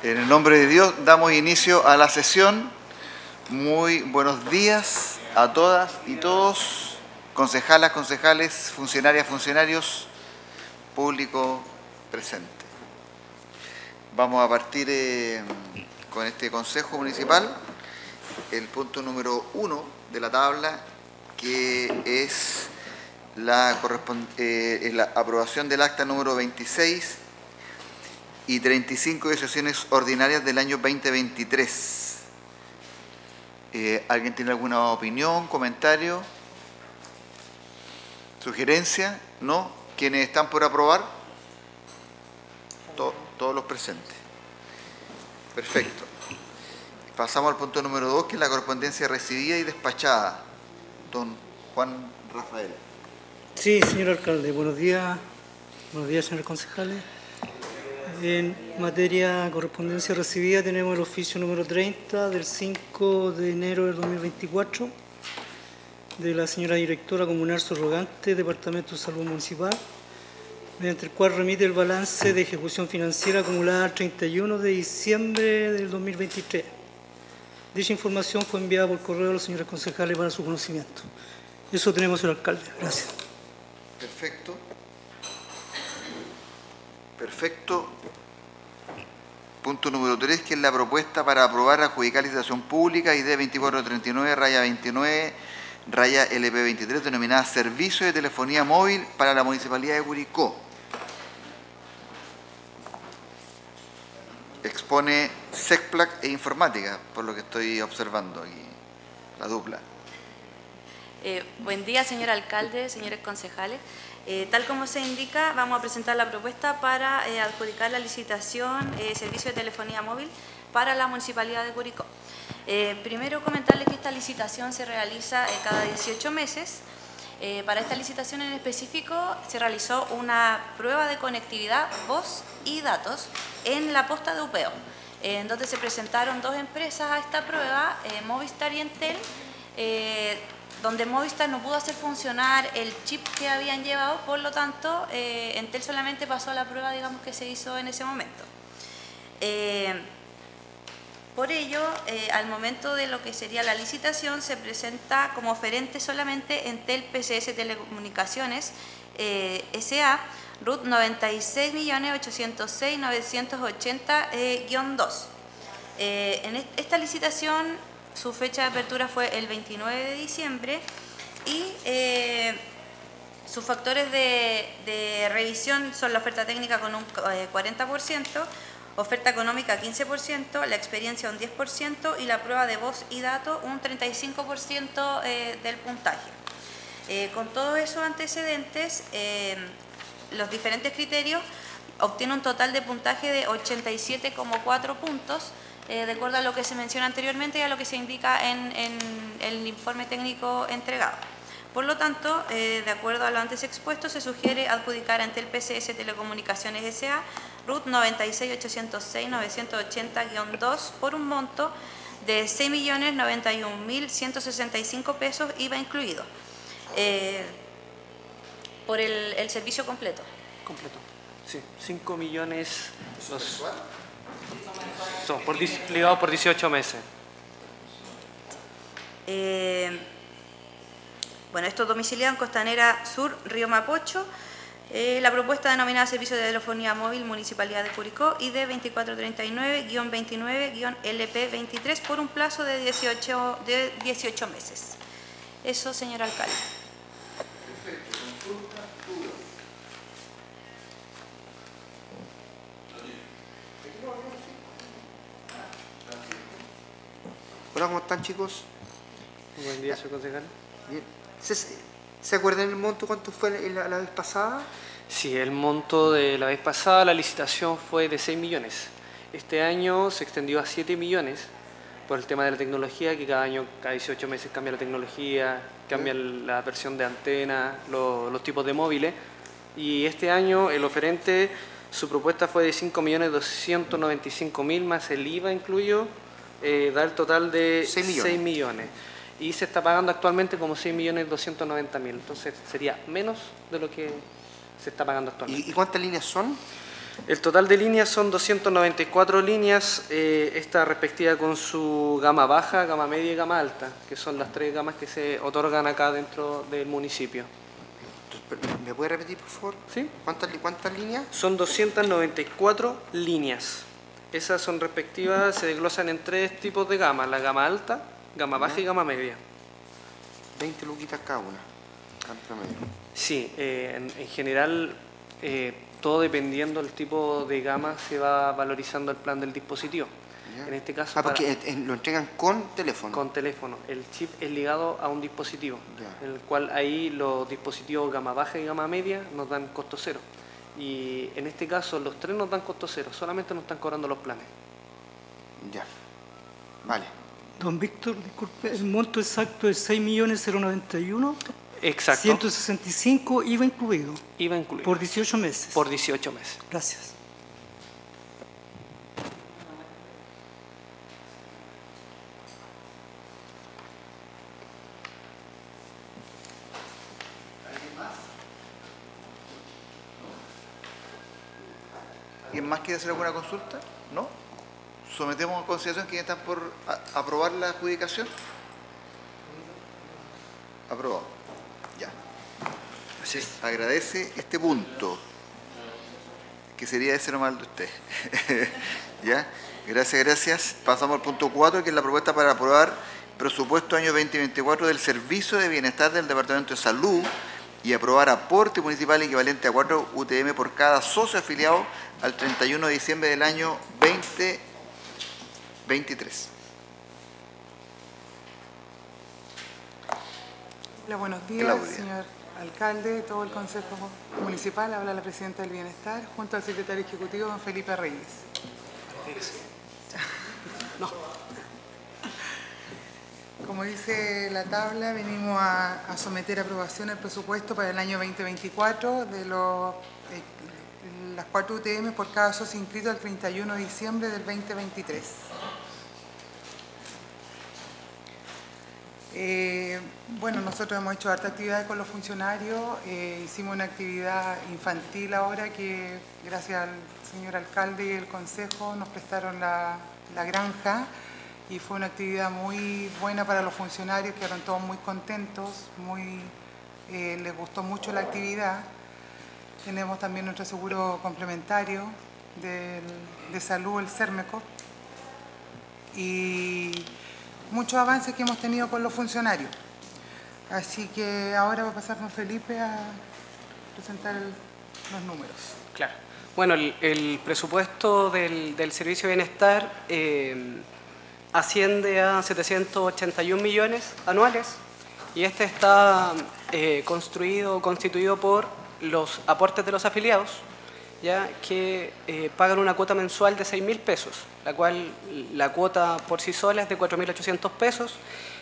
En el nombre de Dios damos inicio a la sesión. Muy buenos días a todas y todos, concejalas, concejales, funcionarias, funcionarios, público presente. Vamos a partir eh, con este Consejo Municipal, el punto número uno de la tabla, que es la, eh, la aprobación del acta número 26 y 35 de sesiones ordinarias del año 2023. Eh, ¿Alguien tiene alguna opinión, comentario, sugerencia? ¿No? ¿Quiénes están por aprobar? todos los presentes. Perfecto. Pasamos al punto número 2, que es la correspondencia recibida y despachada. Don Juan Rafael. Sí, señor alcalde, buenos días. Buenos días, señores concejales. En materia correspondencia recibida tenemos el oficio número 30 del 5 de enero del 2024 de la señora directora comunal subrogante, Departamento de Salud Municipal, mediante el cual remite el balance de ejecución financiera acumulada al 31 de diciembre del 2023. Dicha información fue enviada por correo a los señores concejales para su conocimiento. Eso tenemos, señor alcalde. Gracias. Perfecto. Perfecto. Punto número 3, que es la propuesta para aprobar la adjudicar licitación pública ID 2439, raya 29, raya LP23, denominada Servicio de Telefonía Móvil para la Municipalidad de Curicó. Expone SECPLAC e Informática, por lo que estoy observando aquí, la dupla. Eh, buen día, señor alcalde, señores concejales. Eh, tal como se indica, vamos a presentar la propuesta para eh, adjudicar la licitación eh, servicio de telefonía móvil para la Municipalidad de Curicó. primero comentarles que esta licitación se realiza cada 18 meses. para esta licitación en específico se realizó una prueba de conectividad, voz y datos en la posta de Upeo, en donde se presentaron dos empresas a esta prueba, Movistar y Entel, donde Movistar no pudo hacer funcionar el chip que habían llevado, por lo tanto, eh, Entel solamente pasó la prueba, digamos, que se hizo en ese momento. Eh, por ello, eh, al momento de lo que sería la licitación, se presenta como oferente solamente Entel PCS Telecomunicaciones SA, RUT 96.806.980-2. en esta licitación su fecha de apertura fue el 29 de diciembre y eh, sus factores de, revisión son la oferta técnica con un 40%, eh, oferta económica 15%, la experiencia un 10% y la prueba de voz y datos un 35% eh, del puntaje. con todos esos antecedentes, los diferentes criterios obtienen un total de puntaje de 87,4 puntos, eh, de acuerdo a lo que se menciona anteriormente y a lo que se indica en, el informe técnico entregado. Por lo tanto, eh, de acuerdo a lo antes expuesto, se sugiere adjudicar ante el PCS Telecomunicaciones S.A. RUT 96806-980-2 por un monto de 6.091.165 pesos IVA incluido, eh, por el, servicio completo. Completo, sí, 5 millones... Son por, por 18 meses. Eh, bueno, esto domiciliado en Costanera Sur, Río Mapocho. Eh, la propuesta denominada Servicio de Telefonía Móvil Municipalidad de Curicó ID 2439-29-LP23 por un plazo de 18, de 18 meses. Eso, señor alcalde. Hola, ¿cómo están chicos? Buen día, señor concejal. Bien. ¿Se, acuerdan el monto cuánto fue la, vez pasada? Sí, el monto de la vez pasada, la licitación fue de 6 millones. Este año se extendió a 7 millones por el tema de la tecnología, que cada año, cada 18 meses cambia la tecnología, cambia la versión de antena, los tipos de móviles. Y este año el oferente, su propuesta fue de 5.295.000 más el IVA incluyo eh, da el total de 6 millones. Y se está pagando actualmente como 6 millones 290 mil. Entonces sería menos de lo que se está pagando actualmente. ¿Y, cuántas líneas son? El total de líneas son 294 líneas, eh, esta respectiva con su gama baja, gama media y gama alta, que son las tres gamas que se otorgan acá dentro del municipio. ¿Me puede repetir, por favor? ¿Sí? ¿Cuántas, cuántas líneas? Son 294 líneas. Esas son respectivas, se desglosan en tres tipos de gama, la gama alta, gama baja y gama media. 20 luquitas cada una. Sí, eh, en, en general, eh, todo dependiendo del tipo de gama se va valorizando el plan del dispositivo. En este caso, Ah, porque lo entregan con teléfono. con teléfono. El chip es ligado a un dispositivo, Ya. en el cual ahí los dispositivos gama baja y gama media nos dan costo cero. Y en este caso los tres nos dan costo cero, solamente nos están cobrando los planes. Ya. Vale. Don Víctor, disculpe, el monto exacto es 6.091.165 Exacto. 165 IVA incluido, Iba incluido. por 18 meses. por 18 meses. Gracias. ¿Quién más quiere hacer alguna consulta? ¿No? Sometemos a consideración que están por aprobar la adjudicación. Aprobado. Ya. Se agradece este punto, que sería ese nomás de usted. ¿Ya? Gracias, gracias. Pasamos al punto 4, que es la propuesta para aprobar presupuesto año 2024 del Servicio de Bienestar del Departamento de Salud y aprobar aporte municipal equivalente a 4 UTM por cada socio afiliado al 31 de diciembre del año 2023. Hola, buenos días, Claudia. señor alcalde, todo el Consejo Municipal. Habla la Presidenta del Bienestar, junto al Secretario Ejecutivo, don Felipe Reyes. Como dice la tabla, venimos a, a someter a aprobación el presupuesto para el año 2024 de los, las cuatro UTM por cada socio inscrito al 31 de diciembre del 2023. Eh, bueno, nosotros hemos hecho harta actividad con los funcionarios, eh, hicimos una actividad infantil ahora que gracias al señor alcalde y el consejo nos prestaron la, la granja y fue una actividad muy buena para los funcionarios, quedaron todos muy contentos, muy, eh, les gustó mucho la actividad. Tenemos también nuestro seguro complementario de salud, el CERMECO, y muchos avances que hemos tenido con los funcionarios. Así que ahora va a pasar don Felipe a presentar los números. Claro. Bueno, el, presupuesto del, del Servicio de Bienestar eh, asciende a 781 millones anuales y este está eh, construido, constituido por los aportes de los afiliados, ya que eh, pagan una cuota mensual de 6 mil pesos, la cual la cuota por sí sola es de 4.800 pesos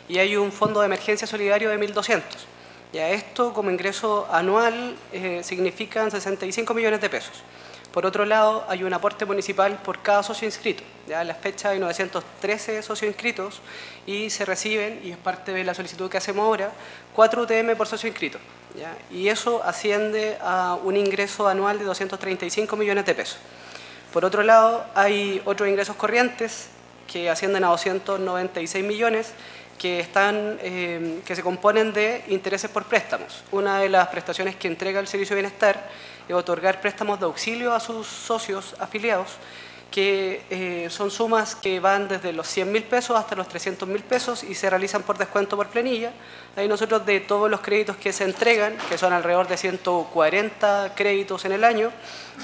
y hay un fondo de emergencia solidario de 1.200. Ya esto como ingreso anual eh, significan 65 millones de pesos. Por otro lado, hay un aporte municipal por cada socio inscrito. Ya en la fecha hay 913 socios inscritos y se reciben, y es parte de la solicitud que hacemos ahora, 4 UTM por socio inscrito. Y eso asciende a un ingreso anual de 235 millones de pesos. Por otro lado, hay otros ingresos corrientes que ascienden a 296 millones que, están, eh, que se componen de intereses por préstamos. Una de las prestaciones que entrega el Servicio de Bienestar es otorgar préstamos de auxilio a sus socios afiliados, que eh, son sumas que van desde los 100 mil pesos hasta los 300 mil pesos y se realizan por descuento por planilla. Ahí nosotros de todos los créditos que se entregan, que son alrededor de 140 créditos en el año,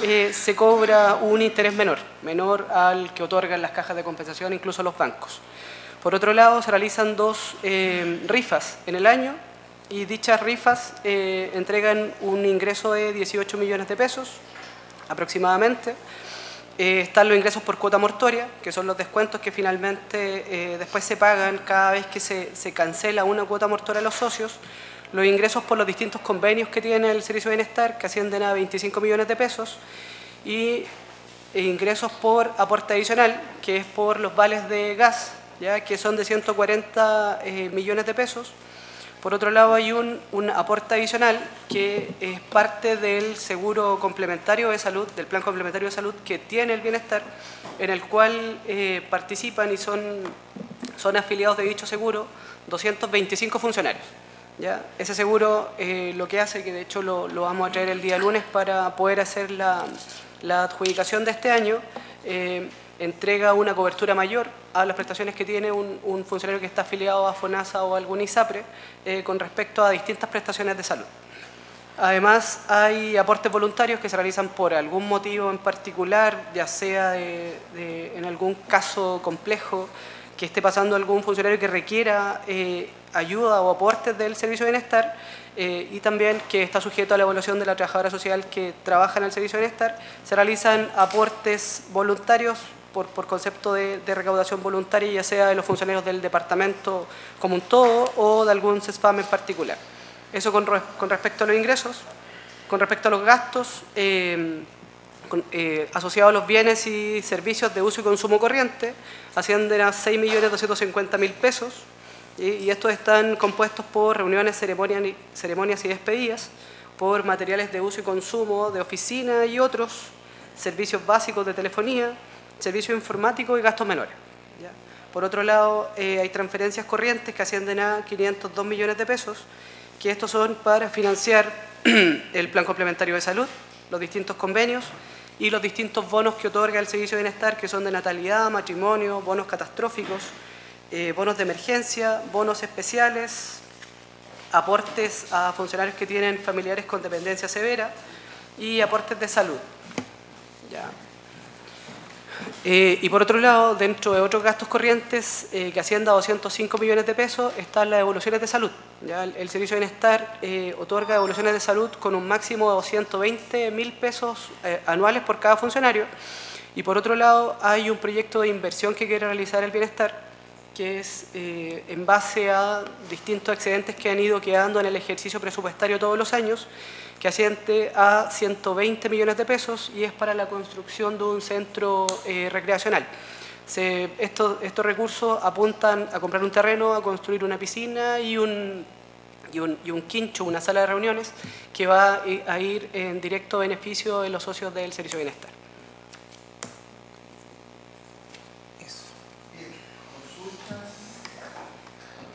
eh, se cobra un interés menor, menor al que otorgan las cajas de compensación, incluso los bancos. Por otro lado, se realizan dos eh, rifas en el año y dichas rifas eh, entregan un ingreso de 18 millones de pesos aproximadamente. Eh, están los ingresos por cuota mortoria, que son los descuentos que finalmente eh, después se pagan cada vez que se, se cancela una cuota mortoria a los socios. Los ingresos por los distintos convenios que tiene el Servicio de Bienestar, que ascienden a 25 millones de pesos. Y ingresos por aporte adicional, que es por los vales de gas, ya que son de 140 eh, millones de pesos. Por otro lado, hay un, aporte adicional que es parte del seguro complementario de salud, del plan complementario de salud que tiene el bienestar, en el cual eh, participan y son, son afiliados de dicho seguro 225 funcionarios. ¿ya? Ese seguro eh, lo que hace, que de hecho lo, vamos a traer el día lunes para poder hacer la, la adjudicación de este año, eh, entrega una cobertura mayor a las prestaciones que tiene un, un, funcionario que está afiliado a FONASA o a algún ISAPRE eh, con respecto a distintas prestaciones de salud. Además, hay aportes voluntarios que se realizan por algún motivo en particular, ya sea de, de, en algún caso complejo, que esté pasando algún funcionario que requiera eh, ayuda o aportes del Servicio de Bienestar eh, y también que está sujeto a la evaluación de la trabajadora social que trabaja en el Servicio de Bienestar, se realizan aportes voluntarios por, por concepto de, de, recaudación voluntaria, ya sea de los funcionarios del departamento como un todo o de algún CESFAM en particular. Eso con, con respecto a los ingresos. Con respecto a los gastos, eh, eh, asociados a los bienes y servicios de uso y consumo corriente, ascienden a 6.250.000 pesos, y, y, estos están compuestos por reuniones, ceremonias, ceremonias y despedidas, por materiales de uso y consumo de oficina y otros, servicios básicos de telefonía, servicios informáticos y gastos menores. Por otro lado, eh, hay transferencias corrientes que ascienden a 502 millones de pesos, que estos son para financiar el plan complementario de salud, los distintos convenios y los distintos bonos que otorga el Servicio de Bienestar, que son de natalidad, matrimonio, bonos catastróficos, eh, bonos de emergencia, bonos especiales, aportes a funcionarios que tienen familiares con dependencia severa y aportes de salud. Eh, y por otro lado, dentro de otros gastos corrientes eh, que ascienda a 205 millones de pesos, están las evoluciones de salud. ¿ya? El, el, Servicio de Bienestar eh, otorga evoluciones de salud con un máximo de 220 mil pesos eh, anuales por cada funcionario. Y por otro lado, hay un proyecto de inversión que quiere realizar el Bienestar, que es eh, en base a distintos excedentes que han ido quedando en el ejercicio presupuestario todos los años, que asciende a 120 millones de pesos y es para la construcción de un centro eh, recreacional. Estos, estos recursos apuntan a comprar un terreno, a construir una piscina y un, y un, quincho, una sala de reuniones, que va a ir en directo beneficio de los socios del Servicio de Bienestar.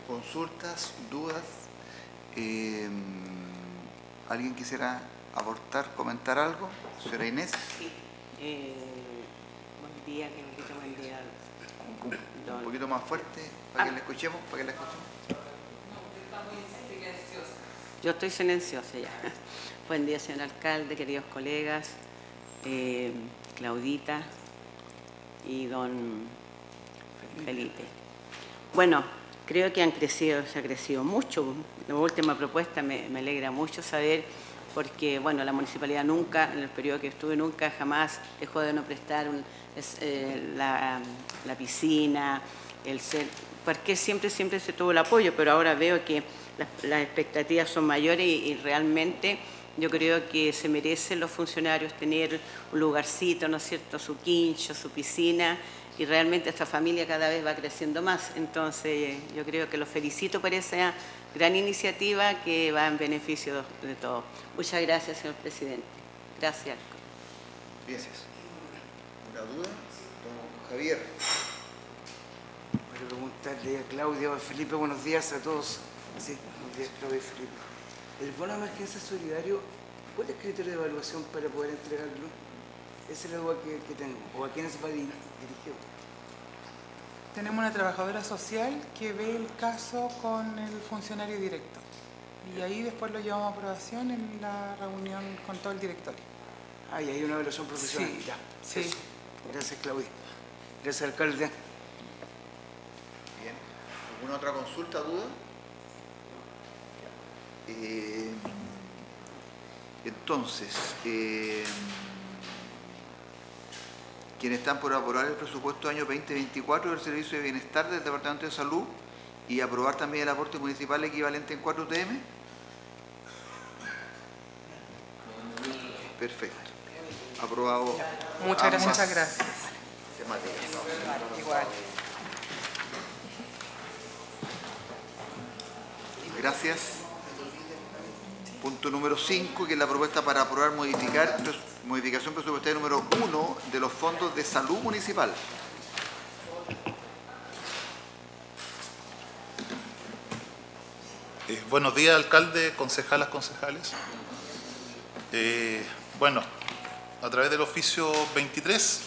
Consultas, consultas, dudas. Eh, ¿Alguien quisiera aportar, comentar algo? Señora Inés. Sí. Eh, buen día, que buen día. Un, un poquito más fuerte para ah. que la escuchemos, para que la escuchemos. Yo estoy silenciosa ya. Buen día, señor alcalde, queridos colegas, eh, Claudita y don Felipe. Bueno, creo que han crecido, se ha crecido mucho. La última propuesta me, alegra mucho saber, porque bueno, la municipalidad nunca, en el periodo que estuve, nunca jamás dejó de no prestar eh, la, piscina, el ser, porque siempre, siempre se tuvo el apoyo, pero ahora veo que las, las expectativas son mayores y, y realmente yo creo que se merecen los funcionarios tener un lugarcito, ¿no es cierto?, su quincho, su piscina, y realmente esta familia cada vez va creciendo más. Entonces, yo creo que los felicito por esa gran iniciativa que va en beneficio de todos. Muchas gracias, señor presidente. Gracias. Gracias. ¿Una duda? Don Javier. Para preguntarle a Claudia o a Felipe, buenos días a todos. Sí, buenos días, Claudia y Felipe. El bono de emergencia solidario, ¿cuál es el criterio de evaluación para poder entregarlo? Esa es la duda que, que tengo. ¿O a quiénes va dirigido? Tenemos una trabajadora social que ve el caso con el funcionario directo. Y ahí después lo llevamos a aprobación en la reunión con todo el directorio. Ah, y hay una evaluación profesional. Sí, ya. Sí. Eso. Gracias, Claudia. Gracias, alcalde. Bien. ¿Alguna otra consulta, duda? Eh, entonces, eh, quienes están por aprobar el presupuesto año 2024 del Servicio de Bienestar del Departamento de Salud y aprobar también el aporte municipal equivalente en 4 UTM. Perfecto. Aprobado. Muchas gracias. Muchas gracias. Gracias. Punto número 5, que es la propuesta para aprobar modificar modificación presupuestaria número 1 de los fondos de salud municipal. Eh, buenos días, alcalde, concejalas, concejales. Eh, bueno, a través del oficio 23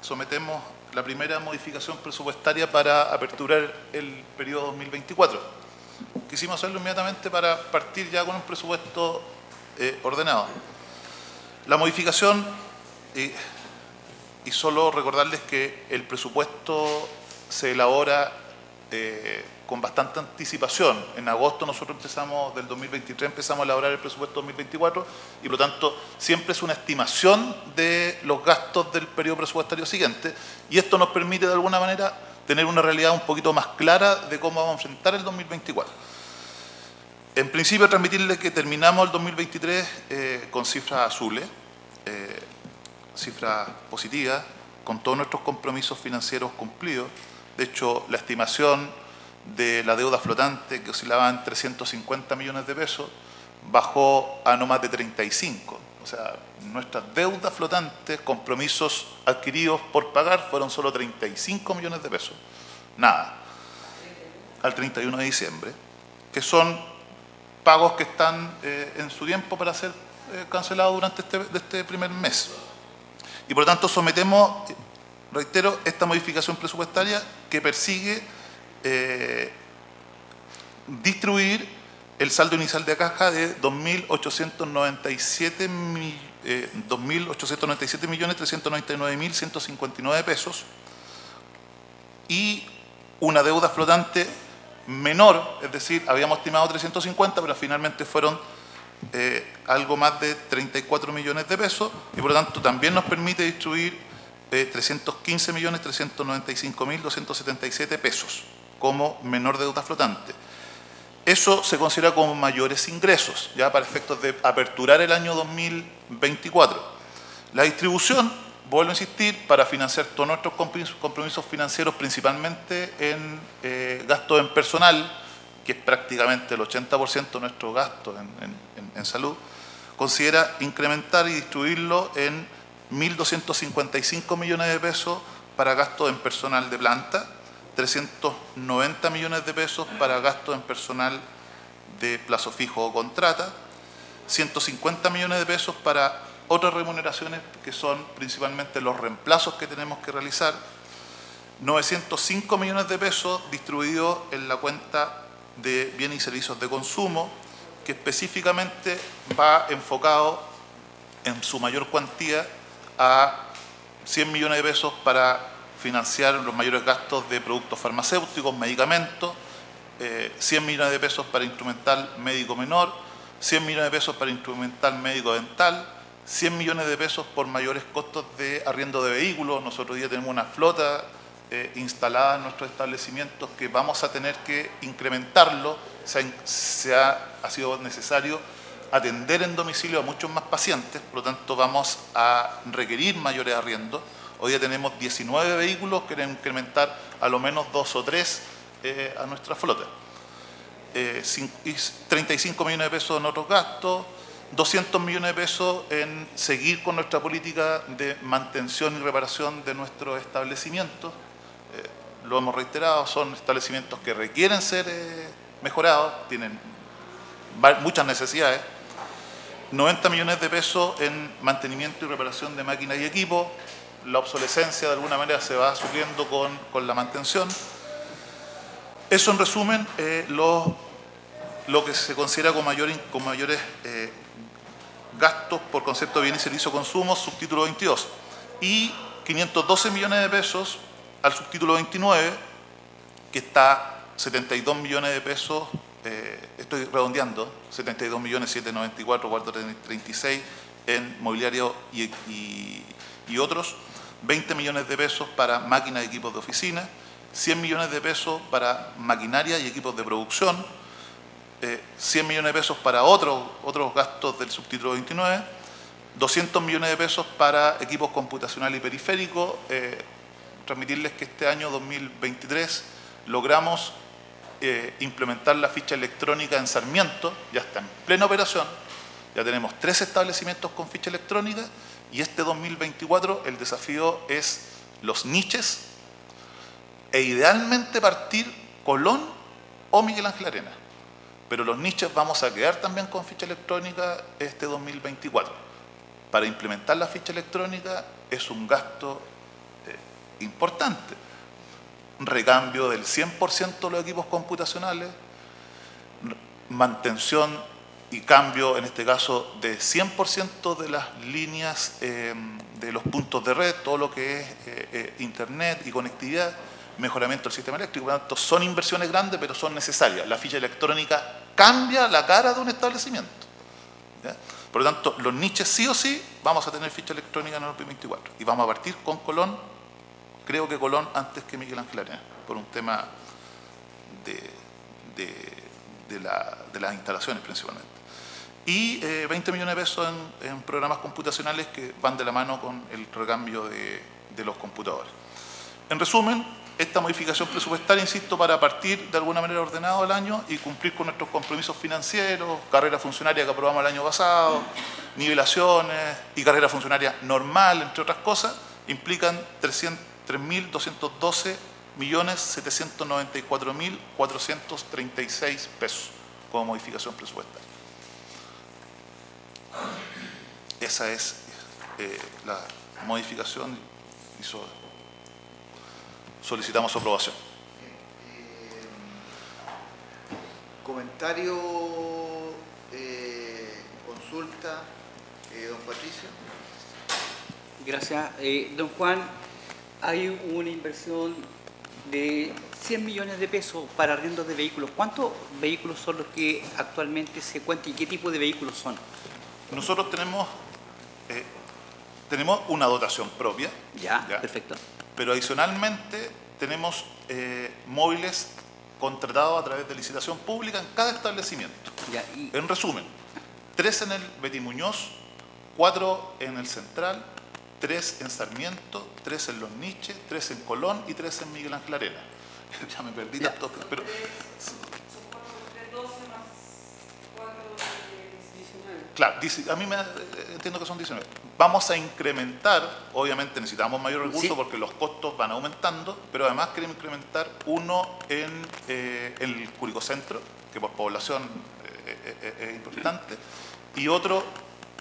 sometemos la primera modificación presupuestaria para aperturar el periodo 2024. Quisimos hacerlo inmediatamente para partir ya con un presupuesto eh, ordenado. La modificación, eh, y solo recordarles que el presupuesto se elabora eh, con bastante anticipación. En agosto nosotros empezamos, del 2023 empezamos a elaborar el presupuesto 2024 y por lo tanto siempre es una estimación de los gastos del periodo presupuestario siguiente y esto nos permite de alguna manera tener una realidad un poquito más clara de cómo vamos a enfrentar el 2024. En principio transmitirles que terminamos el 2023 eh, con cifras azules, eh, cifras positivas, con todos nuestros compromisos financieros cumplidos. De hecho, la estimación de la deuda flotante, que oscilaba en 350 millones de pesos, bajó a no más de 35. O sea, nuestras deudas flotantes, compromisos adquiridos por pagar, fueron solo 35 millones de pesos. Nada. Al 31 de diciembre, que son pagos que están eh, en su tiempo para ser eh, cancelados durante este, este primer mes. Y por lo tanto sometemos, reitero, esta modificación presupuestaria que persigue eh, distribuir el saldo inicial de caja de 2.897 eh, 2.897.399.159 pesos y una deuda flotante menor, es decir, habíamos estimado 350, pero finalmente fueron eh, algo más de 34 millones de pesos y por lo tanto también nos permite distribuir eh, 315.395.277 pesos como menor deuda flotante. Eso se considera como mayores ingresos, ya para efectos de aperturar el año 2024. La distribución, vuelvo a insistir, para financiar todos nuestros compromisos financieros, principalmente en eh, gastos en personal, que es prácticamente el 80% de nuestros gastos en salud, considera incrementar y distribuirlo en 1.255 millones de pesos para gastos en personal de planta, 390 millones de pesos para gastos en personal de plazo fijo o contrata, 150 millones de pesos para otras remuneraciones que son principalmente los reemplazos que tenemos que realizar, 905 millones de pesos distribuidos en la cuenta de bienes y servicios de consumo, que específicamente va enfocado en su mayor cuantía a 100 millones de pesos para financiar los mayores gastos de productos farmacéuticos, medicamentos, 100 eh, millones de pesos para instrumental médico menor, 100 millones de pesos para instrumental médico dental, 100 millones de pesos por mayores costos de arriendo de vehículos. Nosotros hoy día tenemos una flota eh, instalada en nuestros establecimientos que vamos a tener que incrementarlo. Se ha, sido necesario atender en domicilio a muchos más pacientes, por lo tanto vamos a requerir mayores arriendos. Hoy día tenemos 19 vehículos, queremos incrementar a lo menos dos o tres eh, a nuestra flota. Eh, 35 millones de pesos en otros gastos, 200 millones de pesos en seguir con nuestra política de mantención y reparación de nuestros establecimientos. Eh, lo hemos reiterado, son establecimientos que requieren ser eh, mejorados, tienen muchas necesidades. 90 millones de pesos en mantenimiento y reparación de máquinas y equipos, la obsolescencia de alguna manera se va supliendo con, la mantención. Eso en resumen eh, lo, que se considera con, con mayores eh, gastos por concepto de bienes y servicio consumo, subtítulo 22. Y 512 millones de pesos al subtítulo 29, que está 72 millones de pesos, eh, estoy redondeando, 72 millones 794, 436 en mobiliario y, y otros, 20 millones de pesos para máquinas y equipos de oficina, 100 millones de pesos para maquinaria y equipos de producción, 100 eh, millones de pesos para otros, otros gastos del subtítulo 29, 200 millones de pesos para equipos computacionales y periféricos. Eh, transmitirles que este año 2023 logramos eh, implementar la ficha electrónica en Sarmiento, ya está en plena operación, ya tenemos tres establecimientos con ficha electrónica y este 2024 el desafío es los niches e idealmente partir Colón o Miguel Ángel Arena. Pero los niches vamos a quedar también con ficha electrónica este 2024. Para implementar la ficha electrónica es un gasto eh, importante. Recambio del 100% de los equipos computacionales, mantención y cambio, en este caso, de 100% de las líneas eh, de los puntos de red, todo lo que es eh, Internet y conectividad, mejoramiento del sistema eléctrico. Por lo tanto, son inversiones grandes, pero son necesarias. La ficha electrónica cambia la cara de un establecimiento. ¿ya? Por lo tanto, los niches sí o sí vamos a tener ficha electrónica en el 2024. Y vamos a partir con Colón, creo que Colón antes que Miguel Ángel Arena, por un tema de, de, de, la, de las instalaciones principalmente. Y eh, 20 millones de pesos en, en, programas computacionales que van de la mano con el recambio de, de los computadores. En resumen, esta modificación presupuestaria, insisto, para partir de alguna manera ordenado el año y cumplir con nuestros compromisos financieros, carrera funcionaria que aprobamos el año pasado, nivelaciones y carrera funcionaria normal, entre otras cosas, implican 3.212.794.436 pesos como modificación presupuestaria. Esa es eh, la modificación so solicitamos su aprobación. Eh, comentario, eh, consulta, eh, don Patricio. Gracias. Eh, don Juan, hay una inversión de 100 millones de pesos para arriendos de vehículos. ¿Cuántos vehículos son los que actualmente se cuentan y qué tipo de vehículos son? Nosotros tenemos, eh, tenemos una dotación propia. Ya, ya, perfecto. Pero adicionalmente tenemos eh, móviles contratados a través de licitación pública en cada establecimiento. Ya, y... En resumen, tres en el Betty Muñoz, cuatro en el Central, tres en Sarmiento, tres en Los Niches, tres en Colón y tres en Miguel Ángel Arena. ya me perdí tanto, pero... Claro, a mí me entiendo que son 19. Vamos a incrementar, obviamente necesitamos mayor recurso ¿Sí? porque los costos van aumentando, pero además queremos incrementar uno en, eh, el Curicocentro, que por población eh, eh, es importante, y otro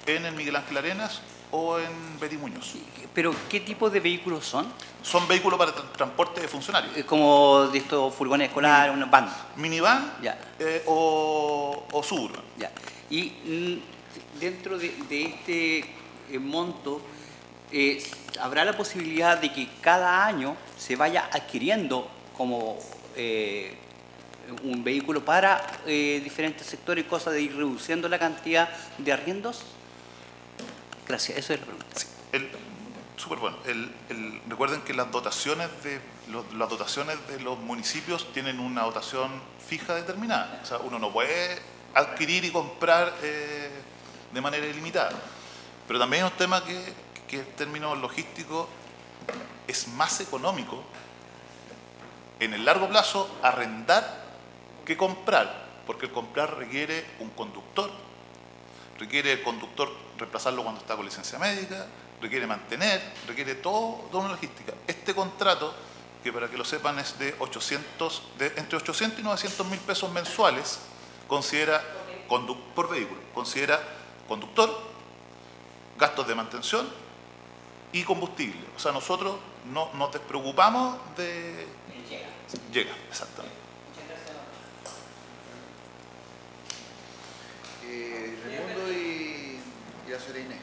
en el Miguel Ángel Arenas o en Betty Muñoz. ¿Pero qué tipo de vehículos son? Son vehículos para tra transporte de funcionarios. Como de estos furgones escolares, una van. Minivan ya. Eh, o, o Suburban. Ya. Y dentro de, este eh, monto, eh, ¿habrá la posibilidad de que cada año se vaya adquiriendo como eh, un vehículo para diferentes sectores, cosa de ir reduciendo la cantidad de arriendos? Gracias, eso es la pregunta. Súper bueno. Recuerden que las dotaciones, de, los, las dotaciones de los municipios tienen una dotación fija determinada. O sea, uno no puede adquirir y comprar de manera ilimitada. Pero también es un tema que, que en términos logísticos es más económico en el largo plazo arrendar que comprar, porque el comprar requiere un conductor, requiere el conductor reemplazarlo cuando está con licencia médica, requiere mantener, requiere todo, toda una logística. Este contrato, que para que lo sepan es de 800, de, entre 800 y 900 mil pesos mensuales, considera por vehículo, considera conductor, gastos de mantención y combustible. O sea, nosotros no nos despreocupamos de... Llega. Llega, exactamente. Eh, Raimundo y, y la señora Inés.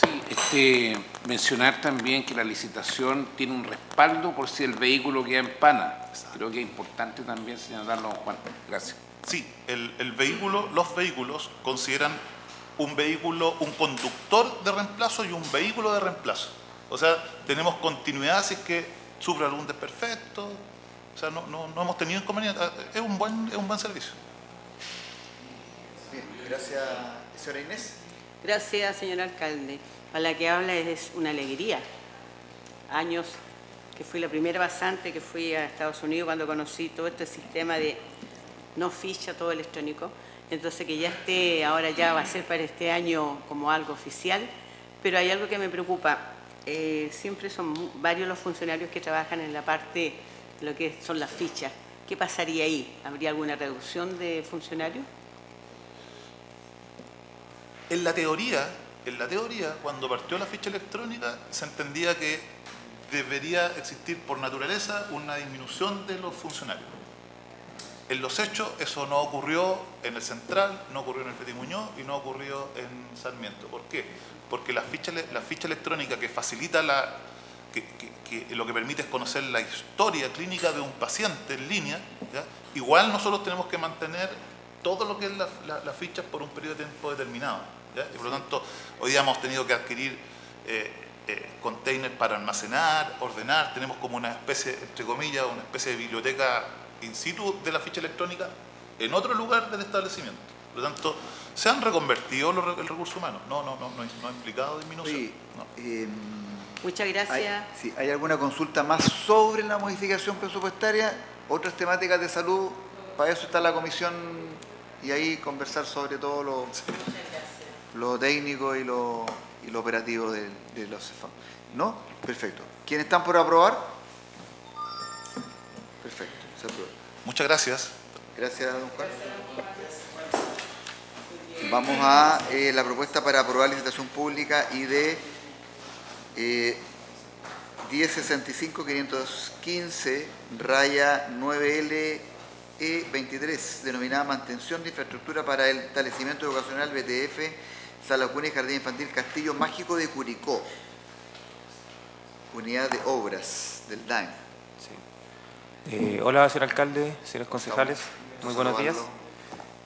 Sí, este, mencionar también que la licitación tiene un respaldo por si el vehículo queda en pana. Creo que es importante también señalarlo, Juan. Gracias. Sí, el, el vehículo, los vehículos consideran un vehículo, un conductor de reemplazo y un vehículo de reemplazo. O sea, tenemos continuidad si es que sufre algún desperfecto. O sea, no, no, no hemos tenido inconveniente. Es un buen, es un buen servicio. Bien, gracias, señora Inés. Gracias, señor alcalde. A la que habla es una alegría. Años que fui la primera pasante que fui a Estados Unidos cuando conocí todo este sistema de no ficha, todo electrónico. Entonces que ya esté, ahora ya va a ser para este año como algo oficial, pero hay algo que me preocupa. Eh, siempre son varios los funcionarios que trabajan en la parte lo que son las fichas. ¿Qué pasaría ahí? ¿Habría alguna reducción de funcionarios? En la teoría, en la teoría, cuando partió la ficha electrónica, se entendía que debería existir por naturaleza una disminución de los funcionarios. En los hechos, eso no ocurrió en el Central, no ocurrió en el Petit Muñoz y no ocurrió en Sarmiento. ¿Por qué? Porque la ficha, ele- la ficha electrónica que facilita la, que, que- que lo que permite es conocer la historia clínica de un paciente en línea, ¿ya? igual nosotros tenemos que mantener todo lo que es la- la- las fichas por un periodo de tiempo determinado. ¿ya? Y por lo tanto, hoy día hemos tenido que adquirir eh, eh, containers para almacenar, ordenar, tenemos como una especie, entre comillas, una especie de biblioteca in situ de la ficha electrónica en otro lugar del establecimiento. Por lo tanto, ¿se han reconvertido los el recurso humano? No, no, no, no, no ha implicado disminución. No. em, Muchas ¿Hay, gracias. sí, ¿Hay alguna consulta más sobre la modificación presupuestaria? ¿Otras temáticas de salud? Para eso está la comisión y ahí conversar sobre todo lo, lo técnico y lo, y lo operativo de, de los CEFAM. ¿No? Perfecto. ¿Quiénes están por aprobar? Perfecto, se aprueba. Muchas gracias. Gracias, don Juan. Vamos a eh, la propuesta para aprobar licitación pública y de eh, 1065-515, raya 9L E23, denominada mantención de infraestructura para el establecimiento educacional BTF, Sala Cuna y Jardín Infantil Castillo Mágico de Curicó. Unidad de Obras del DAIM. Eh, hola, señor alcalde, señores concejales, muy buenos días.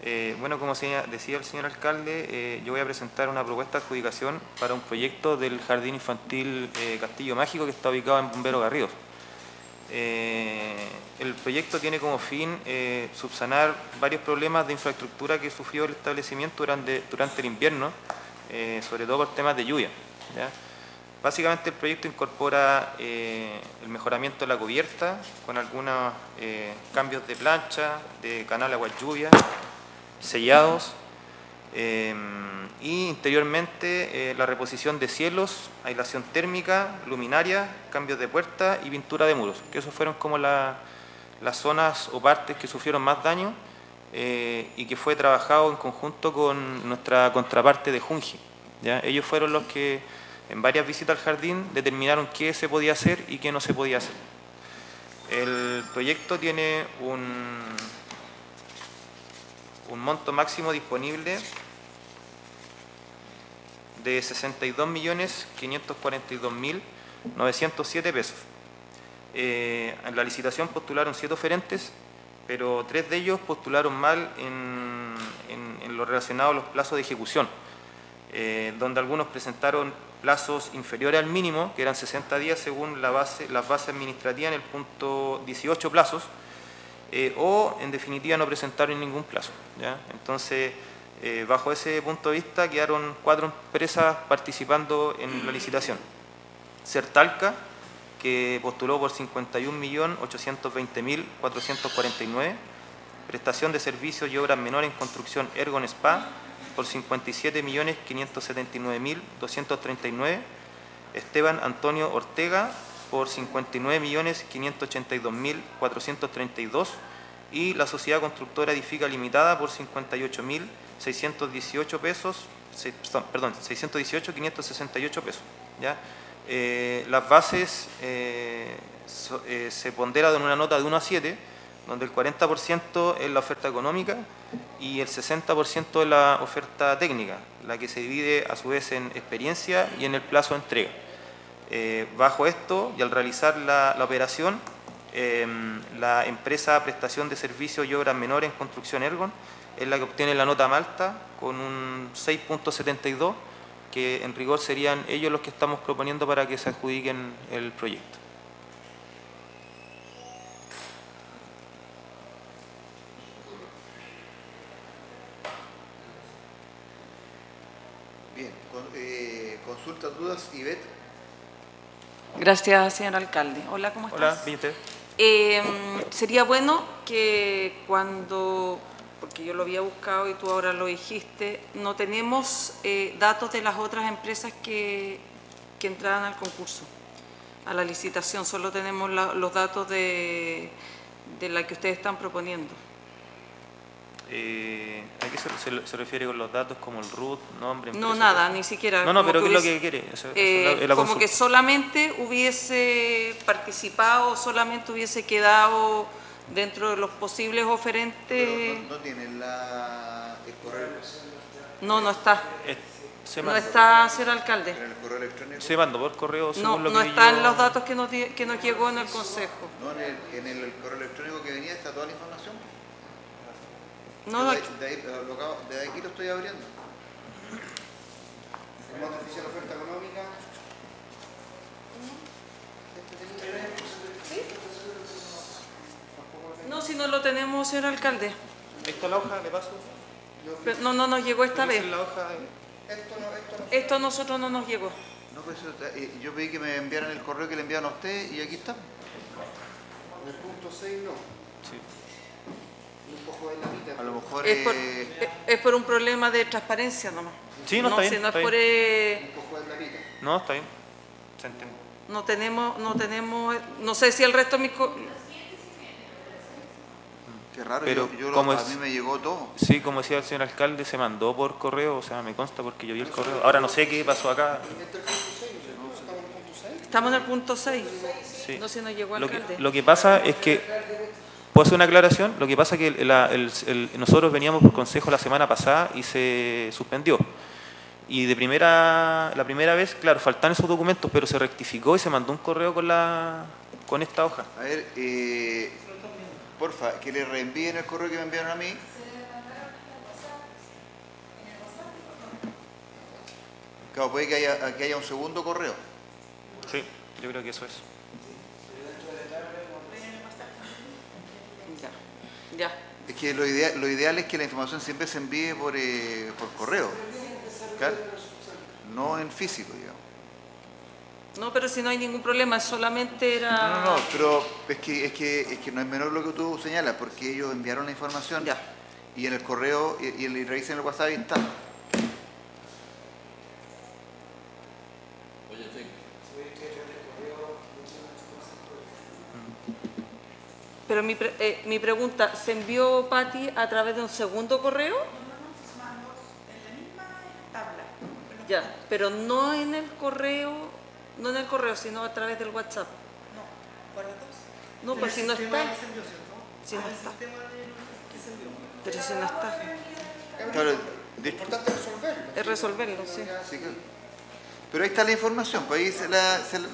Eh, bueno, como decía el señor alcalde, eh, yo voy a presentar una propuesta de adjudicación para un proyecto del Jardín Infantil Castillo Mágico que está ubicado en Bombero Garridos. Eh, el proyecto tiene como fin subsanar varios problemas de infraestructura que sufrió el establecimiento durante, durante el invierno, sobre todo por temas de lluvia. ¿ya? Básicamente el proyecto incorpora eh, el mejoramiento de la cubierta con algunos eh, cambios de plancha, de canal agua lluvia, sellados eh, y interiormente la reposición de cielos, aislación térmica, luminaria, cambios de puerta y pintura de muros, que esos fueron como la- las zonas o partes que sufrieron más daño y que fue trabajado en conjunto con nuestra contraparte de Junji. ¿ya? Ellos fueron los que en varias visitas al jardín determinaron qué se podía hacer y qué no se podía hacer. El proyecto tiene un, monto máximo disponible de 62.542.907 pesos. Eh, en la licitación postularon siete oferentes, pero tres de ellos postularon mal en lo relacionado a los plazos de ejecución, eh, donde algunos presentaron plazos inferiores al mínimo, que eran 60 días según la base, las bases administrativas en el punto 18 plazos, eh, o en definitiva no presentaron ningún plazo. ¿ya? Entonces, eh, bajo ese punto de vista, quedaron cuatro empresas participando en la licitación. Certalca, que postuló por 51.820.449, prestación de servicios y obras menores en construcción Ergon Spa por 57.579.239, Esteban Antonio Ortega por 59.582.432 y la Sociedad Constructora Edifica Limitada por 58.618 pesos, perdón, 618.568 pesos. ¿ya? Eh, las bases eh, so- eh, se ponderan en una nota de 1 a 7, donde el 40% es la oferta económica y el 60% es la oferta técnica, la que se divide a su vez en experiencia y en el plazo de entrega. Eh, bajo esto y al realizar la, operación, eh, la empresa prestación de servicios y obras menores en construcción Ergon es la que obtiene la nota malta con un 6.72 que en rigor serían ellos los que estamos proponiendo para que se adjudiquen el proyecto. Dudas, Ivette. Gracias, señor alcalde. Hola, ¿cómo estás? Hola, bien usted. Eh, sería bueno que cuando, porque yo lo había buscado y tú ahora lo dijiste, no tenemos eh, datos de las otras empresas que, que entraran al concurso, a la licitación, solo tenemos la- los datos de, de la que ustedes están proponiendo. Eh, ¿A qué se, se- se refiere con los datos como el root, nombre, No, nada, ni siquiera. No, no, pero ¿qué es lo que quiere? Eso- eso eh, la- la como que solamente hubiese participado, solamente hubiese quedado dentro de los posibles oferentes. No, no tienen la, el correo, No, no está. Se No está, señor alcalde. el correo electrónico. Se mandó por correo No, según lo no que está yo- en los datos que nos, que nos llegó en el consejo. No, en el, en el correo electrónico que venía está toda la información. No, de, aquí- de ahí, lo acabo- de aquí lo estoy abriendo. Formato oficial oferta económica. No, si no lo tenemos, señor alcalde. Ahí está la hoja, le paso. Pero No, no nos llegó esta vez. la hoja de- Esto no, esto no. Esto a nosotros no nos llegó. No, pues eh, yo pedí que me enviaran el correo que le enviaron a usted y aquí está. En el punto 6 no. Sí. Un poco de la mitad. A lo mejor Es por, eh, es- es por un problema de transparencia nomás. Sí, no, está bien, si no es está por, bien. eh, Un poco de la mitad. No, está bien. Se entiende. no tenemos, no tenemos, no sé si el resto de mis co- qué raro, Pero, yo, yo lo- ¿cómo a es? mí me llegó todo. Sí, como decía el señor alcalde, se mandó por correo, o sea, me consta porque yo vi el correo. Ahora no sé qué pasó acá. estamos en el punto 6. Sí. No se nos llegó Lo que, alcalde. lo que pasa es que, ¿puedo hacer una aclaración? Lo que pasa es que el- la- el- el- nosotros veníamos por consejo la semana pasada y se suspendió. Y de primera, la primera vez, claro, faltan esos documentos, pero se rectificó y se mandó un correo con, la, con esta hoja. A ver, eh, porfa, que le reenvíen el correo que me enviaron a mí. Claro, puede que haya, que haya un segundo correo. Sí, yo creo que eso es. Ya. Ya. Es que lo ideal, lo ideal es que la información siempre se envíe por, eh, por correo. Claro. No en físico, digamos. No, pero si no hay ningún problema, solamente era... No, no, no, pero es que, es que, es que no es menor lo que tú señalas, porque ellos enviaron la información Ya. y en el correo y, y, y revisen el WhatsApp y está. Pero mi, pre- eh, mi pregunta, ¿se envió Patti a través de un segundo correo? Ya, pero no en el correo, no en el correo, sino a través del WhatsApp. No, pues si no está. Si no está. Pero si no está. Claro, hecho, Importante resolverlo. Es resolverlo, sí. sí, claro. Pero ahí está la información, pues ahí se la... se la-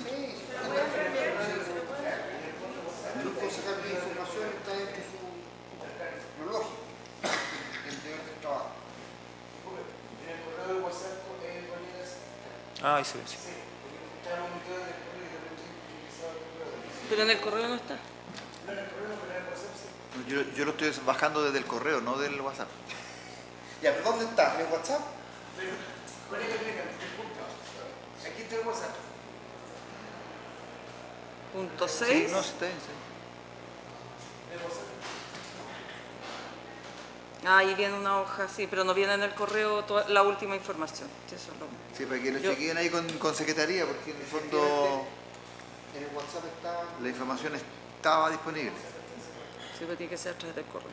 El concejal de información está dentro de su lo lógico. El deber del trabajo. Ah, ahí se ve, sí. Pero en el correo no está. yo, yo lo estoy bajando desde el correo, no del WhatsApp. Ya, pero ¿dónde está? ¿En el WhatsApp? Aquí está el WhatsApp. Punto Sí, 6. no, está sí. Ahí viene una hoja, sí, pero no viene en el correo toda- la última información. Sí, Eso es lo- Sí, para que lo Yo- chequeen ahí con, con secretaría, porque en el fondo En el WhatsApp está. la información estaba disponible. Sí, pero tiene que ser a través del correo.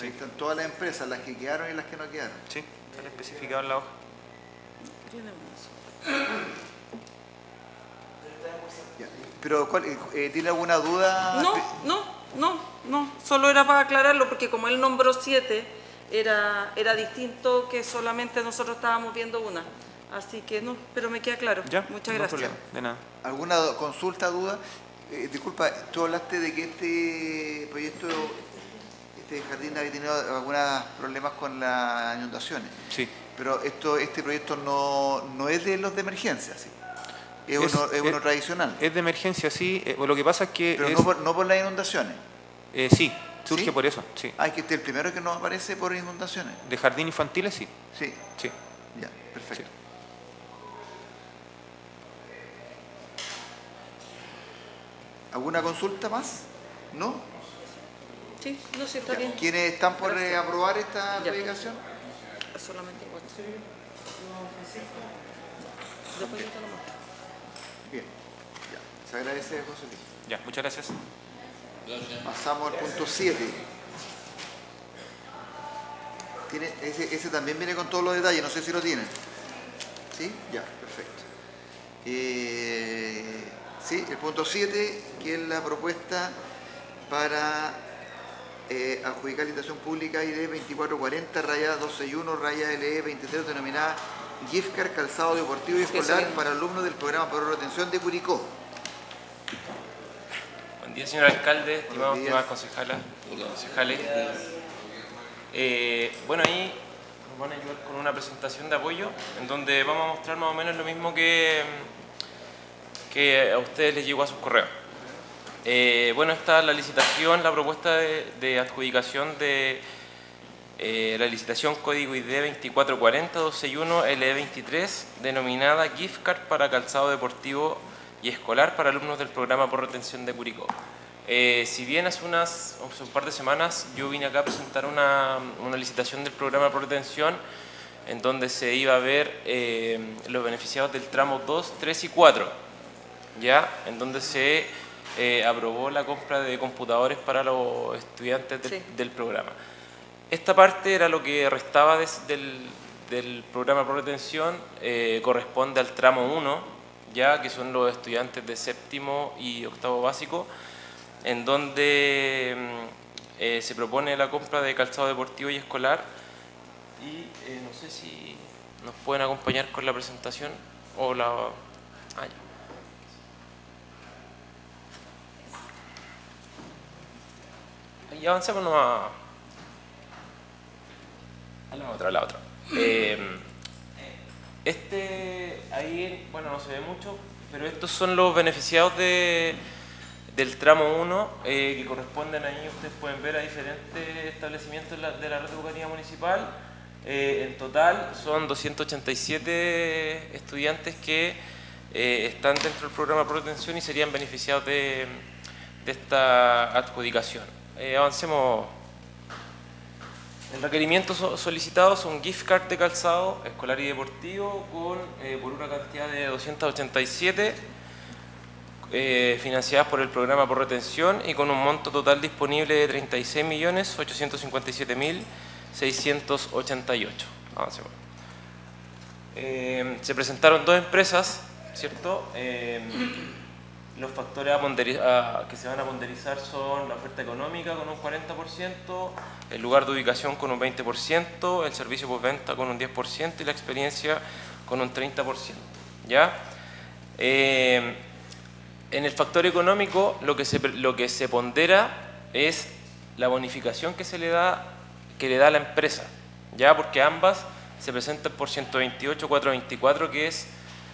Ahí están todas las empresas, las que quedaron y las que no quedaron. Sí, está especificado en la hoja. Tiene una sola. Ya. Pero, ¿cuál, eh, eh, ¿tiene alguna duda? No, no, no, no. Solo era para aclararlo porque como él nombró siete, era, era distinto que solamente nosotros estábamos viendo una. Así que no, pero me queda claro. Ya, Muchas no gracias. problema, de nada. ¿Alguna consulta, duda? Eh, disculpa, tú hablaste de que este proyecto, este jardín había tenido algunos problemas con las inundaciones. Sí. Pero esto, este proyecto no, no es de los de emergencia, ¿sí? Es, Es- uno, es uno es- tradicional. Es de emergencia, sí. eh, lo que pasa es que. pero es- no, por, no por las inundaciones. eh, sí, surge ¿Sí? por eso, sí. Ah, es que este es el primero que nos aparece por inundaciones. De jardín infantiles, sí. Sí. Sí. Ya, perfecto. ¿Alguna consulta más? ¿No? Sí, no sé, está bien. ¿Quiénes están por eh, aprobar esta Ya. publicación? Solamente cuatro. Después te lo muestro. Bien, ya. Se agradece, José Luis. Ya, muchas gracias. Pasamos al punto 7. Tiene, ese, ese también viene con todos los detalles, no sé si lo tienen. ¿Sí? Ya, perfecto. Eh, sí, el punto 7, que es la propuesta para eh, adjudicar licitación pública ID 2440, raya 261, raya LE 23, denominada Gift Card Calzado Deportivo y Escolar para alumnos del programa por retención de Curicó. Buen día, señor alcalde, estimados, estimadas concejalas, concejales. Eh, bueno, ahí nos van a ayudar con una presentación de apoyo, en donde vamos a mostrar más o menos lo mismo que, que a ustedes les llegó a sus correos. Eh, bueno, está la licitación, la propuesta de, de adjudicación de eh, la licitación código ID 2440-261 LE23, denominada Gift Card para calzado deportivo y escolar para alumnos del programa por retención de Curicó. Eh, si bien hace, unas, hace un par de semanas yo vine acá a presentar una, una licitación del programa por retención en donde se iba a ver eh, los beneficiados del tramo 2, 3 y 4, ¿ya? en donde se eh, aprobó la compra de computadores para los estudiantes del, del programa. Esta parte era lo que restaba des- del, del programa por retención, eh, corresponde al tramo 1, ya que son los estudiantes de séptimo y octavo básico, en donde mm, eh, se propone la compra de calzado deportivo y escolar. Y eh, no sé si nos pueden acompañar con la presentación o la... ah, ya. Y avancemos nomás. A la otra, a la otra. Eh, este, ahí, bueno, no se ve mucho, pero estos son los beneficiados de, del tramo 1 eh, que corresponden ahí, ustedes pueden ver a diferentes establecimientos de la, de la red educativa municipal. Eh, en total son 287 estudiantes que eh, están dentro del programa por retención y serían beneficiados de, de esta adjudicación. Avancemos. El requerimiento so- solicitado son gift card de calzado escolar y deportivo con, eh, por una cantidad de 287 eh, financiadas por el programa por retención y con un monto total disponible de 36.857.688. Avancemos. Eh, se presentaron dos empresas, ¿cierto? Los factores a que se van a ponderizar son la oferta económica con un 40%, el lugar de ubicación con un 20%, el servicio postventa con un 10% y la experiencia con un 30%. ¿ya? Eh, en el factor económico lo que, se, lo que se pondera es la bonificación que se le da, que le da la empresa, ¿ya? porque ambas se presentan por 128.424, que es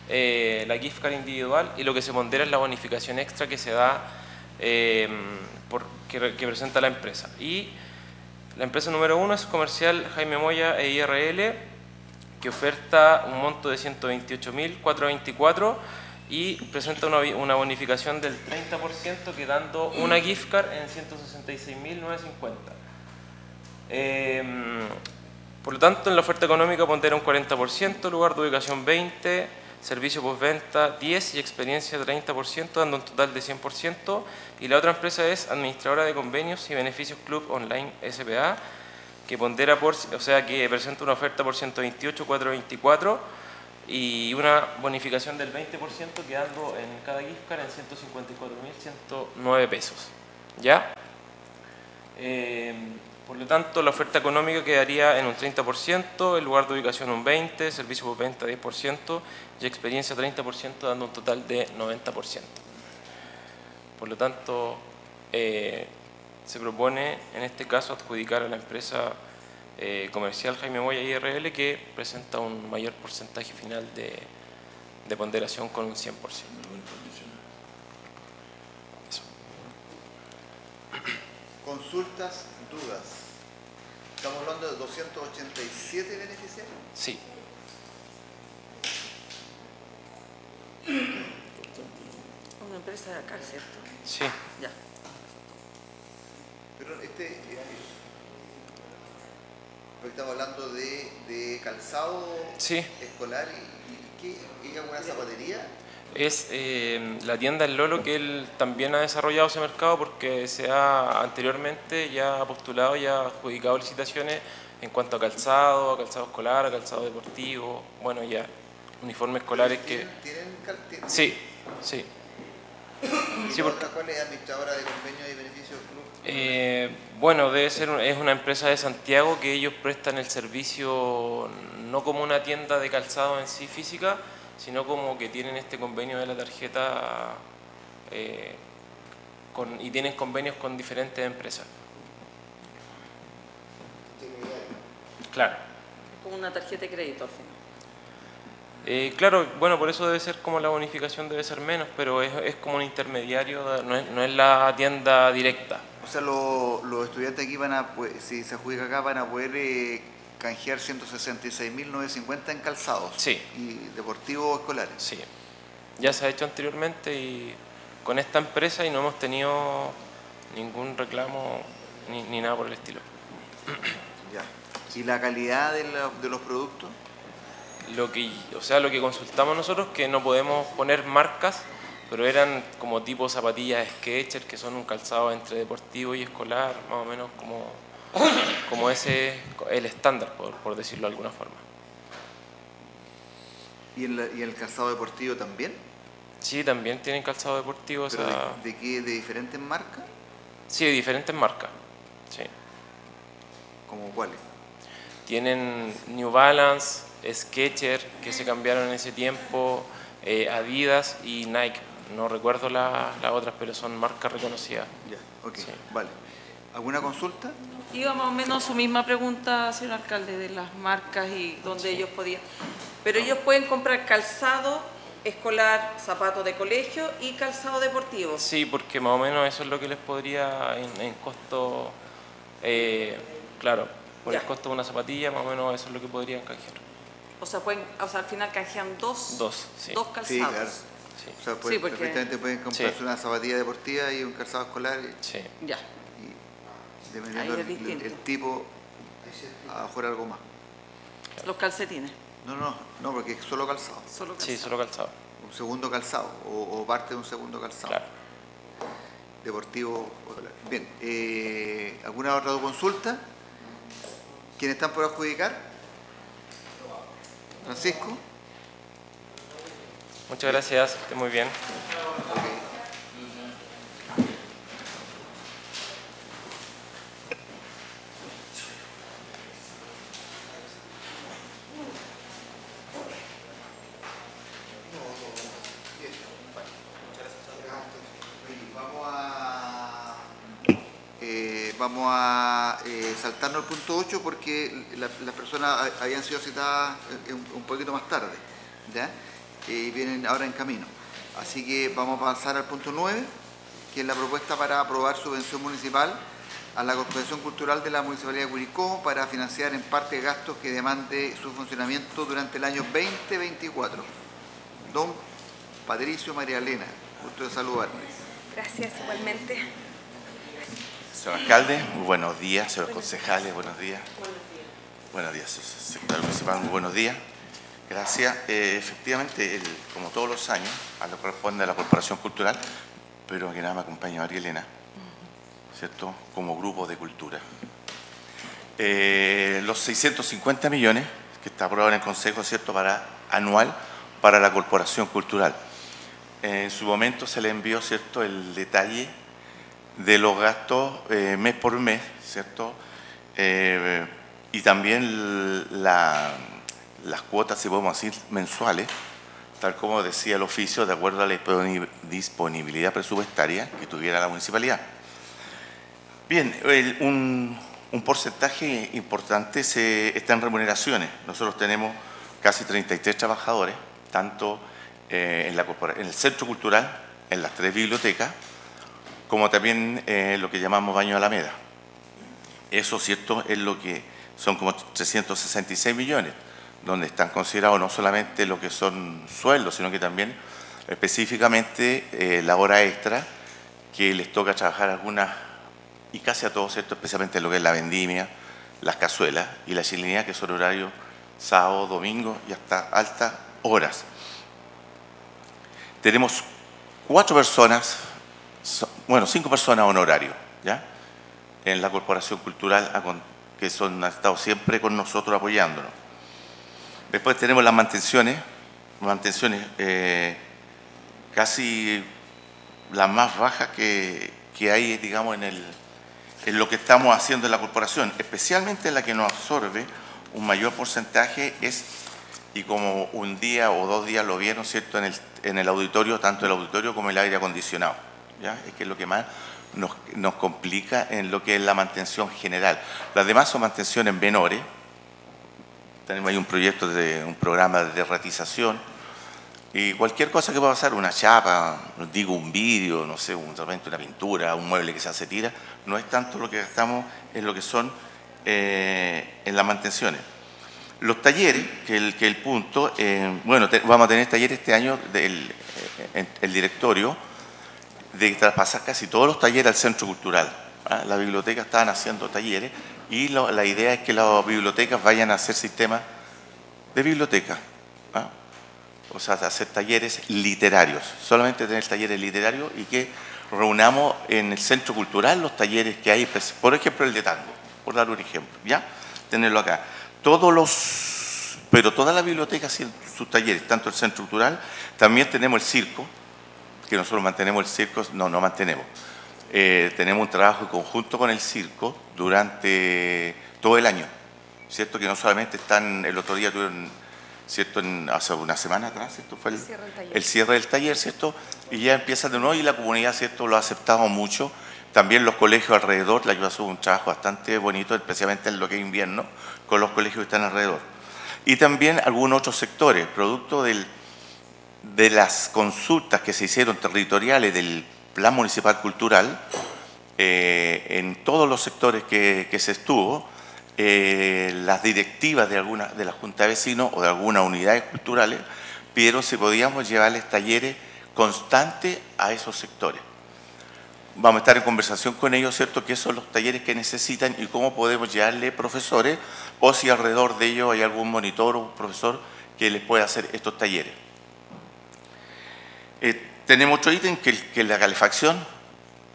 eh, la gift card individual, y lo que se pondera es la bonificación extra que se da, eh, que, re- que presenta la empresa. Y la empresa número uno es Comercial Jaime Moya e IRL, que oferta un monto de 128.424 y presenta una, una bonificación del 30%, quedando una gift card en 166.950. Em, por lo tanto, en la oferta económica pondera un 40%, lugar de ubicación 20%, servicio postventa 10% y experiencia 30%, dando un total de 100%. Y la otra empresa es Administradora de Convenios y Beneficios Club Online SPA, que pondera por, o sea, que presenta una oferta por 128.424 y una bonificación del 20%, quedando en cada gift card en 154.109 pesos. ¿Ya? Eh, por lo tanto, la oferta económica quedaría en un 30%, el lugar de ubicación un 20%, servicio por venta 10% y experiencia 30%, dando un total de 90%. Por lo tanto, eh, se propone en este caso adjudicar a la empresa eh, comercial Jaime Moya IRL que presenta un mayor porcentaje final de, de ponderación con un 100%. Consultas, dudas. Estamos hablando de 287 beneficiarios. Sí. Empresa de acá, ¿cierto? Sí. Ya. Pero este, porque estamos hablando de, de calzado Sí. escolar y, y ¿qué? ¿Es alguna zapatería? Es eh, la tienda El Lolo que él también ha desarrollado ese mercado porque se ha anteriormente ya ha postulado y ha adjudicado licitaciones en cuanto a calzado, a calzado escolar, a calzado deportivo, bueno ya uniformes escolares que... ¿Tienen, Sí, sí. ¿Y Sí, porque- cuál es administradora de convenios y beneficios del club? Eh, bueno, debe ser, es una empresa de Santiago que ellos prestan el servicio no como una tienda de calzado en sí física, sino como que tienen este convenio de la tarjeta eh, con- y tienen convenios con diferentes empresas. Claro. Como una tarjeta de crédito al final. Eh, claro, bueno, por eso debe ser como la bonificación debe ser menos, pero es, es como un intermediario, no es, no es la tienda directa. O sea, lo- los estudiantes aquí van a, pues, si se adjudica acá, van a poder eh, canjear 166.950 en calzados. Sí. Y deportivos escolares. Sí. Ya se ha hecho anteriormente y con esta empresa y no hemos tenido ningún reclamo ni, ni nada por el estilo. Ya. ¿Y la calidad de, la- de los productos? Lo que, o sea, lo que consultamos nosotros que no podemos poner marcas, pero eran como tipo zapatillas Skechers, que son un calzado entre deportivo y escolar, más o menos como, como ese, el estándar, por, por decirlo de alguna forma. ¿Y el, y el calzado deportivo también? Sí, también tienen calzado deportivo, o ¿Pero sea, de, de qué? ¿De diferentes marcas? sí, de diferentes marcas. Sí. ¿Como cuáles? Tienen New Balance, Skechers, que se cambiaron en ese tiempo, eh, Adidas y Nike. No recuerdo la- las otras, pero son marcas reconocidas. Ya, ok, vale. ¿Alguna consulta? Iba más o menos su misma pregunta, señor alcalde, de las marcas y dónde ellos podían. Pero ellos pueden comprar calzado escolar, zapatos de colegio y calzado deportivo. Sí, porque más o menos eso es lo que les podría en, en costo, eh, claro, por el costo de una zapatilla, más o menos eso es lo que podrían canjear. O sea, pueden, o sea, al final canjean dos, Dos, sí. dos calzados. Sí, claro. O sea, pueden- Sí, porque- perfectamente pueden comprarse Sí. una zapatilla deportiva y un calzado escolar. y- Sí. Ya. Dependiendo Ahí es del el, distinto. el tipo, a lo mejor algo más. Los calcetines. No, no, no, porque es solo calzado. Solo Sí, solo calzado. Un segundo calzado, o, o parte de un segundo calzado. Deportivo. o escolar. Bien, eh, ¿alguna otra consulta? ¿Quiénes están por adjudicar? Francisco. Muchas gracias, esté muy bien. Vamos vamos a eh, saltarnos el punto 8 porque la- las personas ha- habían sido citadas un, poquito más tarde, ¿ya? Y vienen ahora en camino. Así que vamos a pasar al punto 9, que es la propuesta para aprobar subvención municipal a la Corporación Cultural de la Municipalidad de Curicó para financiar en parte gastos que demande su funcionamiento durante el año 2024. Don Patricio María Elena, gusto de saludarles. Gracias, igualmente. Señor alcalde, muy buenos días. Señores concejales, buenos días. Buenos días, secretario municipal, muy buenos días. Gracias. Eh, efectivamente, como todos los años, a lo que corresponde a la Corporación Cultural, pero que nada me acompaña María Elena, ¿cierto? Como grupo de cultura. Eh, los 650 millones que está aprobado en el Consejo, ¿cierto?, para anual para la Corporación Cultural. En su momento se le envió, ¿cierto?, el detalle de los gastos eh, mes por mes, ¿cierto? Eh, y también la- las cuotas, si podemos decir, mensuales, tal como decía el oficio, de acuerdo a la disponi- disponibilidad presupuestaria que tuviera la municipalidad. Bien, un, porcentaje importante se, está en remuneraciones. Nosotros tenemos casi 33 trabajadores, tanto eh, en, la en el centro cultural, en las tres bibliotecas, como también eh, lo que llamamos baño Alameda. Eso, cierto, es lo que son como 366 millones, donde están considerados no solamente lo que son sueldos, sino que también específicamente eh, la hora extra, que les toca trabajar algunas, y casi a todos, ¿cierto? especialmente lo que es la vendimia, las cazuelas y la chilenidad, que son horarios sábado, domingo y hasta altas horas. Tenemos cuatro personas, bueno, cinco personas honorarios, ¿ya? En la Corporación Cultural que son, han estado siempre con nosotros apoyándonos. Después tenemos las mantenciones, mantenciones eh, casi las más bajas que, que hay, digamos, en, el, en lo que estamos haciendo en la corporación, especialmente la que nos absorbe un mayor porcentaje es, y como un día o dos días lo vieron, ¿cierto?, en el, en el auditorio, tanto el auditorio como el aire acondicionado, Es que es lo que más nos, nos complica en lo que es la mantención general. Las demás son mantenciones menores, tenemos ahí un proyecto de un programa de ratización y cualquier cosa que pueda pasar, una chapa, digo un vídeo, no sé, un, una pintura, un mueble que se hace tira, no es tanto lo que gastamos en lo que son eh, en las mantenciones. Los talleres, que el, que el punto, eh, bueno, vamos a tener talleres este año del eh, el directorio de traspasar casi todos los talleres al centro cultural. ¿ah? Las bibliotecas estaban haciendo talleres y la idea es que las bibliotecas vayan a hacer sistemas de biblioteca. ¿ah? O sea, hacer talleres literarios, solamente tener talleres literarios y que reunamos en el centro cultural los talleres que hay, pues, por ejemplo el de tango, por dar un ejemplo, ¿ya? Tenerlo acá. Todos los, pero todas las bibliotecas hacen sus talleres, tanto el centro cultural, también tenemos el circo, que nosotros mantenemos el circo, no, no mantenemos. Eh, tenemos un trabajo en conjunto con el circo durante todo el año, ¿cierto? Que no solamente están, el otro día tuvieron, ¿cierto? En- hace una semana atrás, ¿cierto? Fue el, cierre del taller. el cierre del taller, ¿cierto? Y ya empieza de nuevo y la comunidad, ¿cierto? Lo ha aceptado mucho. También los colegios alrededor, la ayuda un trabajo bastante bonito, especialmente en lo que es invierno, con los colegios que están alrededor. Y también algunos otros sectores, producto del, de las consultas que se hicieron territoriales del Plan Municipal Cultural, eh, en todos los sectores que, se estuvo, eh, las directivas de alguna de la Junta de Vecinos o de algunas unidades culturales pidieron si podíamos llevarles talleres constantes a esos sectores. Vamos a estar en conversación con ellos, ¿cierto? ¿Qué son los talleres que necesitan y cómo podemos llevarle profesores o si alrededor de ellos hay algún monitor o un profesor que les pueda hacer estos talleres. Eh, tenemos otro ítem que, es la calefacción,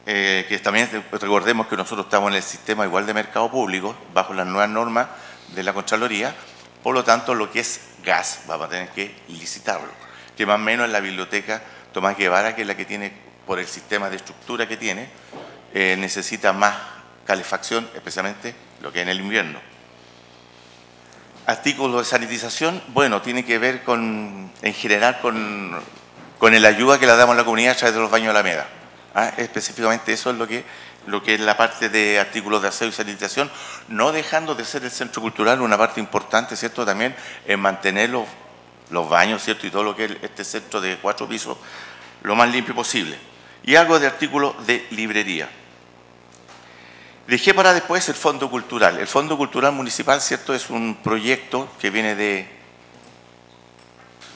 eh, que también recordemos que nosotros estamos en el sistema igual de mercado público, bajo las nuevas normas de la Contraloría, por lo tanto lo que es gas vamos a tener que licitarlo, que más o menos en la biblioteca Tomás Guevara, que es la que tiene, por el sistema de estructura que tiene, eh, necesita más calefacción, especialmente lo que es en el invierno. Artículo de sanitización, bueno, tiene que ver con, en general con, con el ayuda que le damos a la comunidad a través de los baños de Alameda. ¿ah? Específicamente eso es lo que, lo que es la parte de artículos de aseo y sanitización, no dejando de ser el centro cultural una parte importante, ¿cierto? También en mantener los, los baños, ¿cierto? Y todo lo que es este centro de cuatro pisos lo más limpio posible. Y algo de artículo de librería. Dejé para después el Fondo Cultural. El Fondo Cultural Municipal, ¿cierto? Es un proyecto que viene de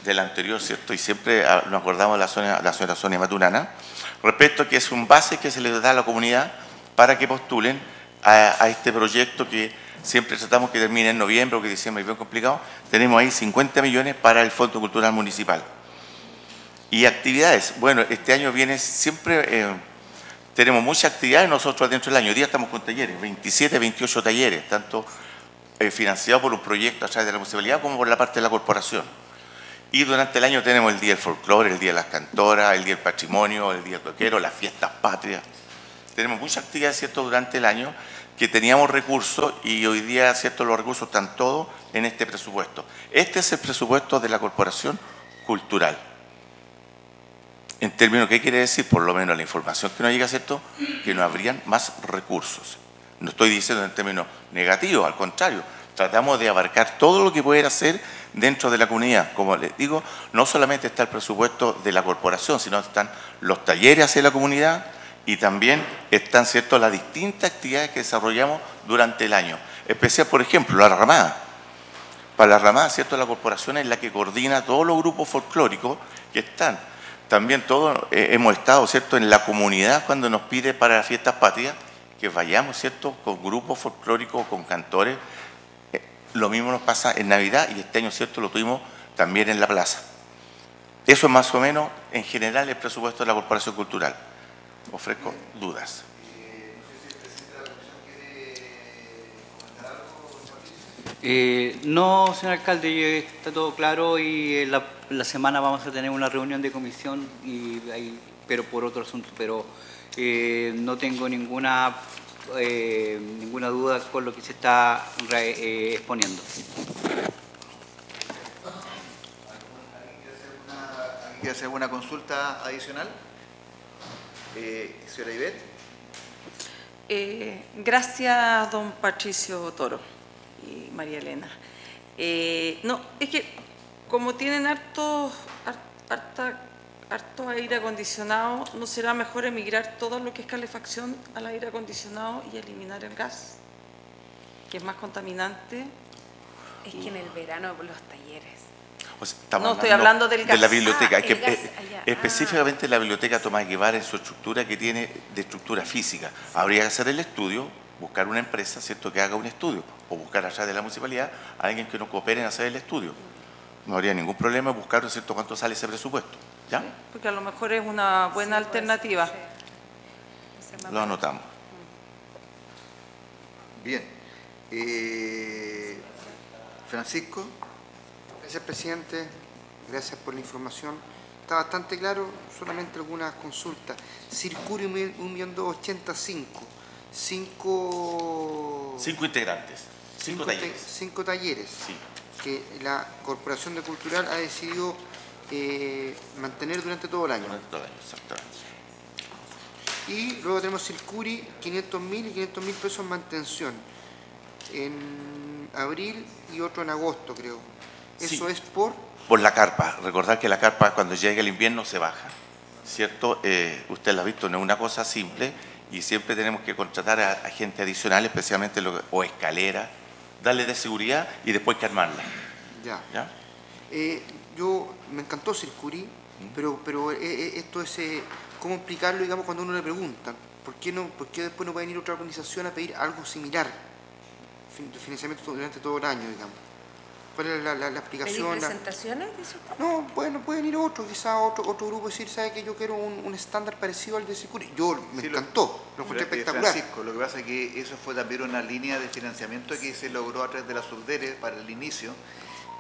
del anterior, ¿cierto? Y siempre ah, nos acordamos de la, zona, la señora Sonia Maturana, respecto a que es un base que se le da a la comunidad para que postulen a, este proyecto que siempre tratamos que termine en noviembre o que diciembre es bien complicado. Tenemos ahí 50 millones para el Fondo Cultural Municipal. Y actividades, bueno, este año viene siempre, eh, tenemos muchas actividades nosotros dentro del año. Hoy día estamos con talleres, 27, 28 talleres, tanto eh, financiados por un proyecto a través de la municipalidad como por la parte de la corporación. Y durante el año tenemos el Día del Folclore, el Día de las Cantoras, el Día del Patrimonio, el Día del Toquero, las fiestas patrias. Tenemos muchas actividades, ¿cierto?, durante el año que teníamos recursos y hoy día, ¿cierto?, los recursos están todos en este presupuesto. Este es el presupuesto de la Corporación Cultural. En términos, ¿qué quiere decir? Por lo menos la información que nos llega, ¿cierto?, que no habrían más recursos. No estoy diciendo en términos negativos, al contrario, tratamos de abarcar todo lo que puede hacer dentro de la comunidad. Como les digo, no solamente está el presupuesto de la corporación, sino están los talleres hacia la comunidad y también están ¿cierto? las distintas actividades que desarrollamos durante el año. Especial, por ejemplo, la ramada. Para la ramada, ¿cierto? la corporación es la que coordina todos los grupos folclóricos que están. también todos eh, hemos estado, ¿cierto?, en la comunidad cuando nos pide para las fiestas patrias que vayamos, ¿cierto?, con grupos folclóricos, con cantores. Eh, lo mismo nos pasa en Navidad y este año, ¿cierto?, lo tuvimos también en la plaza. Eso es más o menos, en general, el presupuesto de la Corporación Cultural. Ofrezco dudas. Eh, no, señor alcalde, está todo claro y eh, la, semana vamos a tener una reunión de comisión, pero por otro asunto, pero eh, no tengo ninguna, eh, ninguna duda con lo que se está eh, exponiendo. ¿Quiere hacer alguna consulta adicional? Eh, señora Ivette. Eh, gracias, don Patricio Toro y María Elena. Eh, no, es que como tienen harto, har- harta, harto aire acondicionado, ¿no será mejor emigrar todo lo que es calefacción al aire acondicionado y eliminar el gas, que es más contaminante? Es que en el verano los talleres. O sea, estamos No, estoy hablando del De la gas. biblioteca. Ah, que, gas, eh, allá. específicamente la biblioteca Tomás Guevara en su estructura que tiene de estructura física. Habría que hacer el estudio, buscar una empresa, ¿cierto?, que haga un estudio, o buscar allá de la municipalidad a alguien que nos coopere en hacer el estudio. No habría ningún problema buscar, ¿cierto?, cuánto sale ese presupuesto. ¿Ya? Porque a lo mejor es una buena alternativa. Lo anotamos. Bien. Eh, Francisco. Gracias, presidente. Gracias por la información. Está bastante claro, solamente algunas consultas. Circurio 1.285. Cinco... Cinco integrantes, cinco talleres. cinco talleres Sí. que la Corporación de Cultural ha decidido eh, mantener durante todo el año. Durante todo el año, exactamente. Y luego tenemos Circuri, 500 mil y 500 mil pesos en mantención. En abril y otro en agosto, creo. Eso Sí. es por... Por la carpa. Recordar que la carpa cuando llega el invierno se baja. ¿Cierto? Eh, usted lo ha visto, no es una cosa simple y siempre tenemos que contratar a, a gente adicional, especialmente lo o escalera, darle de seguridad y después que armarla. Ya. ¿Ya? Eh, yo me encantó Circurí, pero, pero eh, eh, esto es eh, cómo explicarlo, digamos, cuando uno le pregunta. ¿Por qué, no, ¿Por qué después no pueden ir a otra organización a pedir algo similar? Fin- de Financiamiento durante todo el año, digamos. ¿Cuál es la, la- la ¿Pedir explicación? La- presentaciones? dice usted? No, bueno, pueden ir otro, quizá otro, otro grupo decir, ¿sabe que yo quiero un, un estándar parecido al de Circurí? Yo me Sí, encantó, lo encontré Pero, espectacular. Francisco, lo que pasa es que eso fue también una línea de financiamiento que se logró a través de la Subdere para el inicio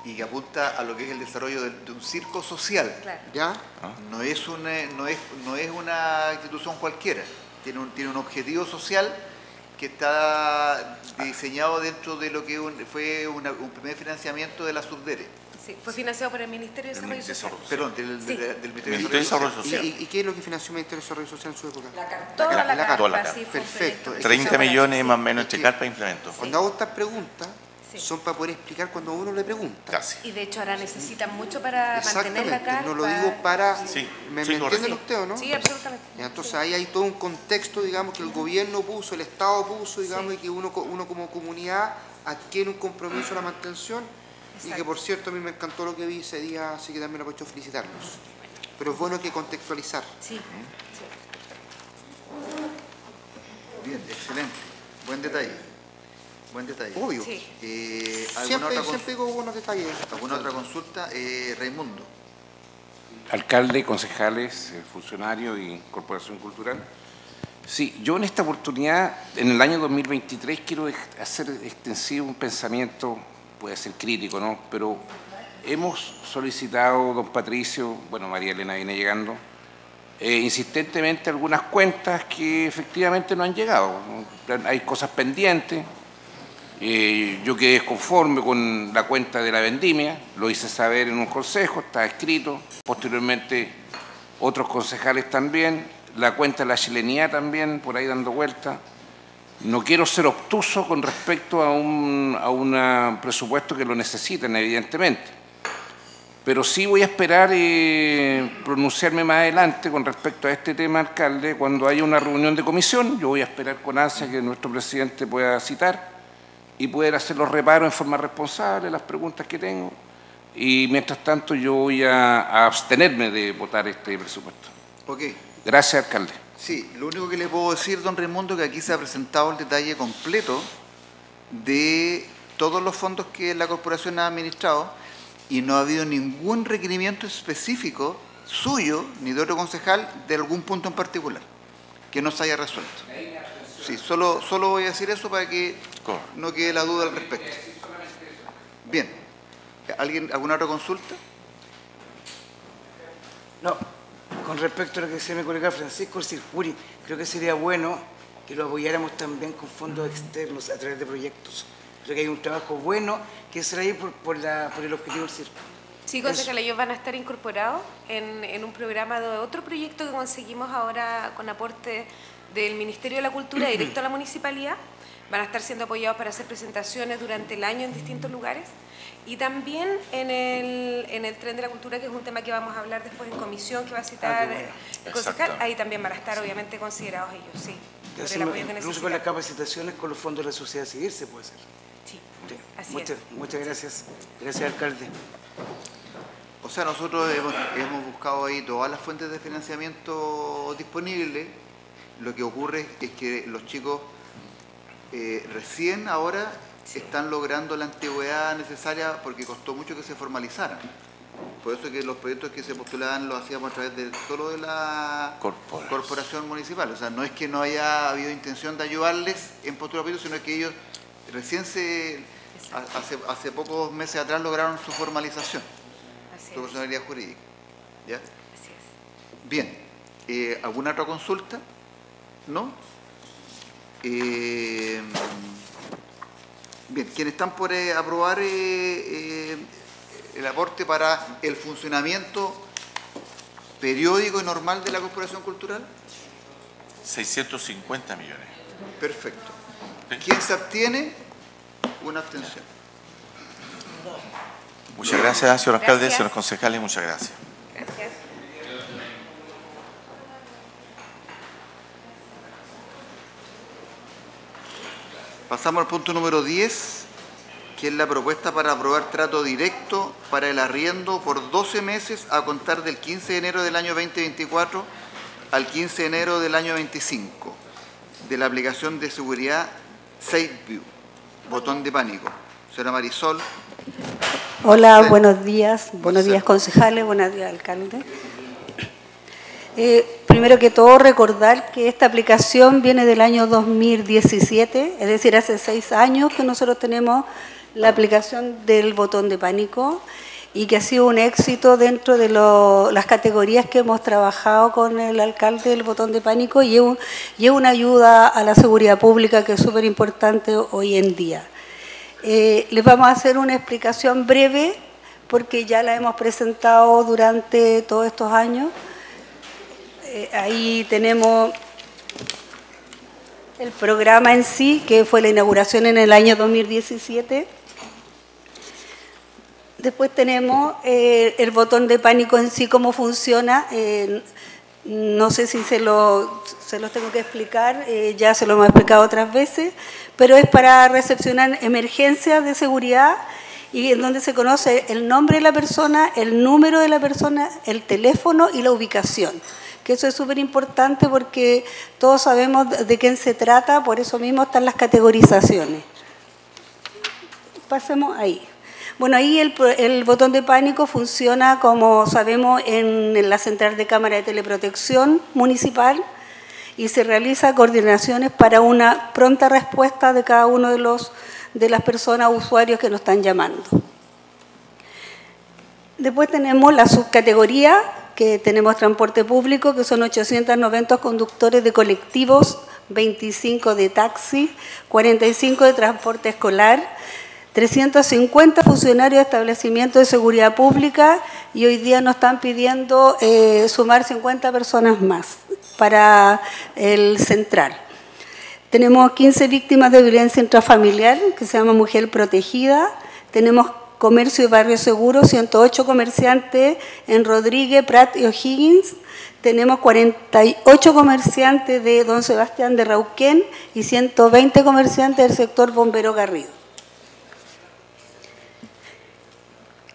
y que apunta a lo que es el desarrollo de, de un circo social. Claro. ¿Ya? No es una, no es, no es una institución cualquiera, tiene un, tiene un objetivo social que está diseñado dentro de lo que un- fue una- un primer financiamiento de la Subdere. Sí, fue financiado por el Ministerio de Desarrollo Social. Perdón, del, Sí. del- del Ministerio Ministerio de de Desarrollo Desarrollo ¿Y, Social. y- y qué es lo que financió el Ministerio de Desarrollo Social en su época? Toda la, la carpa, toda la sí, carpa. fue un Perfecto. proyecto. 30 millones más o menos Es entre que- carpa implemento. Cuando hago estas preguntas, son para poder explicar cuando uno le pregunta. Casi. Y de hecho ahora necesitan mucho para mantener la carpa. no lo digo para... Sí, ¿Me, sí, me correcto. entiende usted o no? Sí, absolutamente. Entonces ahí hay todo un contexto, digamos, que el gobierno puso, el Estado puso, digamos, Sí. y que uno, co- uno como comunidad adquiere un compromiso a la mantención. Y que, por cierto, a mí me encantó lo que vi ese día, así que también aprovecho felicitarlos. Pero es bueno que contextualizar. Sí. Bien, excelente. Buen detalle. Buen detalle. Obvio. Sí. Eh, ¿alguna, Siempre, otra siempre digo buenos detalles. ¿Alguna otra consulta? Eh, Raimundo. alcalde, concejales, eh, funcionarios y Corporación Cultural. Sí, yo en esta oportunidad, en el año 2023, quiero hacer extensivo un pensamiento, puede ser crítico, ¿no? Pero hemos solicitado, don Patricio, bueno, María Elena viene llegando, eh, insistentemente algunas cuentas que efectivamente no han llegado. Hay cosas pendientes. Eh, yo quedé conforme con la cuenta de la vendimia, lo hice saber en un consejo, está escrito. Posteriormente, otros concejales también. La cuenta de la chilenía también, por ahí dando vuelta. No quiero ser obtuso con respecto a un presupuesto que lo necesiten, evidentemente. Pero sí voy a esperar eh, pronunciarme más adelante con respecto a este tema, alcalde, cuando haya una reunión de comisión. Yo voy a esperar con ansia que nuestro presidente pueda citar y poder hacer los reparos en forma responsable, las preguntas que tengo. y mientras tanto yo voy a, a abstenerme de votar este presupuesto. Ok. Gracias, alcalde. Sí, lo único que le puedo decir, don Raimundo, es que aquí se ha presentado el detalle completo de todos los fondos que la corporación ha administrado y no ha habido ningún requerimiento específico suyo ni de otro concejal de algún punto en particular que no se haya resuelto. Sí, solo, solo voy a decir eso para que no quede la duda al respecto. Bien. ¿Alguien, ¿Alguna otra consulta? No, con respecto a lo que decía mi colega Francisco Circuri, creo que sería bueno que lo apoyáramos también con fondos externos a través de proyectos. Creo que hay un trabajo bueno que se ahí por, por, la, por el objetivo del circo. Sí, concejal, ellos van a estar incorporados en, en, un programa de otro proyecto que conseguimos ahora con aporte del Ministerio de la Cultura directo a la municipalidad. Van a estar siendo apoyados para hacer presentaciones durante el año en distintos lugares. Y también en el, en el tren de la cultura, que es un tema que vamos a hablar después en comisión, que va a citar Ah, qué bueno. el concejal, ahí también van a estar obviamente considerados ellos, sí. el incluso con las capacitaciones con los fondos de la sociedad civil se puede hacer. Sí, así muchas, Muchas gracias. Gracias, alcalde. O sea, nosotros hemos, hemos buscado ahí todas las fuentes de financiamiento disponibles. Lo que ocurre es que los chicos eh, recién ahora están logrando la antigüedad necesaria porque costó mucho que se formalizaran. Por eso que los proyectos que se postulaban los hacíamos a través de solo de la corporación municipal. O sea, no es que no haya habido intención de ayudarles en postular proyectos, sino que ellos recién se, hace, hace pocos meses atrás lograron su formalización, su personalidad jurídica. ¿Ya? Bien, eh, ¿alguna otra consulta? ¿No? Eh, bien, quienes están por eh, aprobar eh, el aporte para el funcionamiento periódico y normal de la Corporación Cultural? 650 millones. Perfecto. ¿Quién se abstiene? Una abstención. Muchas gracias, señor alcalde, señores concejales, muchas. Gracias. Pasamos al punto número 10, que es la propuesta para aprobar trato directo para el arriendo por 12 meses a contar del 15 de enero del año 2024 al 15 de enero del año 25, de la aplicación de seguridad SafeView, botón de pánico. Señora Marisol, Hola, buenos días. Buenos días, concejales. Buenos días, alcalde. Eh, primero que todo, recordar que esta aplicación viene del año 2017, es decir, hace seis años que nosotros tenemos la aplicación del botón de pánico y que ha sido un éxito dentro de las categorías que hemos trabajado con el alcalde del botón de pánico y es, un- y es una ayuda a la seguridad pública que es súper importante hoy en día. Eh, les vamos a hacer una explicación breve porque ya la hemos presentado durante todos estos años. Eh, ahí tenemos el programa en sí, que fue la inauguración en el año 2017. Después tenemos eh, el botón de pánico en sí, cómo funciona. Eh, no sé si se, lo, se los tengo que explicar, ya se lo hemos explicado otras veces, pero es para recepcionar emergencias de seguridad y en donde se conoce el nombre de la persona, el número de la persona, el teléfono y la ubicación. Que eso es súper importante porque todos sabemos de quién se trata, por eso mismo están las categorizaciones. Pasemos ahí. Bueno, ahí el, botón de pánico funciona, como sabemos, en la central de cámara de teleprotección municipal y se realiza coordinaciones para una pronta respuesta de cada uno de los de las personas usuarios que nos están llamando. Después tenemos la subcategoría, que tenemos transporte público, que son 890 conductores de colectivos, 25 de taxi, 45 de transporte escolar, 350 funcionarios de establecimientos de seguridad pública y hoy día nos están pidiendo eh, sumar 50 personas más para el central. Tenemos 15 víctimas de violencia intrafamiliar, que se llama Mujer Protegida. Tenemos comercio y barrio seguro, 108 comerciantes en Rodríguez, Prat y O'Higgins. Tenemos 48 comerciantes de Don Sebastián de Rauquén y 120 comerciantes del sector Bombero Garrido.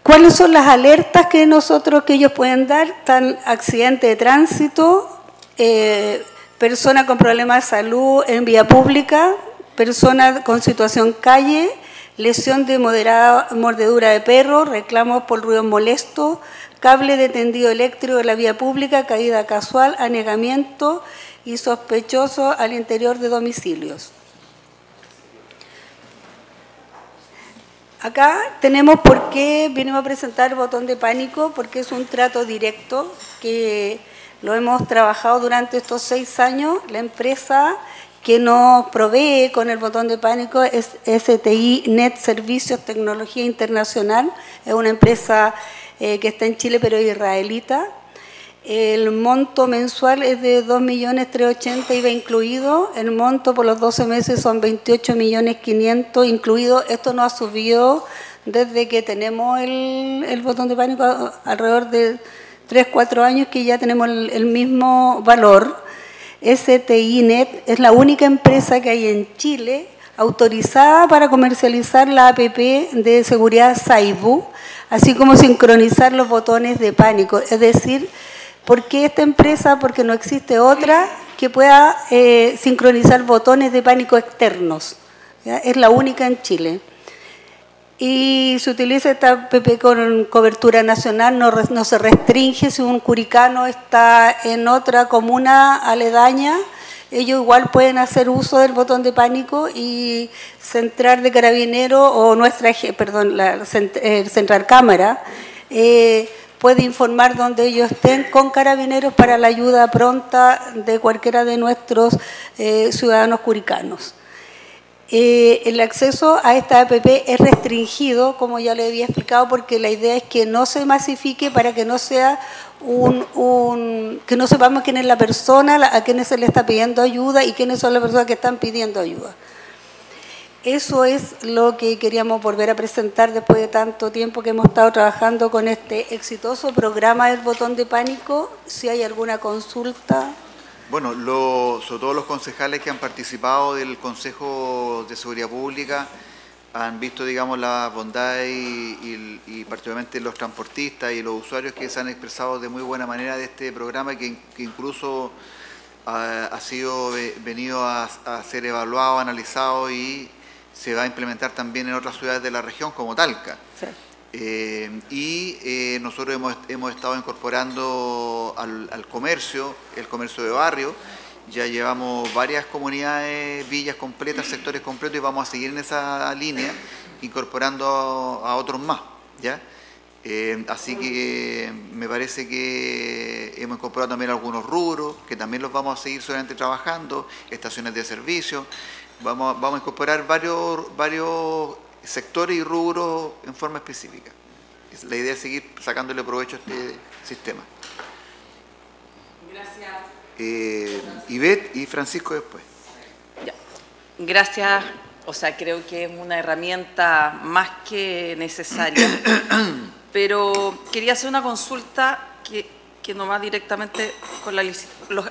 ¿Cuáles son las alertas que nosotros, que ellos pueden dar? Están accidente de tránsito, eh, persona con problemas de salud en vía pública, persona con situación calle, lesión de moderada mordedura de perro, reclamos por ruido molesto, cable de tendido eléctrico en la vía pública, caída casual, anegamiento y sospechoso al interior de domicilios. Acá tenemos por qué venimos a presentar el botón de pánico, porque es un trato directo que lo hemos trabajado durante estos seis años. La empresa que nos provee con el botón de pánico es STI Net Servicios Tecnología Internacional. Es una empresa eh, que está en Chile pero israelita. El monto mensual es de 2.380.000 IVA incluido. El monto por los 12 meses son 28.500.000 incluido. Esto no ha subido desde que tenemos el, el botón de pánico alrededor de 3, 4 años que ya tenemos el mismo valor. STINet es la única empresa que hay en Chile autorizada para comercializar la APP de seguridad Saibu, así como sincronizar los botones de pánico. Es decir, ¿Por qué esta empresa? Porque no existe otra que pueda eh, sincronizar botones de pánico externos. Es la única en Chile. Y se utiliza esta PP con cobertura nacional, no, no se restringe si un curicano está en otra comuna aledaña, ellos igual pueden hacer uso del botón de pánico y central de carabinero o nuestra, perdón, la central cámara. Eh, puede informar donde ellos estén con carabineros para la ayuda pronta de cualquiera de nuestros eh, ciudadanos curicanos. Eh, el acceso a esta APP es restringido, como ya le había explicado, porque la idea es que no se masifique para que no sea un, que no sepamos quién es la persona a quienes se le está pidiendo ayuda y quiénes son las personas que están pidiendo ayuda. Eso es lo que queríamos volver a presentar después de tanto tiempo que hemos estado trabajando con este exitoso programa del botón de pánico. Si hay alguna consulta. Bueno, sobre todo los concejales que han participado del Consejo de Seguridad Pública han visto, digamos, la bondad y, particularmente los transportistas y los usuarios que se han expresado de muy buena manera de este programa que, incluso ha, sido venido a ser evaluado, analizado y se va a implementar también en otras ciudades de la región como Talca. Eh, y eh, nosotros hemos, hemos, estado incorporando al, comercio, el comercio de barrio, ya llevamos varias comunidades, villas completas, sectores completos y vamos a seguir en esa línea incorporando a, otros más. ¿ya? Eh, así que me parece que hemos incorporado también algunos rubros, que también los vamos a seguir solamente trabajando, estaciones de servicio. Vamos, vamos a incorporar varios, varios sectores y rubros en forma específica. La idea es seguir sacándole provecho a este sistema. Gracias. Eh, Ivette y Francisco después. Gracias. O sea, creo que es una herramienta más que necesaria. pero quería hacer una consulta que, que no va directamente con la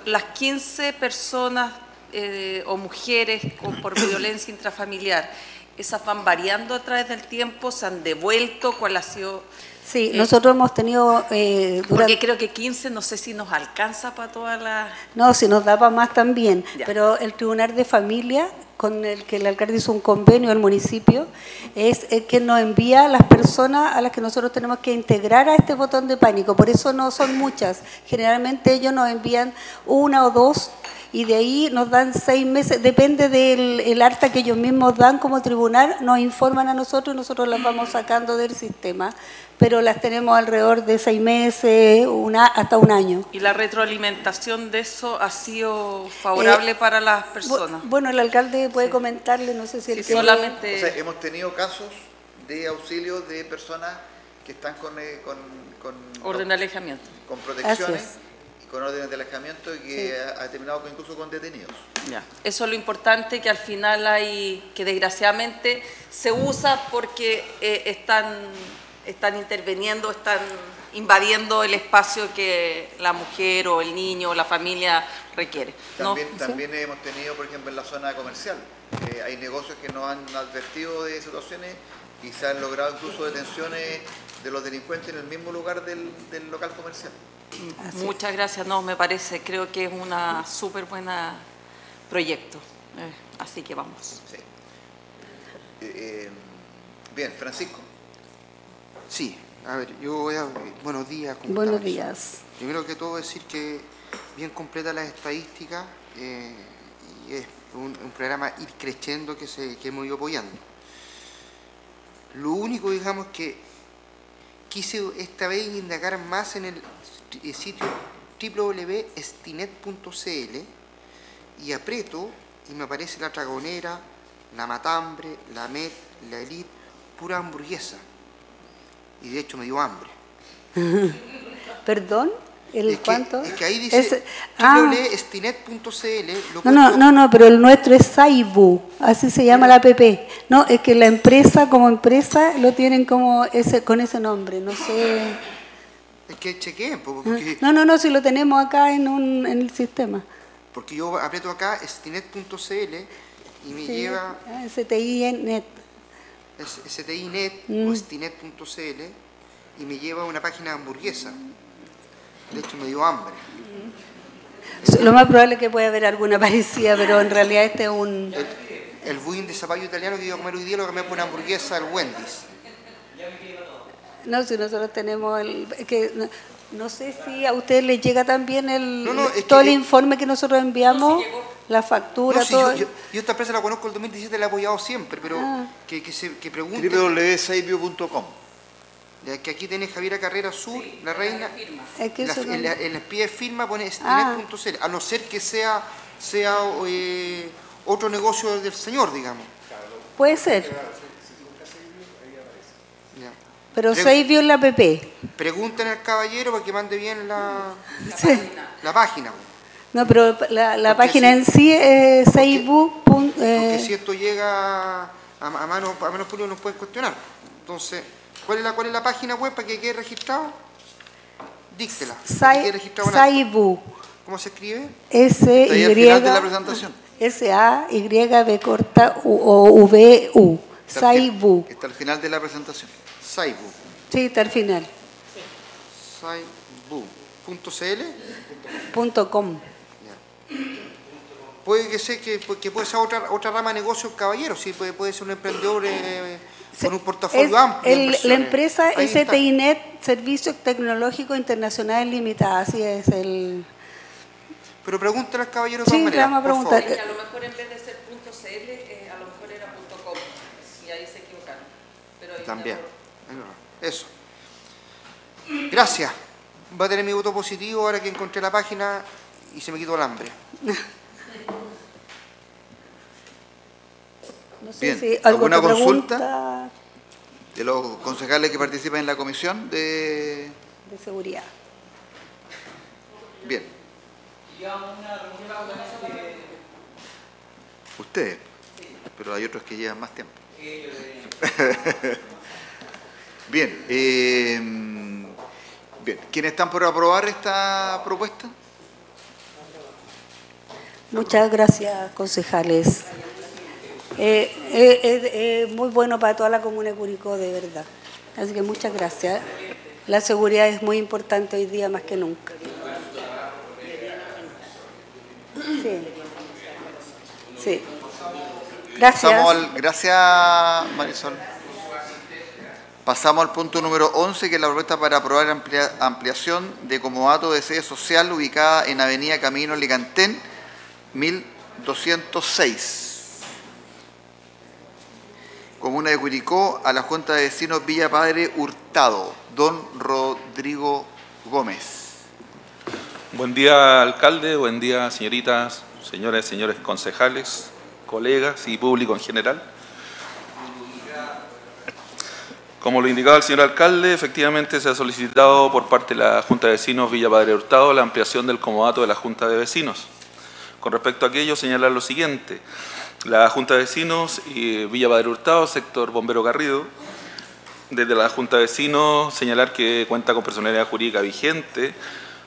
las 15 personas eh, o mujeres con, por violencia intrafamiliar, ¿esas van variando a través del tiempo? ¿Se han devuelto? ¿Cuál ha sido...? Sí, eh, nosotros hemos tenido... Eh, Porque creo que 15, no sé si nos alcanza para todas las... No, si nos da para más también, pero el Tribunal de Familia con el que el alcalde hizo un convenio al municipio, es el que nos envía a las personas a las que nosotros tenemos que integrar a este botón de pánico. Por eso no son muchas. Generalmente ellos nos envían una o dos y de ahí nos dan seis meses, depende del el acta que ellos mismos dan como tribunal, nos informan a nosotros y nosotros las vamos sacando del sistema, pero las tenemos alrededor de seis meses, una, hasta un año. ¿Y la retroalimentación de eso ha sido favorable eh, para las personas? Bueno, el alcalde puede comentarle, no sé si el solamente... O sea, hemos tenido casos de auxilio de personas que están con... Eh, con, con Orden de alejamiento. Con protecciones con órdenes de alejamiento y que ha, terminado incluso con detenidos. Ya. Eso es lo importante, que al final hay, que desgraciadamente se usa porque eh, están, están interviniendo, están invadiendo el espacio que la mujer o el niño o la familia requiere. También, también hemos tenido, por ejemplo, en la zona comercial, hay negocios que nos han advertido de situaciones y se han logrado incluso detenciones de los delincuentes en el mismo lugar del, del local comercial. Muchas gracias, no, me parece, creo que es una súper buena proyecto, eh, así que vamos. Eh, eh, bien, Francisco. Sí, a ver, yo voy a... Buenos días. ¿cómo Buenos días. Primero que todo decir que bien completa las estadísticas eh, y es un, un programa ir creciendo que, se, que hemos ido apoyando. Lo único, digamos, que quise esta vez indagar más en el eh, sitio www.estinet.cl y aprieto y me aparece la Dragonera, la Matambre, la Met, la Elite, pura hamburguesa. Y de hecho me dio hambre. ¿Perdón? ¿El Es que- cuánto? es que ahí dice Es- ah, lo no, no, no, no, pero el nuestro es Saibu, así se llama la app. No, es que la empresa como empresa lo tienen como ese con ese nombre, no sé. Es que chequeen, porque, No, no, no, si lo tenemos acá en, un, en el sistema. porque yo aprieto acá estinet.cl y me Sí, lleva ah, STI Net. es- STInet Mm. o estinet.cl y me lleva a una página de hamburguesa. De hecho me dio hambre. Lo más probable es que pueda haber alguna parecida, pero en realidad este es un... El budín de zapallo italiano que iba a comer hoy día lo cambié por una hamburguesa al Wendy's. No, si nosotros tenemos el... que no, no sé si a ustedes les llega también el, No, no, todo que- el informe que nosotros enviamos, la factura, No, sí, todo. yo, yo- yo esta empresa la conozco el 2017, la he apoyado siempre, pero Ah. que, que, se, que pregunte... www.saibio.com que aquí tiene Javiera Carrera Sur, la reina. Es que la- eso no- en, la, en la espía de firma pone Ah. a no ser que sea, sea eh, otro negocio del señor, digamos. Puede ser, Ya. pero se vio la app. Pregunten al caballero para que mande bien la, Sí. la página. No, pero la, la página si- en sí es eh, Porque si esto llega a, a manos a manos públicas nos pueden cuestionar. Entonces, ¿cuál es la, cuál es la página web para que quede registrado? Díctela. Saibu. ¿Cómo se escribe? S Está ahí al Y final de la presentación. S A Y B corta U o V U. Saibu. Está al final de la presentación. Saibu. Sí, está al final. Saibu.cl Punto com. Puede que sea que, que puede ser otra, otra rama de negocio caballero, sí, puede, puede ser un emprendedor eh, con un portafolio Es- amplio. de el- la empresa Ahí está. STINET, Servicios Tecnológicos Internacionales Limitada, así es el... Pero pregúntale al caballero de Sí, todas le maneras, vamos a por preguntar. favor. Que a lo mejor en vez de ser .cl, eh, a lo mejor era .com, y ahí se equivocaron. Pero También. Ahí va. Eso. Gracias. Va a tener mi voto positivo ahora que encontré la página y se me quitó el hambre. No sé Bien, si ¿alguna consulta? pregunta De los concejales que participan en la comisión de... De seguridad. Bien. Ustedes, pero hay otros que llevan más tiempo. Bien, eh, bien, ¿quiénes están por aprobar esta propuesta? Muchas gracias, concejales. Eh, eh, es es muy bueno para toda la comuna de Curicó, de verdad. Así que muchas gracias. La seguridad es muy importante hoy día más que nunca. Sí. Sí. Gracias. Pasamos al- gracias, Marisol. Pasamos al punto número 11, que es la propuesta para aprobar amplia- ampliación de comodato de sede social ubicada en Avenida Camino Licantén, 1206. Comuna de Curicó, a la Junta de Vecinos Villa Padre Hurtado, don Rodrigo Gómez. Buen día, alcalde. Buen día, señoritas, señores, señores concejales, colegas y público en general. Como lo indicaba el señor alcalde, efectivamente se ha solicitado por parte de la Junta de Vecinos Villa Padre Hurtado la ampliación del comodato de la Junta de Vecinos. Con respecto a aquello, señalar lo siguiente. La Junta de Vecinos y Villa Padre Hurtado, sector Bombero Garrido, desde la Junta de Vecinos señalar que cuenta con personalidad jurídica vigente.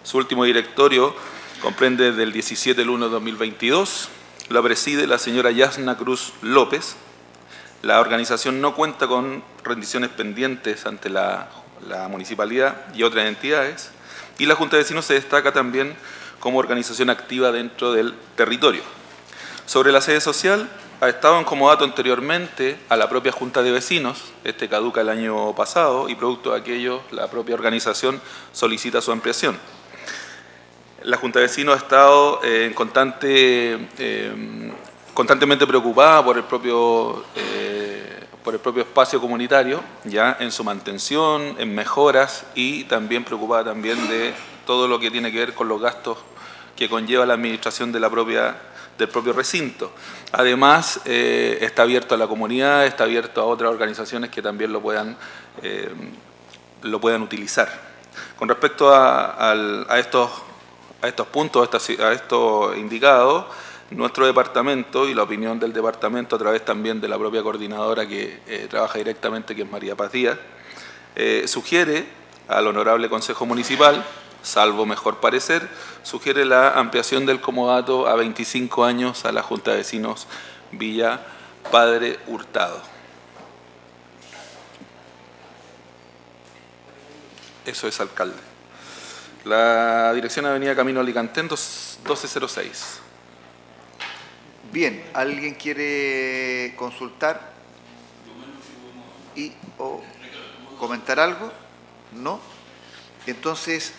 Su último directorio comprende del 17 del 1 de 2022. La preside la señora Yasna Cruz López. La organización no cuenta con rendiciones pendientes ante la, la municipalidad y otras entidades. Y la Junta de Vecinos se destaca también como organización activa dentro del territorio. Sobre la sede social, ha estado en comodato anteriormente a la propia Junta de Vecinos, este caduca el año pasado y producto de aquello la propia organización solicita su ampliación. La Junta de Vecinos ha estado eh, eh, constantemente preocupada por el propio eh, por el propio espacio comunitario, ya en su mantención, en mejoras y también preocupada también de todo lo que tiene que ver con los gastos que conlleva la administración de la propia, del propio recinto. Además, eh, está abierto a la comunidad, está abierto a otras organizaciones que también lo puedan, eh, lo puedan utilizar. Con respecto a, estos, a estos puntos, a estos indicados, nuestro departamento y la opinión del departamento a través también de la propia coordinadora que eh, trabaja directamente, que es María Paz Díaz, sugiere al Honorable Consejo Municipal, salvo mejor parecer, sugiere la ampliación del comodato a 25 años a la Junta de Vecinos Villa Padre Hurtado. Eso es alcalde. La dirección Avenida Camino Alicantén 1206. Bien, ¿alguien quiere consultar y o comentar algo? ¿No? Entonces,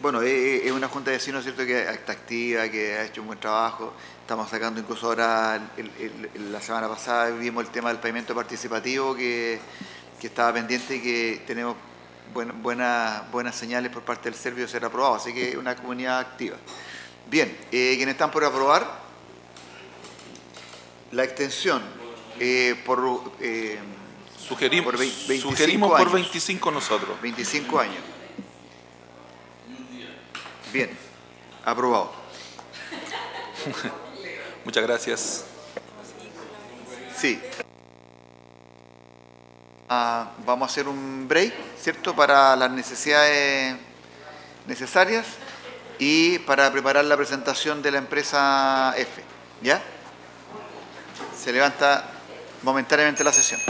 bueno, es una junta de vecinos, ¿cierto?, que está activa, que ha hecho un buen trabajo. Estamos sacando incluso ahora, la semana pasada vimos el tema del pavimento participativo que, estaba pendiente y que tenemos buenas señales por parte del Servio de ser aprobado, así que es una comunidad activa. Bien, eh, quienes están por aprobar, la extensión eh, por... Eh, sugerimos por, 25 sugerimos años. por 25 nosotros. 25 años. Bien, aprobado. Muchas gracias. Sí. Ah, vamos a hacer un break, ¿cierto? Para las necesidades necesarias y para preparar la presentación de la empresa F. ¿Ya? Se levanta momentáneamente la sesión.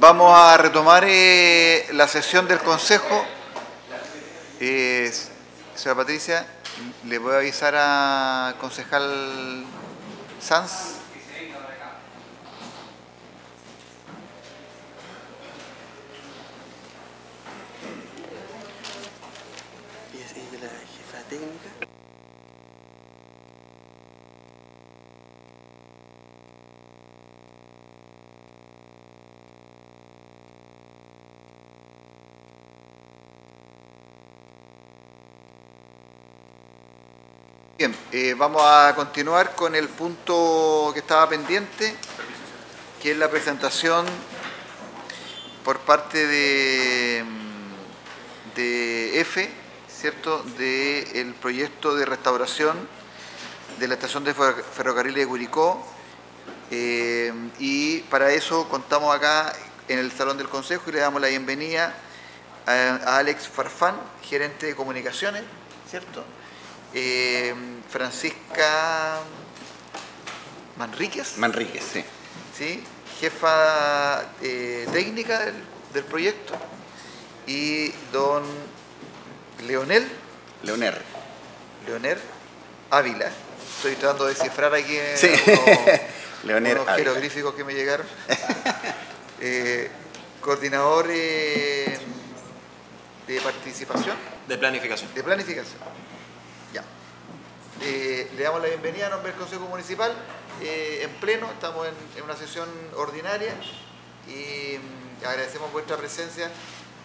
Vamos a retomar eh, la sesión del Consejo. Eh, señora Patricia, le voy a avisar a concejal Sanz. Bien, eh, vamos a continuar con el punto que estaba pendiente, que es la presentación por parte de, mm, de EFE, ¿cierto?, del proyecto de restauración de la estación de fer- ferrocarril de Curicó. Eh, y para eso contamos acá en el Salón del Consejo y le damos la bienvenida a, a Alex Farfán, gerente de comunicaciones, ¿cierto? Eh, Francisca Manríquez. Manríquez, sí. ¿sí? jefa eh, técnica del, del proyecto, y don Leonel. Leoner. Leoner Ávila. Estoy tratando de descifrar aquí eh, Sí. unos, unos jeroglíficos que me llegaron. Eh, coordinador eh, de participación. De planificación. De planificación. Eh, le damos la bienvenida a nombre del Consejo Municipal eh, en pleno, estamos en, una sesión ordinaria y mm, agradecemos vuestra presencia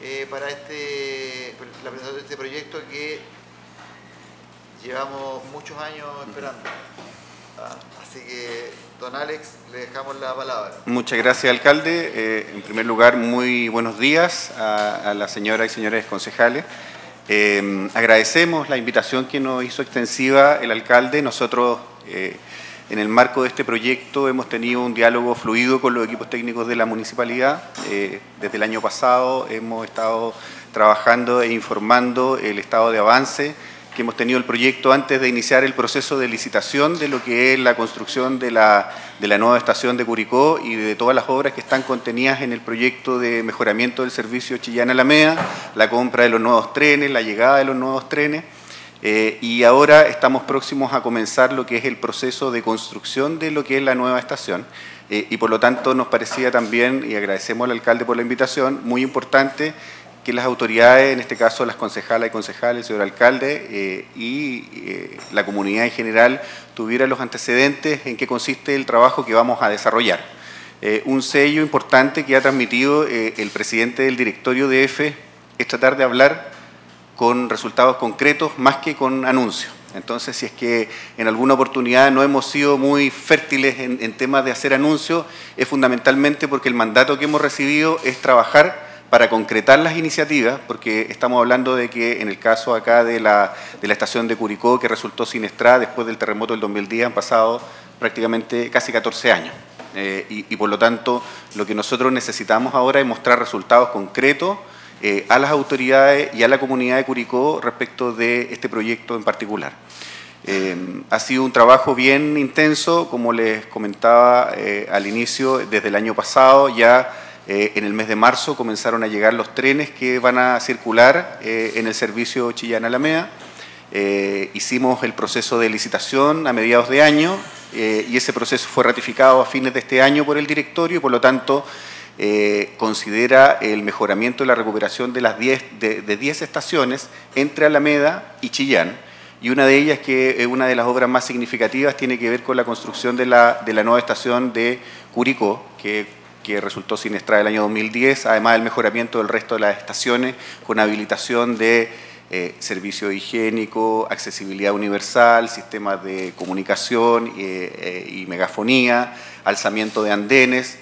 eh, para este, la presentación de este proyecto que llevamos muchos años esperando. Ah, así que, don Alex, le dejamos la palabra. Muchas gracias, alcalde. En primer lugar, muy buenos días a, a las señoras y señores concejales. Eh, agradecemos la invitación que nos hizo extensiva el alcalde. Nosotros, eh, en el marco de este proyecto, hemos tenido un diálogo fluido con los equipos técnicos de la municipalidad. Eh, desde el año pasado hemos estado trabajando e informando el estado de avance que hemos tenido el proyecto antes de iniciar el proceso de licitación de lo que es la construcción de la, de la nueva estación de Curicó y de todas las obras que están contenidas en el proyecto de mejoramiento del servicio Chillán-Alameda, la compra de los nuevos trenes, la llegada de los nuevos trenes. eh, y ahora estamos próximos a comenzar lo que es el proceso de construcción de lo que es la nueva estación. Eh, y por lo tanto nos parecía también, y agradecemos al alcalde por la invitación, muy importante que las autoridades, en este caso las concejalas y concejales, el señor alcalde eh, y eh, la comunidad en general, tuvieran los antecedentes en qué consiste el trabajo que vamos a desarrollar. Eh, un sello importante que ha transmitido el presidente del directorio de EFE es tratar de hablar con resultados concretos más que con anuncios. Entonces, si es que en alguna oportunidad no hemos sido muy fértiles en temas de hacer anuncios, es fundamentalmente porque el mandato que hemos recibido es trabajar para concretar las iniciativas, porque estamos hablando de que en el caso acá de la, de la estación de Curicó, que resultó siniestrada después del terremoto del 2010, han pasado prácticamente casi 14 años. Eh, y, por lo tanto, lo que nosotros necesitamos ahora es mostrar resultados concretos eh, a las autoridades y a la comunidad de Curicó respecto de este proyecto en particular. Eh, ha sido un trabajo bien intenso, como les comentaba al inicio, desde el año pasado ya eh, en el mes de marzo comenzaron a llegar los trenes que van a circular eh, en el servicio Chillán-Alameda. Eh, hicimos el proceso de licitación a mediados de año y ese proceso fue ratificado a fines de este año por el directorio y por lo tanto considera el mejoramiento y la recuperación de las 10 de, de 10 estaciones entre Alameda y Chillán. Y una de ellas, que es una de las obras más significativas, tiene que ver con la construcción de la, de la nueva estación de Curicó, que, que resultó siniestrada el año 2010, además del mejoramiento del resto de las estaciones, con habilitación de eh, servicio higiénico, accesibilidad universal, sistemas de comunicación eh, eh, y megafonía, alzamiento de andenes.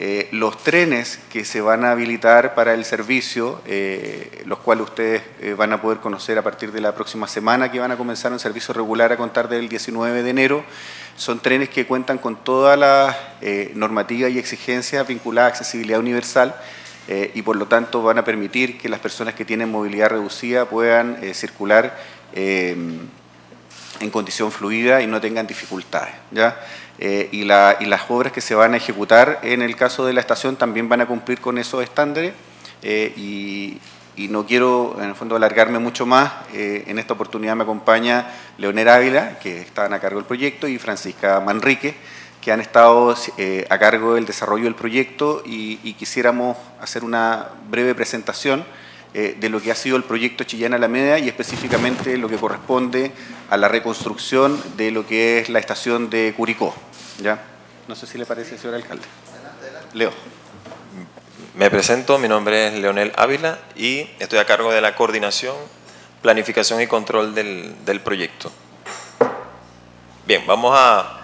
Eh, los trenes que se van a habilitar para el servicio, eh, los cuales ustedes eh, van a poder conocer a partir de la próxima semana, que van a comenzar un servicio regular a contar del 19 de enero, son trenes que cuentan con todas las normativas y exigencias vinculadas a accesibilidad universal y por lo tanto van a permitir que las personas que tienen movilidad reducida puedan circular en condición fluida y no tengan dificultades. ¿ya? Eh, y, la- y las obras que se van a ejecutar en el caso de la estación también van a cumplir con esos estándares eh, y, no quiero en el fondo alargarme mucho más. Eh, en esta oportunidad me acompaña Leonel Ávila, que están a cargo del proyecto, y Francisca Manrique, que han estado a cargo del desarrollo del proyecto y, y quisiéramos hacer una breve presentación de lo que ha sido el proyecto Chillán Alameda y específicamente lo que corresponde a la reconstrucción de lo que es la estación de Curicó. ¿Ya? No sé si le parece, señor alcalde. Leo. Me presento, mi nombre es Leonel Ávila y estoy a cargo de la coordinación, planificación y control del, del proyecto. Bien, vamos a...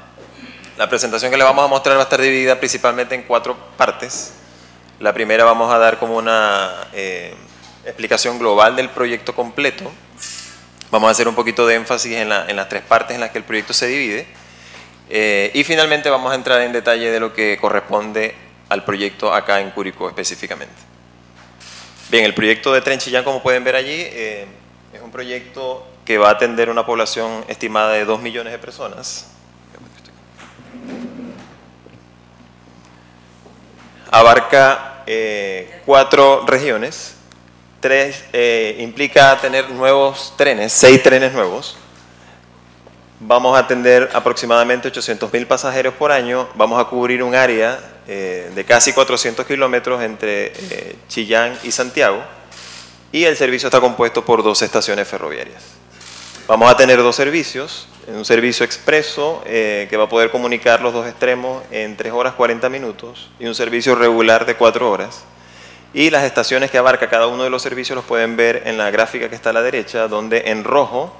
La presentación que le vamos a mostrar va a estar dividida principalmente en cuatro partes. La primera vamos a dar como una eh, explicación global del proyecto completo. Vamos a hacer un poquito de énfasis en, la- en las tres partes en las que el proyecto se divide. Eh, y finalmente vamos a entrar en detalle de lo que corresponde al proyecto acá en Curicó específicamente. Bien, el proyecto de Tren Chillán, como pueden ver allí, eh, es un proyecto que va a atender una población estimada de 2 millones de personas. Abarca eh, cuatro regiones. Tres, eh, implica tener nuevos trenes, seis trenes nuevos. Vamos a atender aproximadamente 800 mil pasajeros por año. Vamos a cubrir un área eh, de casi 400 kilómetros entre eh, Chillán y Santiago. Y el servicio está compuesto por dos estaciones ferroviarias. Vamos a tener dos servicios. Un servicio expreso eh, que va a poder comunicar los dos extremos en 3 horas 40 minutos y un servicio regular de 4 horas. Y las estaciones que abarca cada uno de los servicios los pueden ver en la gráfica que está a la derecha, donde en rojo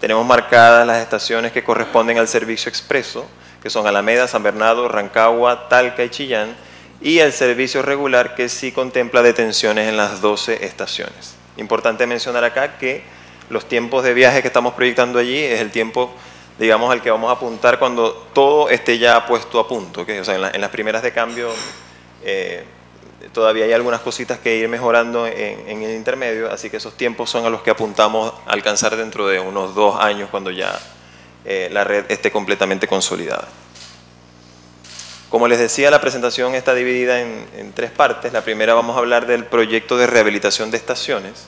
tenemos marcadas las estaciones que corresponden al servicio expreso, que son Alameda, San Bernardo, Rancagua, Talca y Chillán, y el servicio regular que sí contempla detenciones en las 12 estaciones. Importante mencionar acá que los tiempos de viaje que estamos proyectando allí es el tiempo, digamos, al que vamos a apuntar cuando todo esté ya puesto a punto. ¿ok? O sea, en las primeras de cambio eh, todavía hay algunas cositas que ir mejorando en, el intermedio, así que esos tiempos son a los que apuntamos a alcanzar dentro de unos dos años cuando ya eh, la red esté completamente consolidada. Como les decía, la presentación está dividida en, tres partes. La primera vamos a hablar del proyecto de rehabilitación de estaciones.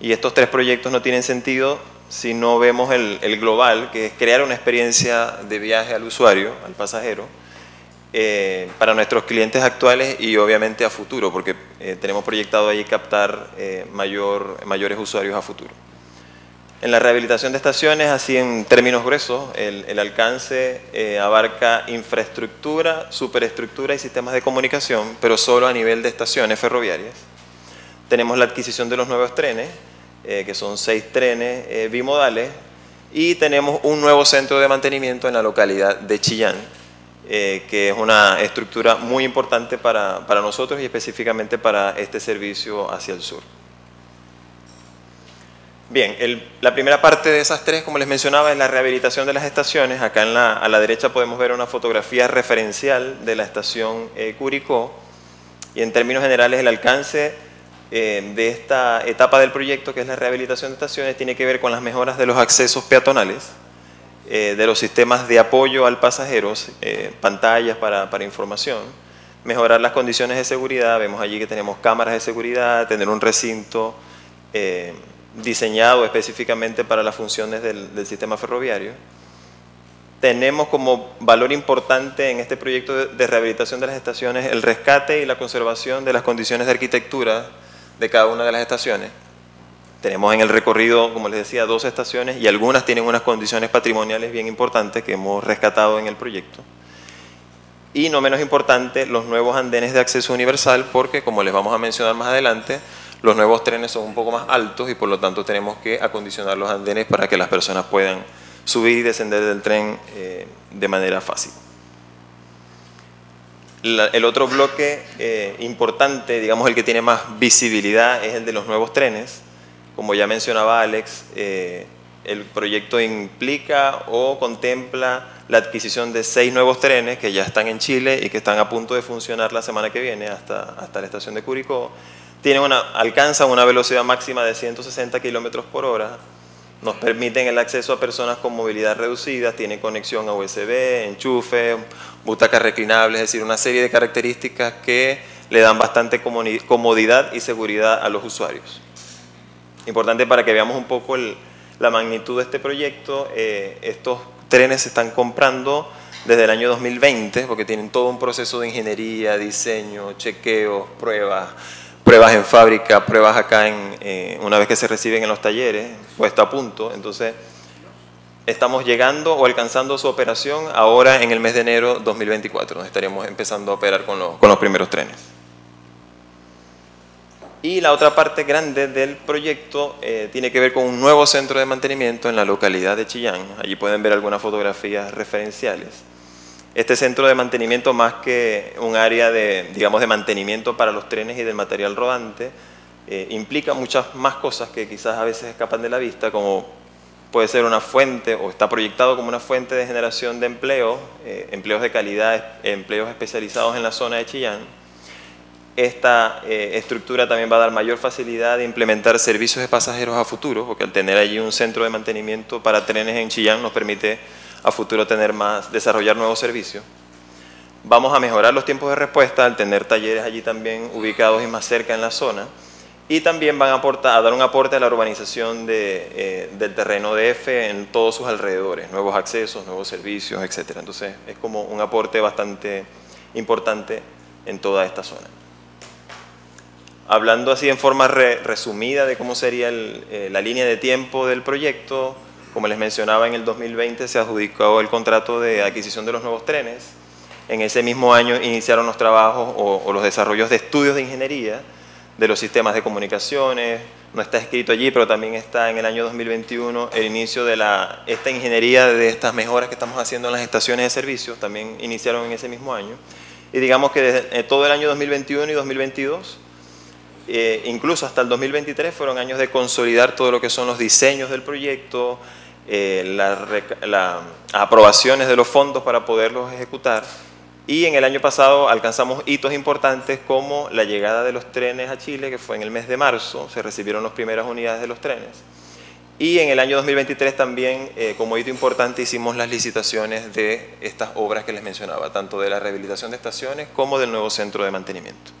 Y estos tres proyectos no tienen sentido si no vemos el global, que es crear una experiencia de viaje al usuario, al pasajero, eh, para nuestros clientes actuales y obviamente a futuro, porque eh, tenemos proyectado ahí captar eh, mayor, mayores usuarios a futuro. En la rehabilitación de estaciones, así en términos gruesos, el, el alcance eh, abarca infraestructura, superestructura y sistemas de comunicación, pero solo a nivel de estaciones ferroviarias. Tenemos la adquisición de los nuevos trenes, eh, que son seis trenes eh, bimodales, y tenemos un nuevo centro de mantenimiento en la localidad de Chillán, eh, que es una estructura muy importante para, para nosotros y específicamente para este servicio hacia el sur. Bien, la primera parte de esas tres, como les mencionaba, es la rehabilitación de las estaciones. Acá en a la derecha podemos ver una fotografía referencial de la estación eh, Curicó. Y en términos generales, el alcance eh, de esta etapa del proyecto, que es la rehabilitación de estaciones, tiene que ver con las mejoras de los accesos peatonales, eh, de los sistemas de apoyo al pasajero, eh, pantallas para, información, mejorar las condiciones de seguridad. Vemos allí que tenemos cámaras de seguridad, tener un recinto eh, diseñado específicamente para las funciones del, sistema ferroviario. Tenemos como valor importante en este proyecto de rehabilitación de las estaciones el rescate y la conservación de las condiciones de arquitectura de cada una de las estaciones. Tenemos en el recorrido, como les decía, dos estaciones y algunas tienen unas condiciones patrimoniales bien importantes que hemos rescatado en el proyecto. Y no menos importante, los nuevos andenes de acceso universal, porque como les vamos a mencionar más adelante, los nuevos trenes son un poco más altos y por lo tanto tenemos que acondicionar los andenes para que las personas puedan subir y descender del tren eh, de manera fácil. La- el otro bloque eh, importante, digamos el que tiene más visibilidad, es el de los nuevos trenes. Como ya mencionaba Alex, eh, el proyecto implica o contempla la adquisición de seis nuevos trenes que ya están en Chile y que están a punto de funcionar la semana que viene hasta, hasta la estación de Curicó. Tienen una, alcanzan una velocidad máxima de 160 kilómetros por hora Nos permiten el acceso a personas con movilidad reducida, tiene conexión a USB, enchufe, butacas reclinables, es decir, una serie de características que le dan bastante comodidad y seguridad a los usuarios. Importante para que veamos un poco la magnitud de este proyecto, eh, estos trenes se están comprando desde el año 2020, porque tienen todo un proceso de ingeniería, diseño, chequeos, pruebas, pruebas en fábrica, pruebas acá en, eh, una vez que se reciben en los talleres, puesto a punto. Entonces, estamos llegando o alcanzando su operación ahora en el mes de enero 2024, donde estaríamos empezando a operar con los primeros trenes. Y la otra parte grande del proyecto eh, tiene que ver con un nuevo centro de mantenimiento en la localidad de Chillán. Allí pueden ver algunas fotografías referenciales. Este centro de mantenimiento, más que un área de, digamos, de mantenimiento para los trenes y del material rodante, eh, implica muchas más cosas que quizás a veces escapan de la vista, como puede ser una fuente o está proyectado como una fuente de generación de empleo, eh, empleos de calidad, empleos especializados en la zona de Chillán, esta eh, estructura también va a dar mayor facilidad de implementar servicios de pasajeros a futuro, porque al tener allí un centro de mantenimiento para trenes en Chillán nos permite a futuro tener más, desarrollar nuevos servicios. Vamos a mejorar los tiempos de respuesta al tener talleres allí también ubicados y más cerca en la zona. Y también van a, aportar, a dar un aporte a la urbanización de, eh, del terreno de F en todos sus alrededores, nuevos accesos, nuevos servicios, etc. Entonces es como un aporte bastante importante en toda esta zona. Hablando así en forma resumida de cómo sería eh, la línea de tiempo del proyecto, como les mencionaba, en el 2020 se adjudicó el contrato de adquisición de los nuevos trenes. En ese mismo año iniciaron los trabajos o, los desarrollos de estudios de ingeniería de los sistemas de comunicaciones. No está escrito allí, pero también está en el año 2021 el inicio de esta ingeniería de estas mejoras que estamos haciendo en las estaciones de servicios. También iniciaron en ese mismo año. Y digamos que desde eh, todo el año 2021 y 2022 eh, incluso hasta el 2023 fueron años de consolidar todo lo que son los diseños del proyecto, eh, las aprobaciones de los fondos para poderlos ejecutar. Y en el año pasado alcanzamos hitos importantes como la llegada de los trenes a Chile, que fue en el mes de marzo, se recibieron las primeras unidades de los trenes. Y en el año 2023 también, eh, como hito importante, hicimos las licitaciones de estas obras que les mencionaba, tanto de la rehabilitación de estaciones como del nuevo centro de mantenimiento.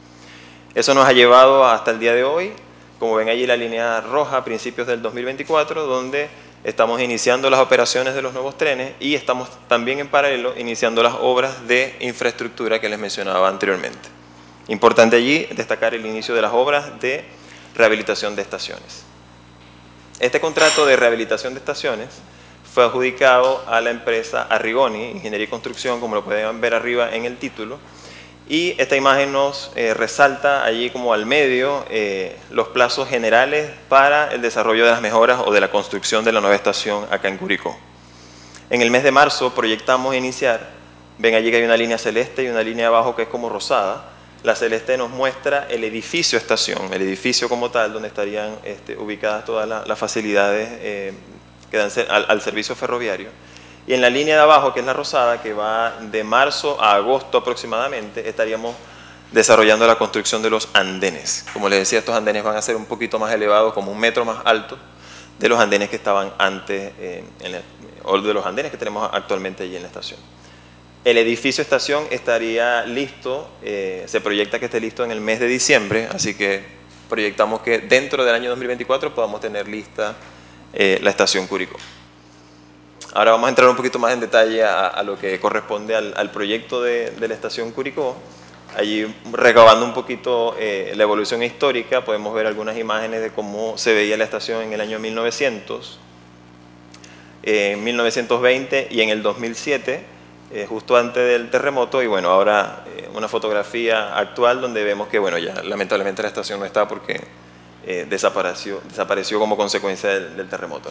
Eso nos ha llevado hasta el día de hoy, como ven allí la línea roja principios del 2024, donde estamos iniciando las operaciones de los nuevos trenes y estamos también en paralelo iniciando las obras de infraestructura que les mencionaba anteriormente. Importante allí destacar el inicio de las obras de rehabilitación de estaciones. Este contrato de rehabilitación de estaciones fue adjudicado a la empresa Arrigoni, Ingeniería y Construcción, como lo pueden ver arriba en el título, y esta imagen nos eh, resalta allí como al medio eh, los plazos generales para el desarrollo de las mejoras o de la construcción de la nueva estación acá en Curicó. En el mes de marzo proyectamos iniciar, ven allí que hay una línea celeste y una línea abajo que es como rosada. La celeste nos muestra el edificio estación, el edificio como tal, donde estarían este, ubicadas todas las facilidades eh, que dan al servicio ferroviario. Y en la línea de abajo, que es la rosada, que va de marzo a agosto aproximadamente, estaríamos desarrollando la construcción de los andenes. Como les decía, estos andenes van a ser un poquito más elevados, como un metro más alto de los andenes que estaban antes, eh, o de los andenes que tenemos actualmente allí en la estación. El edificio estación estaría listo, eh, se proyecta que esté listo en el mes de diciembre, así que proyectamos que dentro del año 2024 podamos tener lista eh, la estación Curicó. Ahora vamos a entrar un poquito más en detalle a, lo que corresponde al, proyecto de, la estación Curicó. Allí, recabando un poquito eh, la evolución histórica, podemos ver algunas imágenes de cómo se veía la estación en el año 1900, en 1920 y en el 2007, eh, justo antes del terremoto. Y bueno, ahora eh, una fotografía actual donde vemos que, bueno, ya lamentablemente la estación no está porque desapareció, desapareció como consecuencia del, terremoto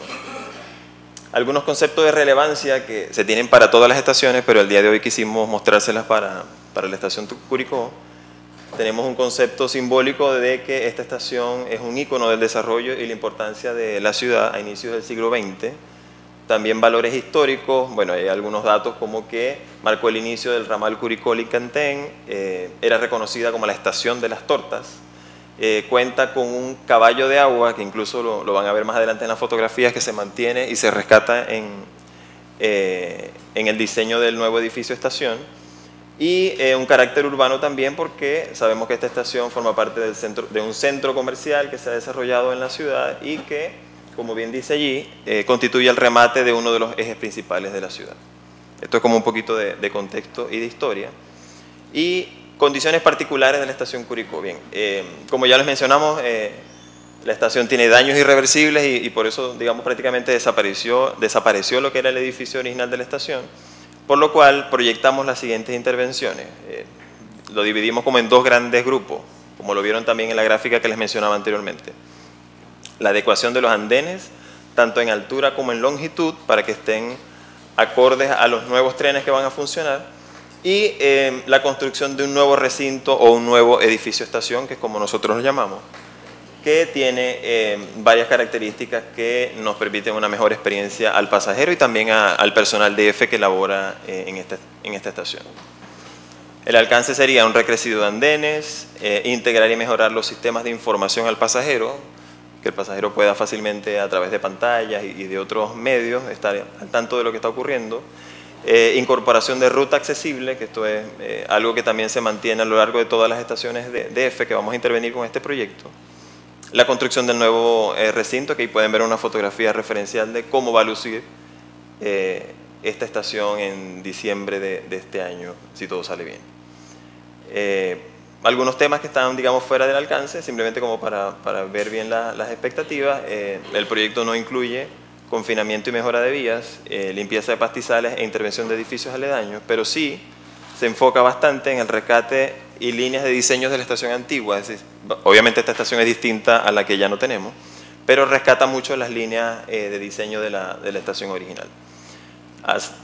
algunos conceptos de relevancia que se tienen para todas las estaciones, pero el día de hoy quisimos mostrárselas para, para la estación Curicó. Tenemos un concepto simbólico de que esta estación es un icono del desarrollo y la importancia de la ciudad a inicios del siglo XX. También valores históricos, bueno, hay algunos datos como que marcó el inicio del ramal Curicó-Licantén, eh, era reconocida como la estación de las tortas, Eh, cuenta con un caballo de agua, que incluso lo, van a ver más adelante en las fotografías, que se mantiene y se rescata en, eh, en el diseño del nuevo edificio estación. Y eh, un carácter urbano también porque sabemos que esta estación forma parte del centro, de un centro comercial que se ha desarrollado en la ciudad y que, como bien dice allí, constituye el remate de uno de los ejes principales de la ciudad. Esto es como un poquito de, de contexto y de historia. Y condiciones particulares de la estación Curicó. Bien, eh, como ya les mencionamos, eh, la estación tiene daños irreversibles y, y por eso, digamos, prácticamente desapareció, desapareció lo que era el edificio original de la estación, por lo cual proyectamos las siguientes intervenciones. Eh, lo dividimos como en dos grandes grupos, como lo vieron también en la gráfica que les mencionaba anteriormente. La adecuación de los andenes, tanto en altura como en longitud, para que estén acordes a los nuevos trenes que van a funcionar, y eh, la construcción de un nuevo recinto o un nuevo edificio estación, que es como nosotros lo llamamos, que tiene eh, varias características que nos permiten una mejor experiencia al pasajero y también a- al personal DF que labora eh, en, esta, en esta estación. El alcance sería un recrecido de andenes, eh, integrar y mejorar los sistemas de información al pasajero, que el pasajero pueda fácilmente a través de pantallas y, y de otros medios estar al tanto de lo que está ocurriendo. Eh, incorporación de ruta accesible, que esto es eh, algo que también se mantiene a lo largo de todas las estaciones de DF que vamos a intervenir con este proyecto. La construcción del nuevo eh, recinto, que ahí pueden ver una fotografía referencial de cómo va a lucir eh, esta estación en diciembre de, de este año, si todo sale bien. Eh, algunos temas que están, digamos, fuera del alcance, simplemente como para, para ver bien la- las expectativas. Eh, el proyecto no incluye confinamiento y mejora de vías, eh, limpieza de pastizales e intervención de edificios aledaños, pero sí se enfoca bastante en el rescate y líneas de diseños de la estación antigua. Obviamente esta estación es distinta a la que ya no tenemos, pero rescata mucho las líneas eh, de diseño de la, estación original.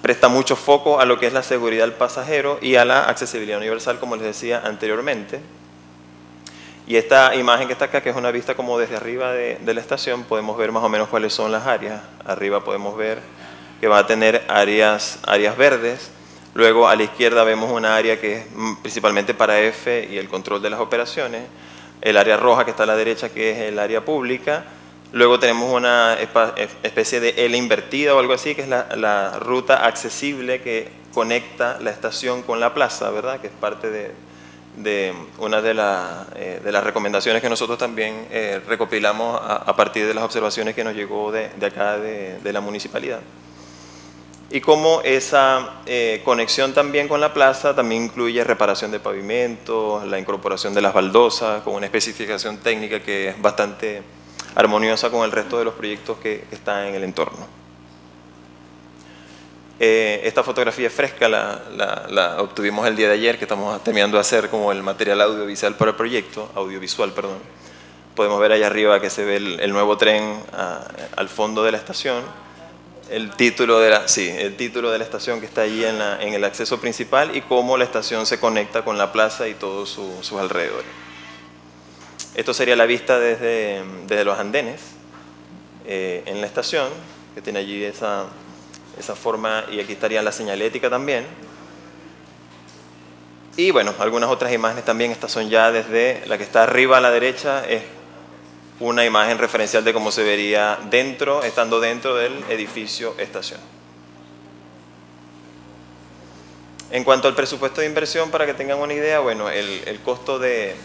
Presta mucho foco a lo que es la seguridad del pasajero y a la accesibilidad universal, como les decía anteriormente. Y esta imagen que está acá, que es una vista como desde arriba de, la estación, podemos ver más o menos cuáles son las áreas. Arriba podemos ver que va a tener áreas, áreas verdes. Luego a la izquierda vemos una área que es principalmente para F y el control de las operaciones. El área roja que está a la derecha que es el área pública. Luego tenemos una especie de L invertida o algo así, que es la, la ruta accesible que conecta la estación con la plaza, ¿verdad? Que es parte de, de una de, la- eh, de las recomendaciones que nosotros también eh, recopilamos a, partir de las observaciones que nos llegó de, de acá de, de la municipalidad. Y como esa eh, conexión también con la plaza también incluye reparación de pavimentos, la incorporación de las baldosas, con una especificación técnica que es bastante armoniosa con el resto de los proyectos que, que están en el entorno. Eh, esta fotografía fresca la, la- la obtuvimos el día de ayer, que estamos terminando de hacer como el material audiovisual para el proyecto, audiovisual, perdón. Podemos ver allá arriba que se ve el, el nuevo tren ah, al fondo de la estación. El título, de la, sí, el título de la estación que está allí en, la- en el acceso principal y cómo la estación se conecta con la plaza y todos su- sus alrededores. Esto sería la vista desde, desde los andenes eh, en la estación, que tiene allí esa, esa forma, y aquí estaría la señalética también. Y bueno, algunas otras imágenes también, estas son ya desde la que está arriba a la derecha, es una imagen referencial de cómo se vería dentro, estando dentro del edificio estación. En cuanto al presupuesto de inversión, para que tengan una idea, bueno, el, el costo de,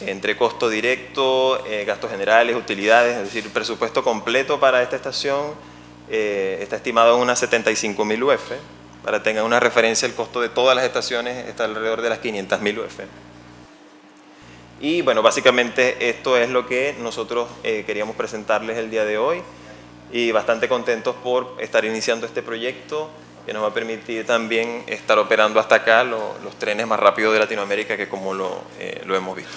entre costo directo, eh, gastos generales, utilidades, es decir, presupuesto completo para esta estación eh, está estimado en unas 75 mil UF. Para que tengan una referencia, el costo de todas las estaciones está alrededor de las 500 mil UF. Y bueno, básicamente esto es lo que nosotros eh, queríamos presentarles el día de hoy y bastante contentos por estar iniciando este proyecto que nos va a permitir también estar operando hasta acá lo- los trenes más rápidos de Latinoamérica que como lo, eh, lo hemos visto.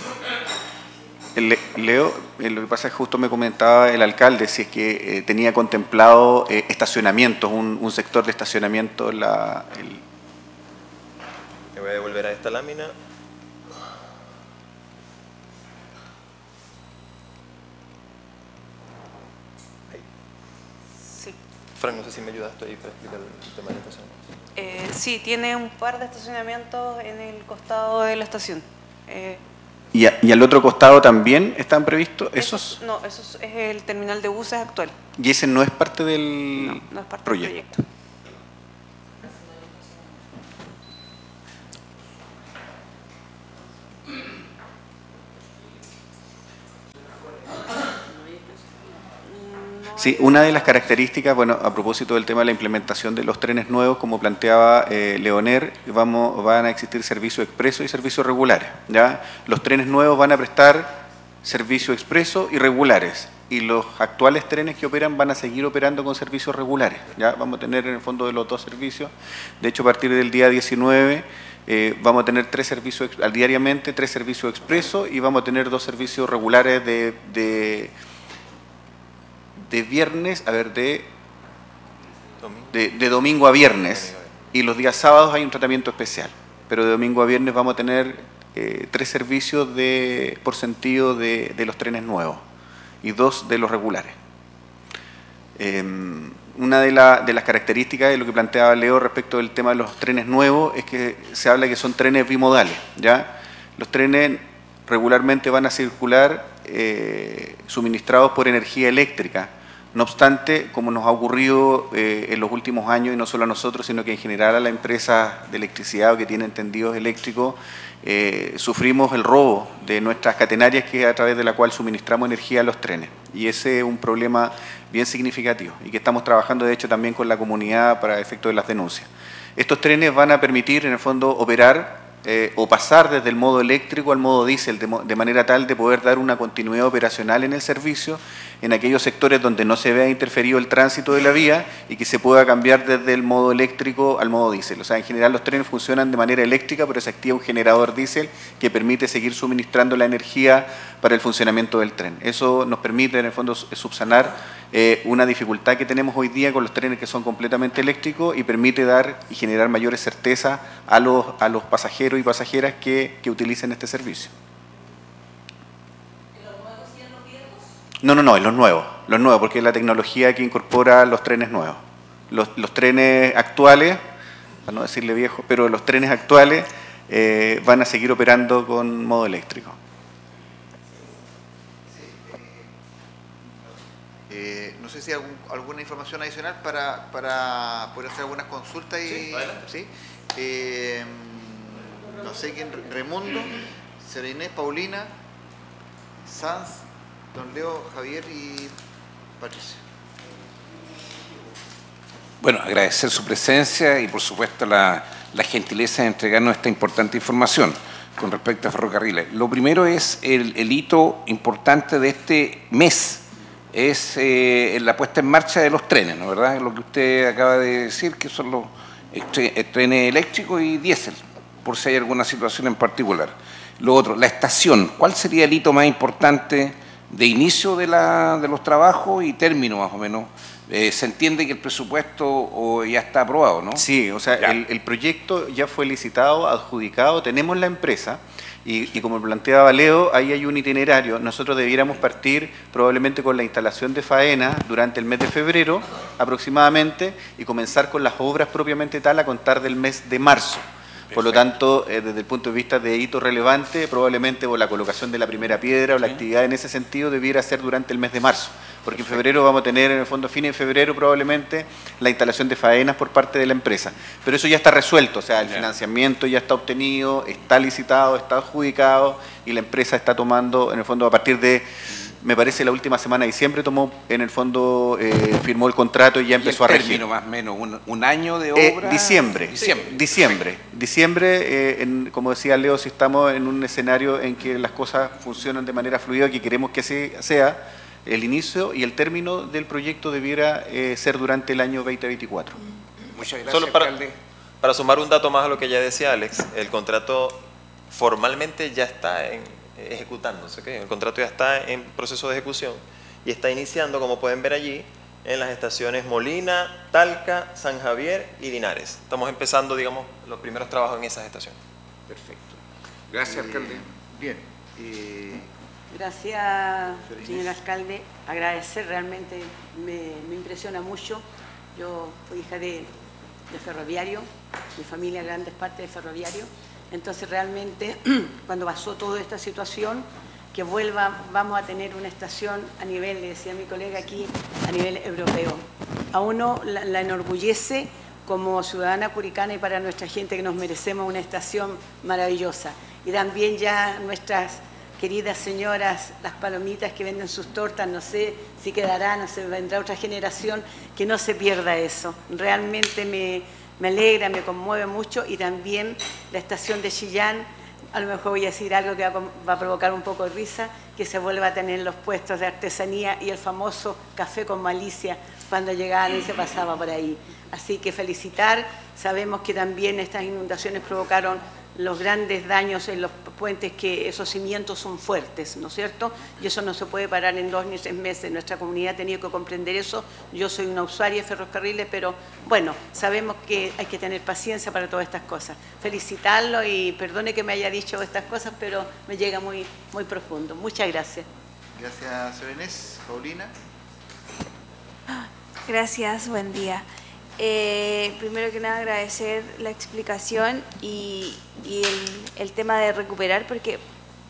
Le- Leo, eh, lo que pasa es que justo me comentaba el alcalde si es que eh, tenía contemplado eh, estacionamientos, un, un sector de estacionamiento, la, el- Me voy a devolver a esta lámina. Sí. Frank, no sé si me ayudas tú ahí para explicar el tema de la estación. Eh, sí, tiene un par de estacionamientos en el costado de la estación. ¿Y, a- y al otro costado también están previstos esos? No, eso es el terminal de buses actual. ¿Y ese no es parte del No es parte del proyecto? Sí, una de las características, bueno, a propósito del tema de la implementación de los trenes nuevos, como planteaba eh, Leoner, vamos, van a existir servicios expresos y servicios regulares. ¿ya? Los trenes nuevos van a prestar servicio expreso y regulares, y los actuales trenes que operan van a seguir operando con servicios regulares. ¿ya? Vamos a tener en el fondo de los dos servicios. De hecho, a partir del día 19 eh, vamos a tener tres servicios diariamente, tres servicios expresos y vamos a tener dos servicios regulares de- de de viernes, a ver, de, de, de domingo a viernes. Y los días sábados hay un tratamiento especial. Pero de domingo a viernes vamos a tener eh, tres servicios de, por sentido de, de los trenes nuevos y dos de los regulares. Eh, una de, la- de las características de lo que planteaba Leo respecto del tema de los trenes nuevos es que se habla que son trenes bimodales. ¿ya? Los trenes regularmente van a circular eh, suministrados por energía eléctrica. No obstante, como nos ha ocurrido eh, en los últimos años, y no solo a nosotros, sino que en general a las empresas de electricidad o que tienen tendidos eléctricos, eh, sufrimos el robo de nuestras catenarias que a través de la cual suministramos energía a los trenes. Y ese es un problema bien significativo y que estamos trabajando de hecho también con la comunidad para efecto de las denuncias. Estos trenes van a permitir en el fondo operar eh, o pasar desde el modo eléctrico al modo diésel, de, de manera tal de poder dar una continuidad operacional en el servicio en aquellos sectores donde no se vea interferido el tránsito de la vía y que se pueda cambiar desde el modo eléctrico al modo diésel. O sea, en general los trenes funcionan de manera eléctrica, pero se activa un generador diésel que permite seguir suministrando la energía para el funcionamiento del tren. Eso nos permite, en el fondo, su- subsanar eh, una dificultad que tenemos hoy día con los trenes que son completamente eléctricos y permite dar y generar mayores certezas a los, a los pasajeros y pasajeras que, que utilicen este servicio. No, no, no, en los nuevos, los nuevos, porque es la tecnología que incorpora los trenes nuevos. Los, los trenes actuales, para no decirle viejos, pero los trenes actuales eh, van a seguir operando con modo eléctrico. Eh, no sé si hay algún- alguna información adicional para, para poder hacer algunas consultas y Sí. Eh, no sé quién, Remundo, Sara Inés, Paulina, Sanz, Don Leo, Javier y Patricia. Bueno, agradecer su presencia y por supuesto la, la gentileza de entregarnos esta importante información con respecto a ferrocarriles. Lo primero es el, el hito importante de este mes, es eh, la puesta en marcha de los trenes, ¿no verdad? Lo que usted acaba de decir, que son los eh, tre- trenes eléctricos y diésel, por si hay alguna situación en particular. Lo otro, la estación, ¿cuál sería el hito más importante de inicio de, la, de los trabajos y término más o menos? Eh, se entiende que el presupuesto ya está aprobado, ¿no? Sí, o sea, el, el proyecto ya fue licitado, adjudicado, tenemos la empresa y, y como planteaba Leo, ahí hay un itinerario. Nosotros debiéramos partir probablemente con la instalación de faena durante el mes de febrero aproximadamente y comenzar con las obras propiamente tal a contar del mes de marzo. Por lo tanto, eh, desde el punto de vista de hito relevante, probablemente o la colocación de la primera piedra o la actividad en ese sentido debiera ser durante el mes de marzo, porque en febrero vamos a tener, en el fondo, fines de febrero probablemente, la instalación de faenas por parte de la empresa. Pero eso ya está resuelto, o sea, el financiamiento ya está obtenido, está licitado, está adjudicado y la empresa está tomando, en el fondo, a partir de, me parece, la última semana de diciembre, tomó, en el fondo, eh, firmó el contrato y ya ¿Y el empezó a regir. más o menos? ¿Un, un año de Eh, obra? diciembre. Diciembre. Diciembre. Diciembre, eh, en- como decía Leo, si estamos en un escenario en que las cosas funcionan de manera fluida, que queremos que así sea, el inicio y el término del proyecto debiera eh, ser durante el año 2024. Muchas gracias, Solo para, alcalde. para sumar un dato más a lo que ya decía Alex, el contrato formalmente ya está en- ejecutándose, ¿ok? el contrato ya está en proceso de ejecución y está iniciando, como pueden ver allí, en las estaciones Molina, Talca, San Javier y Linares. Estamos empezando, digamos, los primeros trabajos en esas estaciones. Perfecto. Gracias, alcalde. Bien. eh, Gracias, señor alcalde. Agradecer realmente, me, me impresiona mucho. Yo fui hija de, de ferroviario, mi familia grandes partes de ferroviario, Entonces realmente cuando pasó toda esta situación, que vuelva, vamos a tener una estación a nivel, le decía mi colega aquí, a nivel europeo. A uno la, la enorgullece como ciudadana curicana y para nuestra gente que nos merecemos una estación maravillosa. Y también ya nuestras queridas señoras, las palomitas que venden sus tortas, no sé si quedará, no sé, vendrá otra generación, que no se pierda eso. Realmente me, me alegra, me conmueve mucho y también la estación de Chillán, a lo mejor voy a decir algo que va a, provocar un poco de risa, que se vuelva a tener los puestos de artesanía y el famoso café con malicia cuando llegaban y se pasaba por ahí. Así que felicitar, sabemos que también estas inundaciones provocaron los grandes daños en los puentes, que esos cimientos son fuertes, ¿no es cierto? Y eso no se puede parar en dos ni tres meses. Nuestra comunidad ha tenido que comprender eso. Yo soy una usuaria de ferrocarriles, pero bueno, sabemos que hay que tener paciencia para todas estas cosas. Felicitarlo y perdone que me haya dicho estas cosas, pero me llega muy, muy profundo. Muchas gracias. Gracias, señora Inés. Paulina. Gracias, buen día. Eh, primero que nada agradecer la explicación y, y el, el tema de recuperar, porque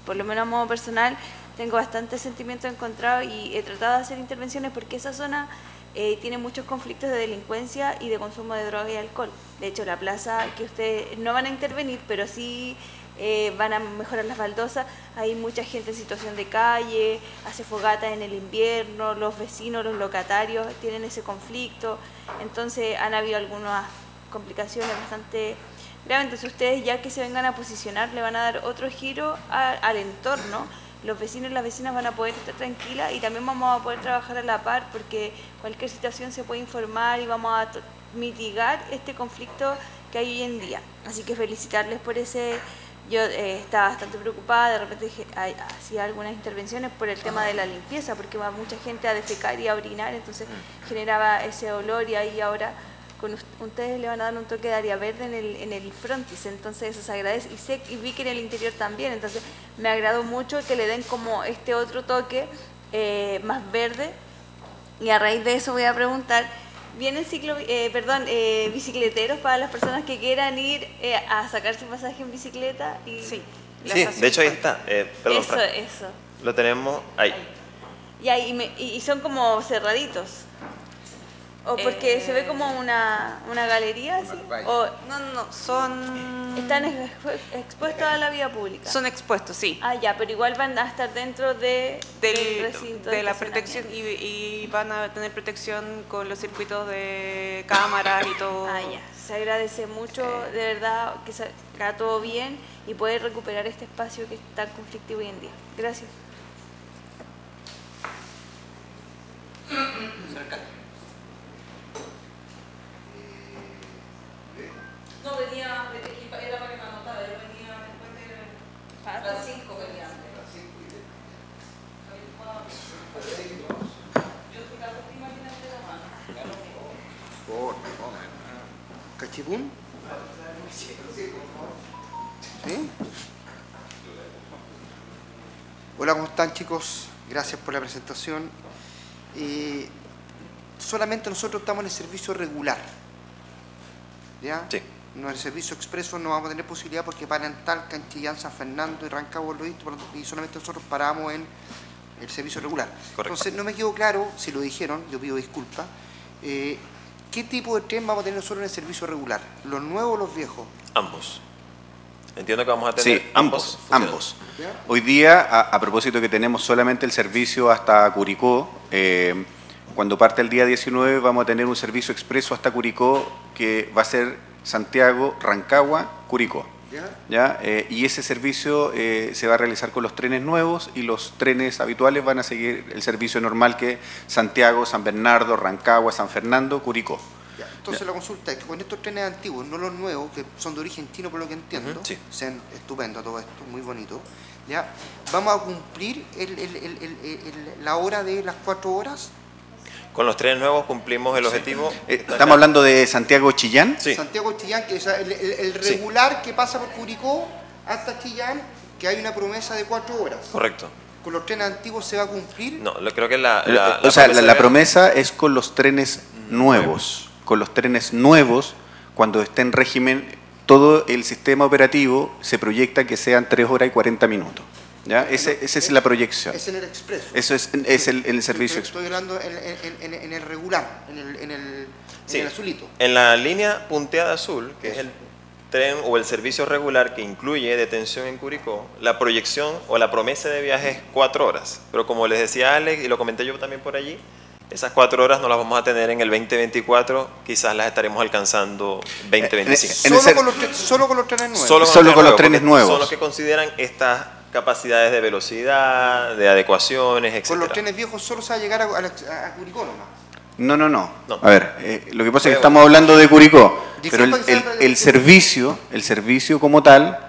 por lo menos a modo personal tengo bastante sentimiento encontrado y he tratado de hacer intervenciones porque esa zona eh, tiene muchos conflictos de delincuencia y de consumo de droga y alcohol. De hecho, la plaza que ustedes no van a intervenir, pero sí eh, van a mejorar las baldosas. Hay mucha gente en situación de calle, hace fogata en el invierno, los vecinos, los locatarios tienen ese conflicto. Entonces han habido algunas complicaciones bastante graves. Entonces ustedes ya que se vengan a posicionar le van a dar otro giro al entorno. Los vecinos y las vecinas van a poder estar tranquilas y también vamos a poder trabajar a la par porque cualquier situación se puede informar y vamos a mitigar este conflicto que hay hoy en día. Así que felicitarles por ese yo eh, estaba bastante preocupada, de repente hacía algunas intervenciones por el tema de la limpieza, porque va mucha gente a defecar y a orinar, entonces generaba ese olor y ahí ahora con us- ustedes le van a dar un toque de área verde en el, en el frontis, entonces eso se agradece. Y, sé, y vi que en el interior también, entonces me agradó mucho que le den como este otro toque eh, más verde. Y a raíz de eso voy a preguntar, ¿vienen ciclo, eh, perdón, eh, bicicleteros para las personas que quieran ir eh, a sacarse un pasaje en bicicleta? Y sí, Sí, de hecho ahí está. Eh, perdón, Eso, eso. Lo tenemos ahí. Y, ahí me- y y son como cerraditos. O porque se ve como una, una galería, ¿sí? O, No, no, no, son... ¿Están expu- expuestos a la vía pública? Son expuestos, sí. Ah, ya, pero igual van a estar dentro de, del, Del- recinto de la protección y, y van a tener protección con los circuitos de cámaras y todo. Ah, ya. Se agradece mucho, de verdad, que salga todo bien y poder recuperar este espacio que es tan conflictivo hoy en día. Gracias. No, venía, era para que me anotara, yo venía después de las 5 venía. ¿Cachipún? ¿Sí? Hola, ¿cómo están chicos? Gracias por la presentación. Eh, solamente nosotros estamos en el servicio regular. ¿Ya? Sí. No, en el servicio expreso no vamos a tener posibilidad porque paran en Talca, en Chillán, San Fernando y Rancagua, lo visto, y solamente nosotros paramos en el servicio regular. Entonces, no me quedó claro, si lo dijeron, yo pido disculpas, eh, ¿qué tipo de tren vamos a tener nosotros en el servicio regular? ¿Los nuevos o los viejos? Ambos. Entiendo que vamos a tener Sí, ambos. Hoy día, a, a propósito que tenemos solamente el servicio hasta Curicó, eh, cuando parte el día 19 vamos a tener un servicio expreso hasta Curicó que va a ser Santiago, Rancagua, Curicó. ¿Ya? Eh, y ese servicio eh, se va a realizar con los trenes nuevos y los trenes habituales van a seguir el servicio normal que Santiago, San Bernardo, Rancagua, San Fernando, Curicó. Ya, Entonces la consulta es que con estos trenes antiguos, no los nuevos, que son de origen chino por lo que entiendo, sí. sean estupendo todo esto, muy bonito, ¿ya? ¿Vamos a cumplir el- el- el- el- el- la hora de las cuatro horas? Con los trenes nuevos cumplimos el objetivo. Eh, ¿Estamos hablando de Santiago Chillán? Santiago Chillán, que sea, el, el- el regular que pasa por Curicó hasta Chillán, que hay una promesa de cuatro horas. Correcto. ¿Con los trenes antiguos se va a cumplir? No, lo- creo que la. Eh, la- o sea, la, promesa es con los trenes nuevos, con los trenes nuevos, cuando esté en régimen todo el sistema operativo se proyecta que sean 3 horas y 40 minutos. ¿Ya? Ese- esa es la proyección. Es en el expreso. Eso es, es el, el servicio Estoy, estoy hablando en, en- en- en el regular, en el, en el, en Sí. el azulito. En la línea punteada azul, que es el tren o el servicio regular que incluye detención en Curicó, la proyección o la promesa de viaje es cuatro horas. Pero como les decía Alex, y lo comenté yo también por allí, esas cuatro horas no las vamos a tener en el 2024, quizás las estaremos alcanzando 2025. Solo, con los, tre- solo con los trenes nuevos. Solo, Solo con los trenes nuevos. Son los que consideran estas capacidades de velocidad, de adecuaciones, etc. Con los trenes viejos solo se va a llegar a, a, Curicó nomás. No, no, no. No. A ver, eh, lo que pasa es que estamos hablando de Curicó, pero el, el servicio, el servicio como tal,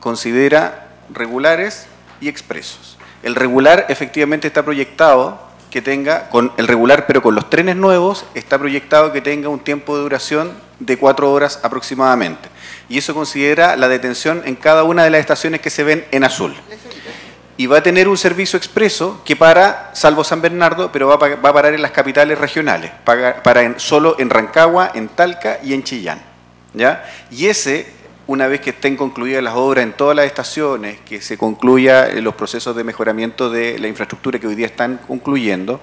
considera regulares y expresos. El regular efectivamente está proyectado que tenga, con el regular pero con los trenes nuevos, está proyectado que tenga un tiempo de duración de cuatro horas aproximadamente. Y eso considera la detención en cada una de las estaciones que se ven en azul. Y va a tener un servicio expreso que para, salvo San Bernardo, pero va a, parar en las capitales regionales, para, para en- solo en Rancagua, en Talca y en Chillán. ¿ya? Y ese, una vez que estén concluidas las obras en todas las estaciones, que se concluya eh, los procesos de mejoramiento de la infraestructura que hoy día están concluyendo,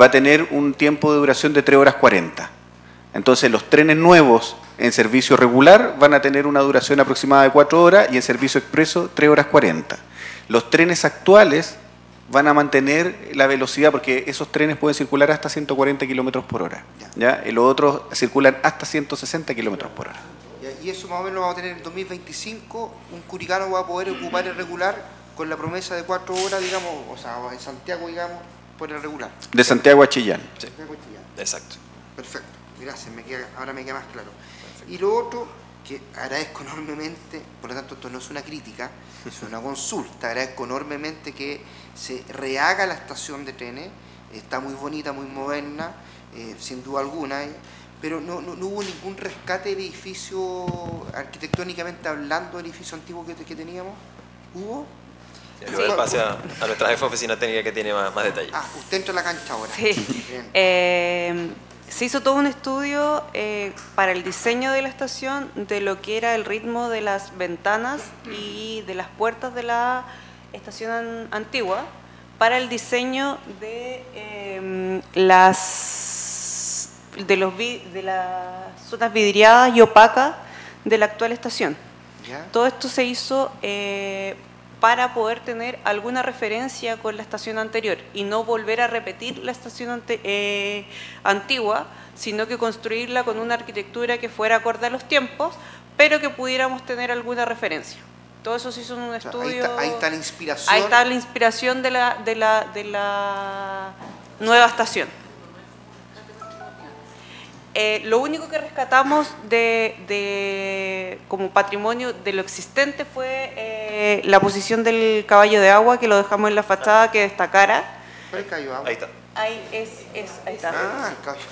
va a tener un tiempo de duración de 3 horas 40. Entonces los trenes nuevos en servicio regular van a tener una duración aproximada de 4 horas y en servicio expreso 3 horas 40. Los trenes actuales van a mantener la velocidad porque esos trenes pueden circular hasta 140 kilómetros por hora. ¿ya? Y los otros circulan hasta 160 kilómetros por hora. Y eso más o menos lo vamos a tener en 2025. Un curicano va a poder ocupar el regular con la promesa de cuatro horas, digamos, o sea, en Santiago, digamos, por el regular. De Santiago a Chillán. Santiago y Chillán. Exacto. Perfecto, gracias, me queda- ahora me queda más claro. Y lo otro, que agradezco enormemente, por lo tanto esto no es una crítica, es una consulta, agradezco enormemente que se rehaga la estación de trenes, está muy bonita, muy moderna, eh, sin duda alguna, eh, pero no, no- no hubo ningún rescate del edificio, arquitectónicamente hablando, del edificio antiguo que, que teníamos. ¿Hubo? Le pase a, a nuestra jefa oficina técnica que tiene más, más detalles. Ah, usted entra a la cancha ahora. Sí. Bien. Eh, se hizo todo un estudio eh, para el diseño de la estación de lo que era el ritmo de las ventanas y de las puertas de la estación an- antigua para el diseño de eh, las de los de las zonas vidriadas y opacas de la actual estación. Todo esto se hizo eh, para poder tener alguna referencia con la estación anterior y no volver a repetir la estación ante- eh, antigua, sino que construirla con una arquitectura que fuera acorde a los tiempos, pero que pudiéramos tener alguna referencia. Todo eso se hizo en un ahí estudio. está- ahí está la inspiración. Ahí está la inspiración de la, de la, de la nueva estación. Eh, lo único que rescatamos de, de- como patrimonio de lo existente fue eh, la posición del caballo de agua, que lo dejamos en la fachada que destacara. ¿Cuál es el caballo de agua? Ahí está. Ahí es, es ahí está. Ah, el caballo.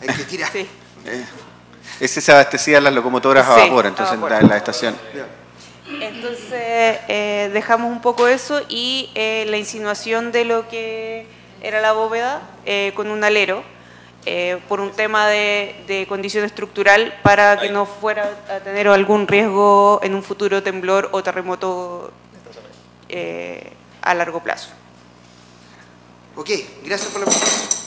Hay que tirar. Sí. Eh, ese se abastecía las locomotoras a vapor, a entonces vapor. la, la estación. Entonces eh, dejamos un poco eso y eh, la insinuación de lo que era la bóveda eh, con un alero eh, por un tema de, de condición estructural para que no fuera a tener algún riesgo en un futuro temblor o terremoto eh, a largo plazo. Ok, gracias por la presentación.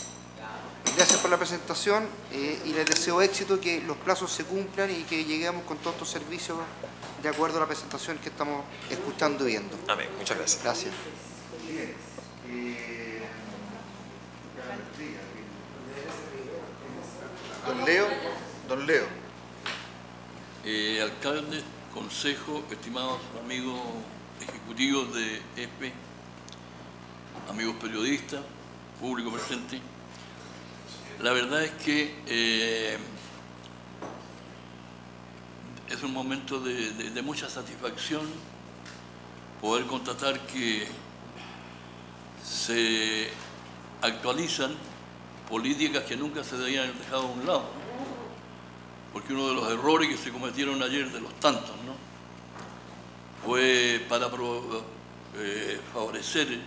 Gracias por la presentación eh, y les deseo éxito, que los plazos se cumplan y que lleguemos con todos estos servicios de acuerdo a la presentación que estamos escuchando y viendo. Amén. Muchas gracias. Gracias. Don Leo, don Leo. Eh, alcalde, consejo, estimados amigos ejecutivos de ESPE, amigos periodistas, público presente, la verdad es que eh, es un momento de mucha satisfacción poder constatar que se actualizan políticas que nunca se debían dejado a un lado. Porque uno de los errores que se cometieron ayer, de los tantos, ¿no? fue para eh, favorecer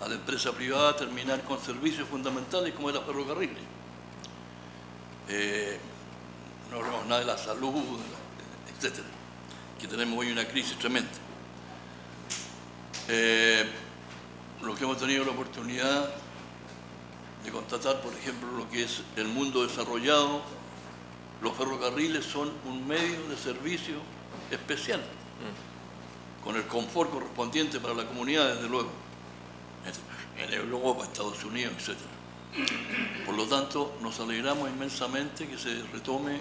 a la empresa privada terminar con servicios fundamentales como era ferrocarriles. Eh, no hablamos nada de la salud, etcétera, que tenemos hoy una crisis tremenda. Eh, lo que hemos tenido la oportunidad de constatar, por ejemplo, lo que es el mundo desarrollado, los ferrocarriles son un medio de servicio especial, con el confort correspondiente para la comunidad, desde luego, en Europa, Estados Unidos, etc. Por lo tanto, nos alegramos inmensamente que se retome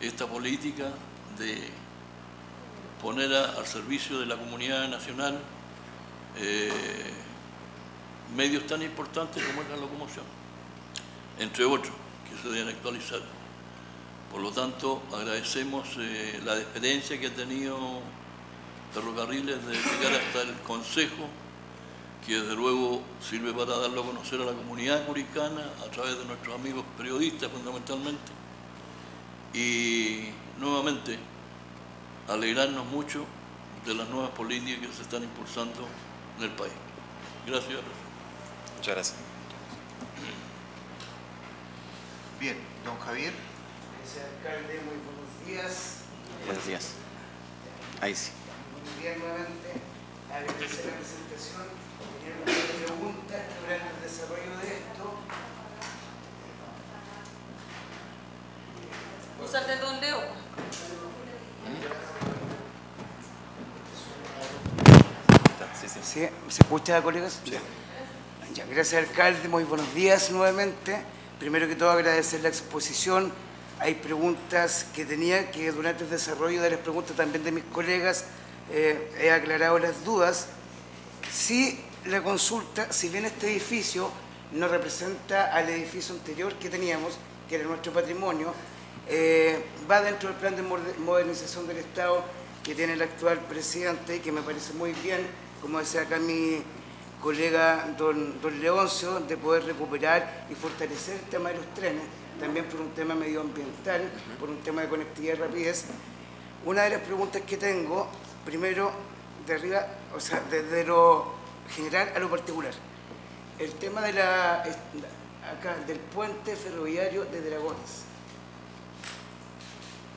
esta política de poner a- al servicio de la comunidad nacional eh, medios tan importantes como es la locomoción, entre otros, que se deben actualizar. Por lo tanto, agradecemos eh, la deferencia que ha tenido Ferrocarriles de llegar hasta el Consejo, que desde luego sirve para darlo a conocer a la comunidad curicana a través de nuestros amigos periodistas fundamentalmente. Y nuevamente, alegrarnos mucho de las nuevas políticas que se están impulsando en el país. Gracias. Muchas gracias. Bien, don Javier. Gracias, alcalde. Muy buenos días. Buenos días. Ahí sí. Buenos días nuevamente. Agradecer la presentación. Tenía algunas preguntas que el desarrollo de esto. Usar de un dedo. Sí, ¿Se escucha, colegas? Gracias, alcalde. Muy buenos días nuevamente. Primero que todo, agradecer la exposición. Hay preguntas que tenía que durante el desarrollo de las preguntas también de mis colegas eh, he aclarado las dudas. Si la consulta, si bien este edificio no representa al edificio anterior que teníamos, que era nuestro patrimonio, eh, va dentro del plan de modernización del Estado que tiene el actual presidente, que me parece muy bien, como decía acá mi colega don, don Leoncio, de poder recuperar y fortalecer el tema de los trenes, también por un tema medioambiental, por un tema de conectividad y rapidez. Una de las preguntas que tengo, primero, de arriba, o sea, desde lo general a lo particular. El tema de la, acá, del puente ferroviario de Dragones,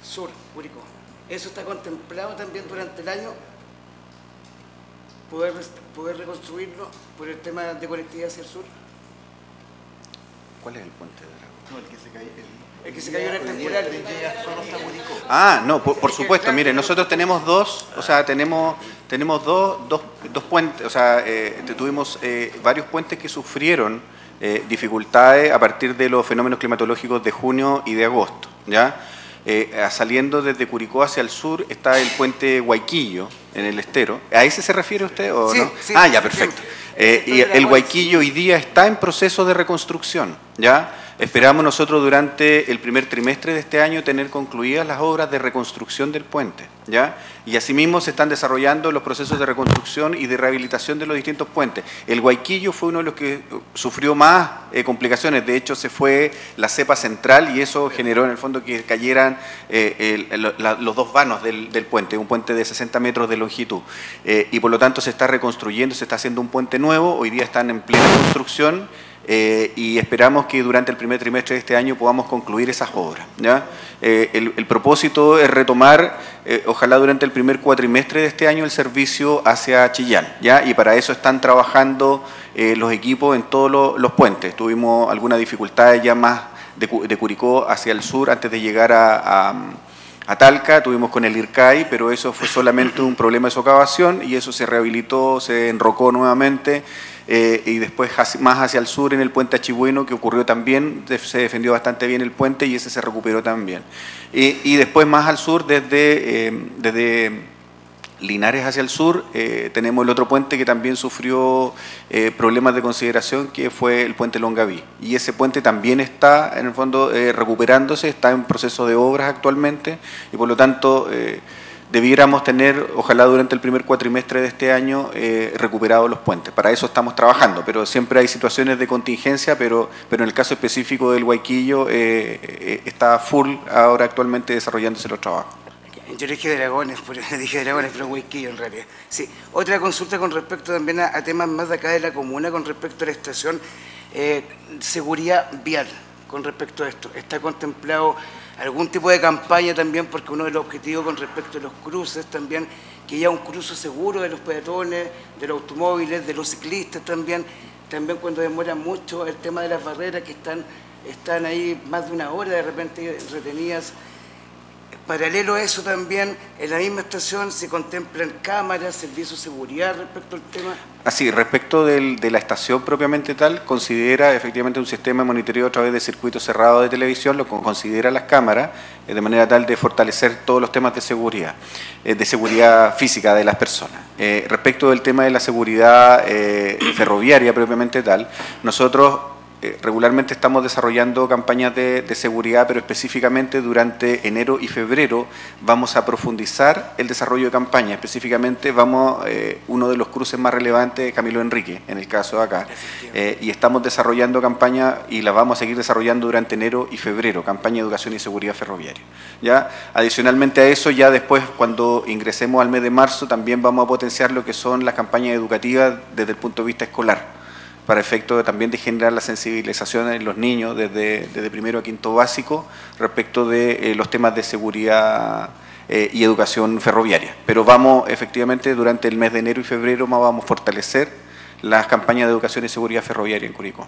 sur, Curicó. ¿Eso está contemplado también durante el año? Poder, poder reconstruirlo por el tema de conectividad hacia el sur. ¿Cuál es el puente de Dragón? No, el que se cayó. El que se cayó en el temporal. solo hasta Curicó. Ah, no, por, por supuesto. Mire, nosotros tenemos dos, o sea, tenemos, tenemos dos, dos, dos puentes, o sea, eh, tuvimos eh, varios puentes que sufrieron eh, dificultades a partir de los fenómenos climatológicos de junio y de agosto, ¿ya? Eh, saliendo desde Curicó hacia el sur está el puente Guayquillo, en el estero. ¿A ese se refiere usted o Sí, no? sí, ah, ya, perfecto. Eh, y el Guay- Guayquillo hoy día está en proceso de reconstrucción, ¿ya? Esperamos nosotros durante el primer trimestre de este año tener concluidas las obras de reconstrucción del puente, ¿ya? Y asimismo se están desarrollando los procesos de reconstrucción y de rehabilitación de los distintos puentes. El Guayquillo fue uno de los que eh, sufrió más eh, complicaciones, de hecho se fue la cepa central y eso generó en el fondo que cayeran eh, el- el- la- los dos vanos del, del puente, un puente de 60 metros de longitud. Eh, y por lo tanto se está reconstruyendo, se está haciendo un puente nuevo, hoy día están en plena construcción eh, y esperamos que durante el primer trimestre de este año podamos concluir esas obras. ¿ya? Eh, el, propósito es retomar, ojalá durante el primer cuatrimestre de este año, el servicio hacia Chillán, ¿ya? y para eso están trabajando los equipos en todos lo- los puentes. Tuvimos algunas dificultades ya más de Curicó hacia el sur antes de llegar a- a a Talca, tuvimos con el IRCAI, pero eso fue solamente un problema de socavación y eso se rehabilitó, se enrocó nuevamente eh, y después más hacia el sur en el puente Achibueno, que ocurrió también, se defendió bastante bien el puente y ese se recuperó también. Y, y después más al sur, desde, eh, desde Linares hacia el sur, eh, tenemos el otro puente que también sufrió eh, problemas de consideración, que fue el puente Longaví. Y ese puente también está, en el fondo, eh, recuperándose, está en proceso de obras actualmente, y por lo tanto debiéramos tener, ojalá durante el primer cuatrimestre de este año, recuperados los puentes. Para eso estamos trabajando, pero siempre hay situaciones de contingencia, pero, pero en el caso específico del Guayquillo está full ahora actualmente desarrollándose los trabajos. Yo le dije dragones, por- le dije dragones, pero huequillo en realidad. Sí. Otra consulta con respecto también a, a temas más de acá de la comuna, con respecto a la estación, eh, seguridad vial, con respecto a esto. ¿Está contemplado algún tipo de campaña también, porque uno de los objetivos con respecto a los cruces también, que haya un cruce seguro de los peatones, de los automóviles, de los ciclistas también, también cuando demora mucho el tema de las barreras que están, están ahí más de una hora de repente retenidas. Paralelo a eso también, en la misma estación se contemplan cámaras, servicios de seguridad respecto al tema. Así, respecto del- de la estación propiamente tal, considera efectivamente un sistema de monitoreo a través de circuito cerrado de televisión, lo con- considera las cámaras, eh, de manera tal de fortalecer todos los temas de seguridad, eh, de seguridad física de las personas. Eh, respecto del tema de la seguridad ferroviaria propiamente tal, nosotros regularmente estamos desarrollando campañas de, de seguridad, pero específicamente durante enero y febrero vamos a profundizar el desarrollo de campaña. Específicamente vamos, eh, uno de los cruces más relevantes, Camilo Enrique, en el caso de acá, Eh, y estamos desarrollando campaña y la vamos a seguir desarrollando durante enero y febrero, campaña de educación y seguridad ferroviaria. ¿ya? Adicionalmente a eso, ya después, cuando ingresemos al mes de marzo, también vamos a potenciar lo que son las campañas educativas desde el punto de vista escolar para efecto también de generar la sensibilización en los niños desde, primero a quinto básico respecto de eh, los temas de seguridad eh, y educación ferroviaria. Pero vamos, efectivamente, durante el mes de enero y febrero más vamos a fortalecer las campañas de educación y seguridad ferroviaria en Curicó.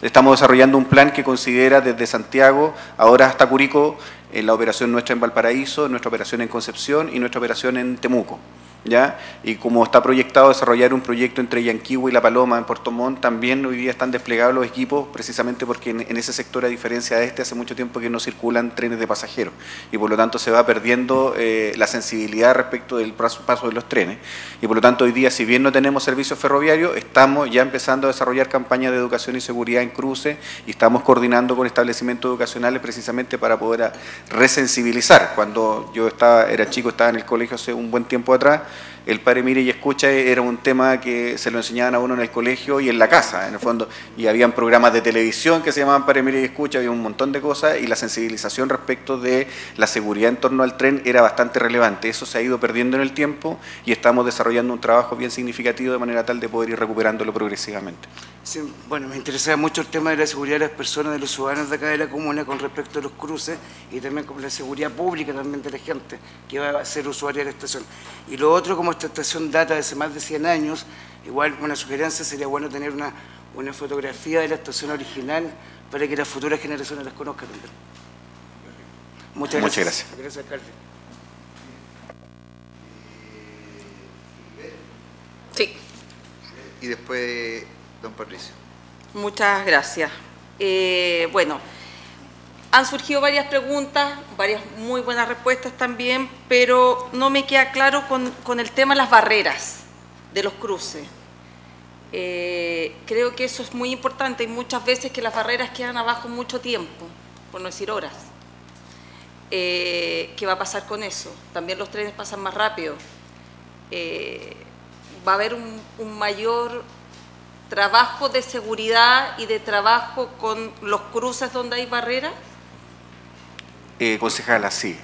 Estamos desarrollando un plan que considera desde Santiago, ahora hasta Curicó, la operación nuestra en Valparaíso, nuestra operación en Concepción y nuestra operación en Temuco. ¿Ya? Y como está proyectado desarrollar un proyecto entre Yanquihue y La Paloma en Puerto Montt, también hoy día están desplegados los equipos, precisamente porque en, ese sector, a diferencia de este, hace mucho tiempo que no circulan trenes de pasajeros y por lo tanto se va perdiendo eh, la sensibilidad respecto del paso, de los trenes. Y por lo tanto, hoy día, si bien no tenemos servicios ferroviarios, estamos ya empezando a desarrollar campañas de educación y seguridad en cruce y estamos coordinando con establecimientos educacionales precisamente para poder resensibilizar. Cuando yo estaba, era chico, estaba en el colegio hace un buen tiempo atrás, el padre mire y escucha era un tema que se lo enseñaban a uno en el colegio y en la casa, en el fondo. Y habían programas de televisión que se llamaban padre mire y escucha, había un montón de cosas y la sensibilización respecto de la seguridad en torno al tren era bastante relevante. Eso se ha ido perdiendo en el tiempo y estamos desarrollando un trabajo bien significativo de manera tal de poder ir recuperándolo progresivamente. Sí, bueno, me interesaba mucho el tema de la seguridad de las personas, de los ciudadanos de acá de la comuna con respecto a los cruces y también con la seguridad pública también de la gente que va a ser usuaria de la estación. Y lo otro, como esta estación data de hace más de 100 años, igual una sugerencia sería bueno tener una, una fotografía de la estación original para que las futuras generaciones las conozcan también. Muchas Muchas gracias. gracias. Gracias, alcalde. Sí. Y después, don Patricio. Muchas gracias. Eh, bueno, han surgido varias preguntas, varias muy buenas respuestas también, pero no me queda claro con, el tema de las barreras de los cruces. Eh, creo que eso es muy importante y muchas veces que las barreras quedan abajo mucho tiempo, por no decir horas. Eh, ¿Qué va a pasar con eso? También los trenes pasan más rápido. Eh, va a haber un mayor trabajo de seguridad y de trabajo con los cruces donde hay barreras. Eh, concejala, sí.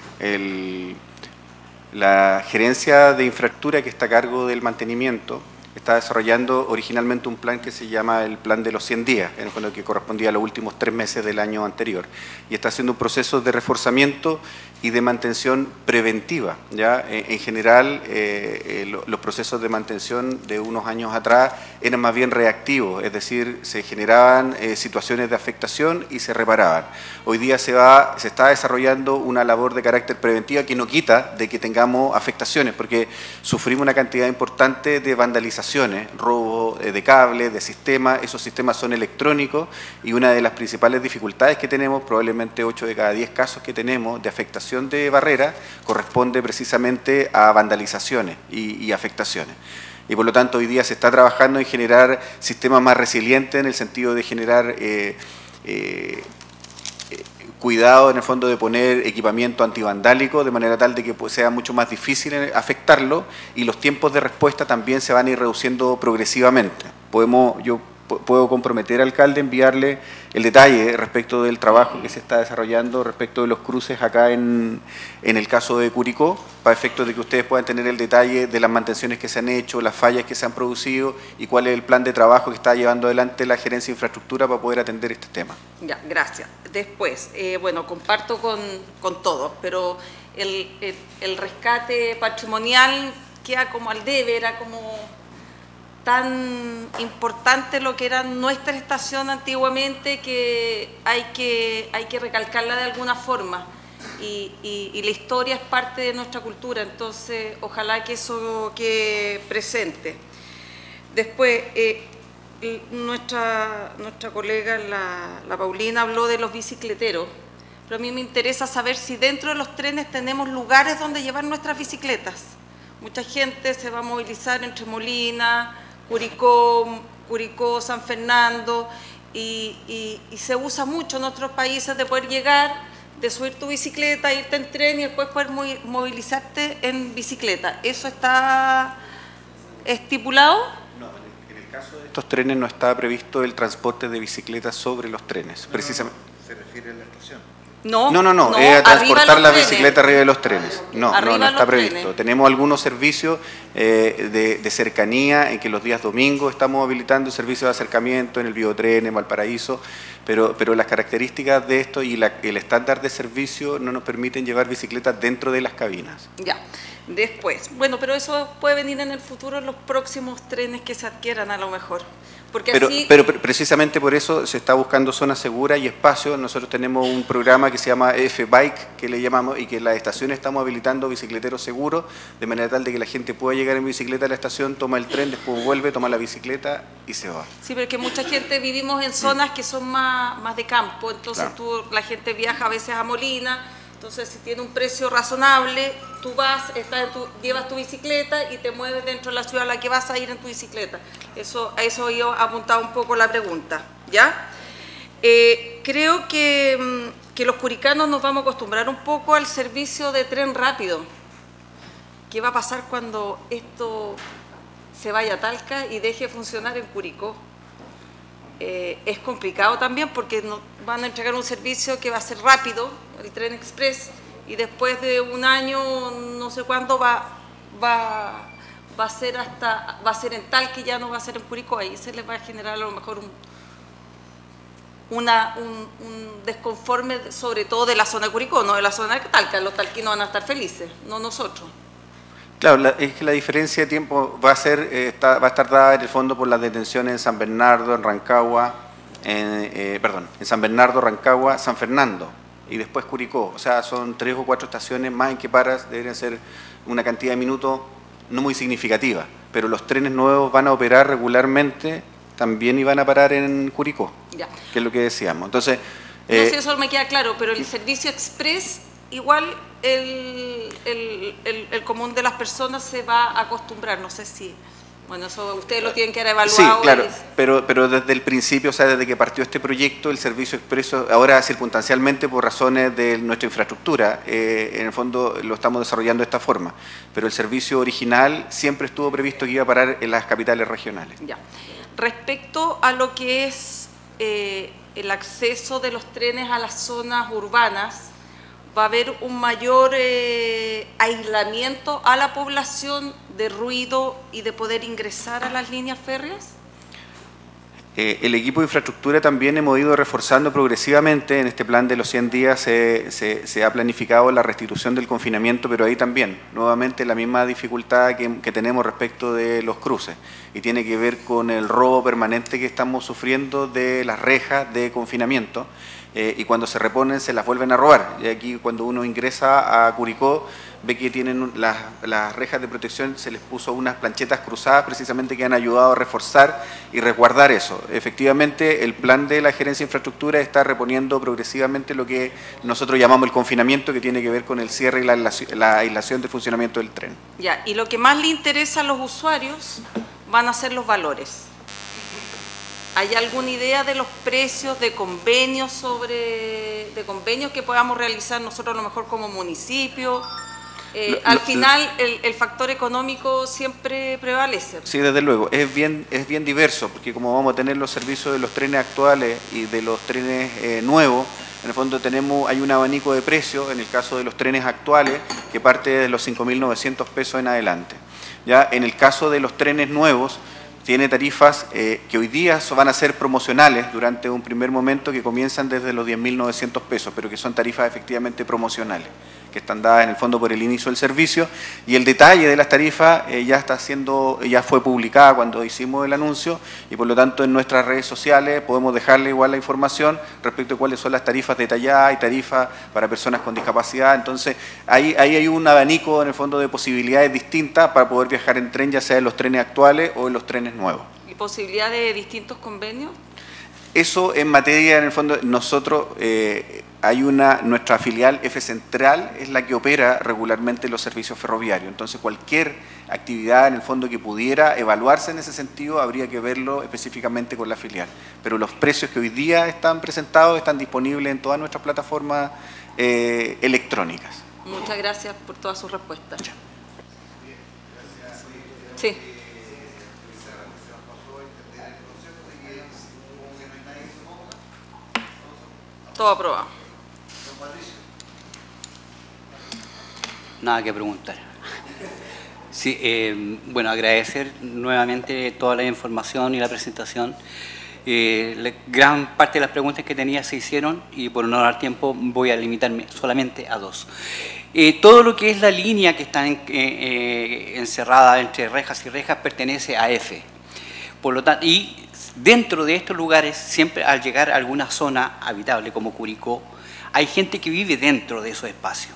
La gerencia de infraestructura que está a cargo del mantenimiento está desarrollando originalmente un plan que se llama el plan de los 100 días, en el fondo que correspondía a los últimos tres meses del año anterior. Y está haciendo un proceso de reforzamiento y de mantención preventiva. ¿ya? En, en general, eh, eh, lo- los procesos de mantención de unos años atrás eran más bien reactivos, es decir, se generaban eh, situaciones de afectación y se reparaban. Hoy día se, va, se está desarrollando una labor de carácter preventiva que no quita de que tengamos afectaciones, porque sufrimos una cantidad importante de robo eh, de cables, de sistemas, esos sistemas son electrónicos y una de las principales dificultades que tenemos, probablemente 8 de cada 10 casos que tenemos de afectación de barrera, corresponde precisamente a vandalizaciones y, afectaciones. Y por lo tanto hoy día se está trabajando en generar sistemas más resilientes en el sentido de generar eh, eh, cuidado en el fondo de poner equipamiento antivandálico de manera tal de que sea mucho más difícil eh, afectarlo y los tiempos de respuesta también se van a ir reduciendo progresivamente. Yo pu- puedo comprometer al alcalde enviarle el detalle respecto del trabajo que se está desarrollando respecto de los cruces acá en, en el caso de Curicó, para efectos de que ustedes puedan tener el detalle de las mantenciones que se han hecho, las fallas que se han producido y cuál es el plan de trabajo que está llevando adelante la gerencia de infraestructura para poder atender este tema. Ya, gracias. Después, eh, bueno, comparto con, con todos, pero el, el- rescate patrimonial queda como al debe, era como tan importante lo que era nuestra estación antiguamente que hay que, hay que recalcarla de alguna forma. Y, y- la historia es parte de nuestra cultura, entonces ojalá que eso quede presente. Después, eh, nuestra, nuestra colega, la, la Paulina, habló de los bicicleteros, pero a mí me interesa saber si dentro de los trenes tenemos lugares donde llevar nuestras bicicletas. Mucha gente se va a movilizar entre Molina, Curicó, Curicó, San Fernando, y, y- se usa mucho en otros países de poder llegar, de subir tu bicicleta, irte en tren y después poder movi- movilizarte en bicicleta. ¿Eso está estipulado? Estos trenes no está previsto el transporte de bicicletas sobre los trenes, precisamente. Se refiere a la estación. No, No, no, no, no, arriba transportar la trenes. bicicleta arriba de los trenes. No, Arriba no, no está previsto. trenes. Tenemos algunos servicios eh, de, de cercanía en que los días domingos estamos habilitando servicios de acercamiento en el biotren, en Valparaíso, pero, pero las características de esto y la- el estándar de servicio no nos permiten llevar bicicletas dentro de las cabinas. Ya, después. Bueno, pero eso puede venir en el futuro en los próximos trenes que se adquieran a lo mejor. Porque Pero, así... pero pre- precisamente por eso se está buscando zona segura y espacio. Nosotros tenemos un programa que se llama F-Bike, que le llamamos, y que en las estaciones estamos habilitando bicicleteros seguros, de manera tal de que la gente pueda llegar en bicicleta a la estación, toma el tren, después vuelve, toma la bicicleta y se va. Sí, pero que mucha gente vivimos en zonas que son más, más de campo, entonces tú, la gente viaja a veces a Molina, entonces si tiene un precio razonable, tú vas, estás tu- llevas tu bicicleta y te mueves dentro de la ciudad a la que vas a ir en tu bicicleta. Eso, a eso yo apuntado un poco la pregunta, ¿ya? Eh, creo que, mm, que los curicanos nos vamos a acostumbrar un poco al servicio de tren rápido. ¿Qué va a pasar cuando esto se vaya a Talca y deje de funcionar en Curicó? Eh, es complicado también porque no- van a entregar un servicio que va a ser rápido, el tren express, y después de un año, no sé cuándo, va, va, va a ser hasta, va a ser en Talca y ya no va a ser en Curicó, ahí se les va a generar a lo mejor un, una, un, un desconforme, sobre todo de la zona de Curicó, no de la zona de Talca, los talquinos van a estar felices, no nosotros. Claro, la- es que la diferencia de tiempo va a ser, eh, está- va a estar dada en el fondo por las detenciones en San Bernardo, en Rancagua, en, eh, perdón, en San Bernardo, Rancagua, San Fernando y después Curicó. O sea, son tres o cuatro estaciones más en que paras, deberían ser una cantidad de minutos no muy significativa, pero los trenes nuevos van a operar regularmente también y van a parar en Curicó, Ya. que es lo que decíamos. Entonces, No eh, sé, eso me queda claro, pero el servicio express, igual el, el, el- el común de las personas se va a acostumbrar. No sé si, bueno, eso ustedes lo tienen que evaluado. Sí, claro, pero, pero desde el principio, o sea, desde que partió este proyecto, el servicio expreso, ahora circunstancialmente por razones de nuestra infraestructura, eh, en el fondo lo estamos desarrollando de esta forma, pero el servicio original siempre estuvo previsto que iba a parar en las capitales regionales. Ya. Respecto a lo que es eh, el acceso de los trenes a las zonas urbanas, va a haber un mayor eh, aislamiento a la población de ruido y de poder ingresar a las líneas férreas. Eh, el equipo de infraestructura también hemos ido reforzando progresivamente. En este plan de los 100 días se, ha planificado la restitución del confinamiento, pero ahí también, nuevamente, la misma dificultad que, que tenemos respecto de los cruces. Y tiene que ver con el robo permanente que estamos sufriendo de las rejas de confinamiento. Eh, y cuando se reponen se las vuelven a robar. Y aquí cuando uno ingresa a Curicó ve que tienen las, las rejas de protección, se les puso unas planchetas cruzadas precisamente que han ayudado a reforzar y resguardar eso. Efectivamente, el plan de la gerencia de infraestructura está reponiendo progresivamente lo que nosotros llamamos el confinamiento, que tiene que ver con el cierre y la, la aislación del funcionamiento del tren. Ya, y lo que más le interesa a los usuarios van a ser los valores. ¿Hay alguna idea de los precios de convenios sobre de convenios que podamos realizar nosotros a lo mejor como municipio? Eh, al final el, el factor económico siempre prevalece. Sí, desde luego. Es bien, es bien diverso, porque como vamos a tener los servicios de los trenes actuales y de los trenes eh, nuevos, en el fondo tenemos, hay un abanico de precios, en el caso de los trenes actuales, que parte de los 5.900 pesos en adelante. Ya en el caso de los trenes nuevos, tiene tarifas eh, que hoy día van a ser promocionales durante un primer momento que comienzan desde los 10.900 pesos, pero que son tarifas efectivamente promocionales, están dadas en el fondo por el inicio del servicio. Y el detalle de las tarifas eh, ya está siendo, ya fue publicada cuando hicimos el anuncio y por lo tanto en nuestras redes sociales podemos dejarle igual la información respecto a cuáles son las tarifas detalladas y tarifas para personas con discapacidad. Entonces ahí, ahí hay un abanico en el fondo de posibilidades distintas para poder viajar en tren, ya sea en los trenes actuales o en los trenes nuevos. ¿Y posibilidad de distintos convenios? Eso en materia, en el fondo, nosotros, eh, hay una, nuestra filial F Central es la que opera regularmente los servicios ferroviarios. Entonces, cualquier actividad, en el fondo, que pudiera evaluarse en ese sentido, habría que verlo específicamente con la filial. Pero los precios que hoy día están presentados están disponibles en todas nuestras plataformas eh, electrónicas. Muchas gracias por todas sus respuestas. Sí. Todo aprobado. Nada que preguntar. Sí, eh, bueno, agradecer nuevamente toda la información y la presentación. Eh, la- gran parte de las preguntas que tenía se hicieron y por no dar tiempo voy a limitarme solamente a dos. Eh, todo lo que es la línea que está en- eh, eh, encerrada entre rejas y rejas pertenece a F. Por lo tanto, y dentro de estos lugares, siempre al llegar a alguna zona habitable como Curicó, hay gente que vive dentro de esos espacios.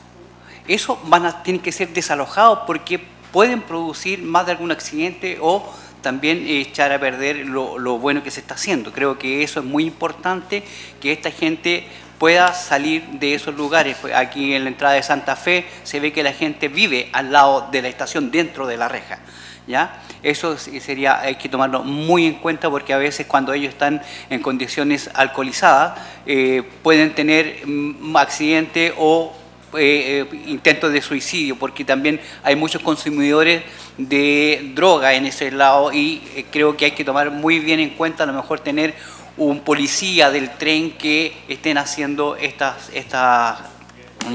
Eso van a que ser desalojados porque pueden producir más de algún accidente o también echar a perder lo, lo bueno que se está haciendo. Creo que eso es muy importante, que esta gente pueda salir de esos lugares. Pues Aquí en la entrada de Santa Fe se ve que la gente vive al lado de la estación, dentro de la reja. ¿Ya? Eso sería, hay que tomarlo muy en cuenta porque a veces cuando ellos están en condiciones alcoholizadas eh, pueden tener mm, accidente o eh, eh, intentos de suicidio, porque también hay muchos consumidores de droga en ese lado y creo que hay que tomar muy bien en cuenta a lo mejor tener un policía del tren que estén haciendo estas, estas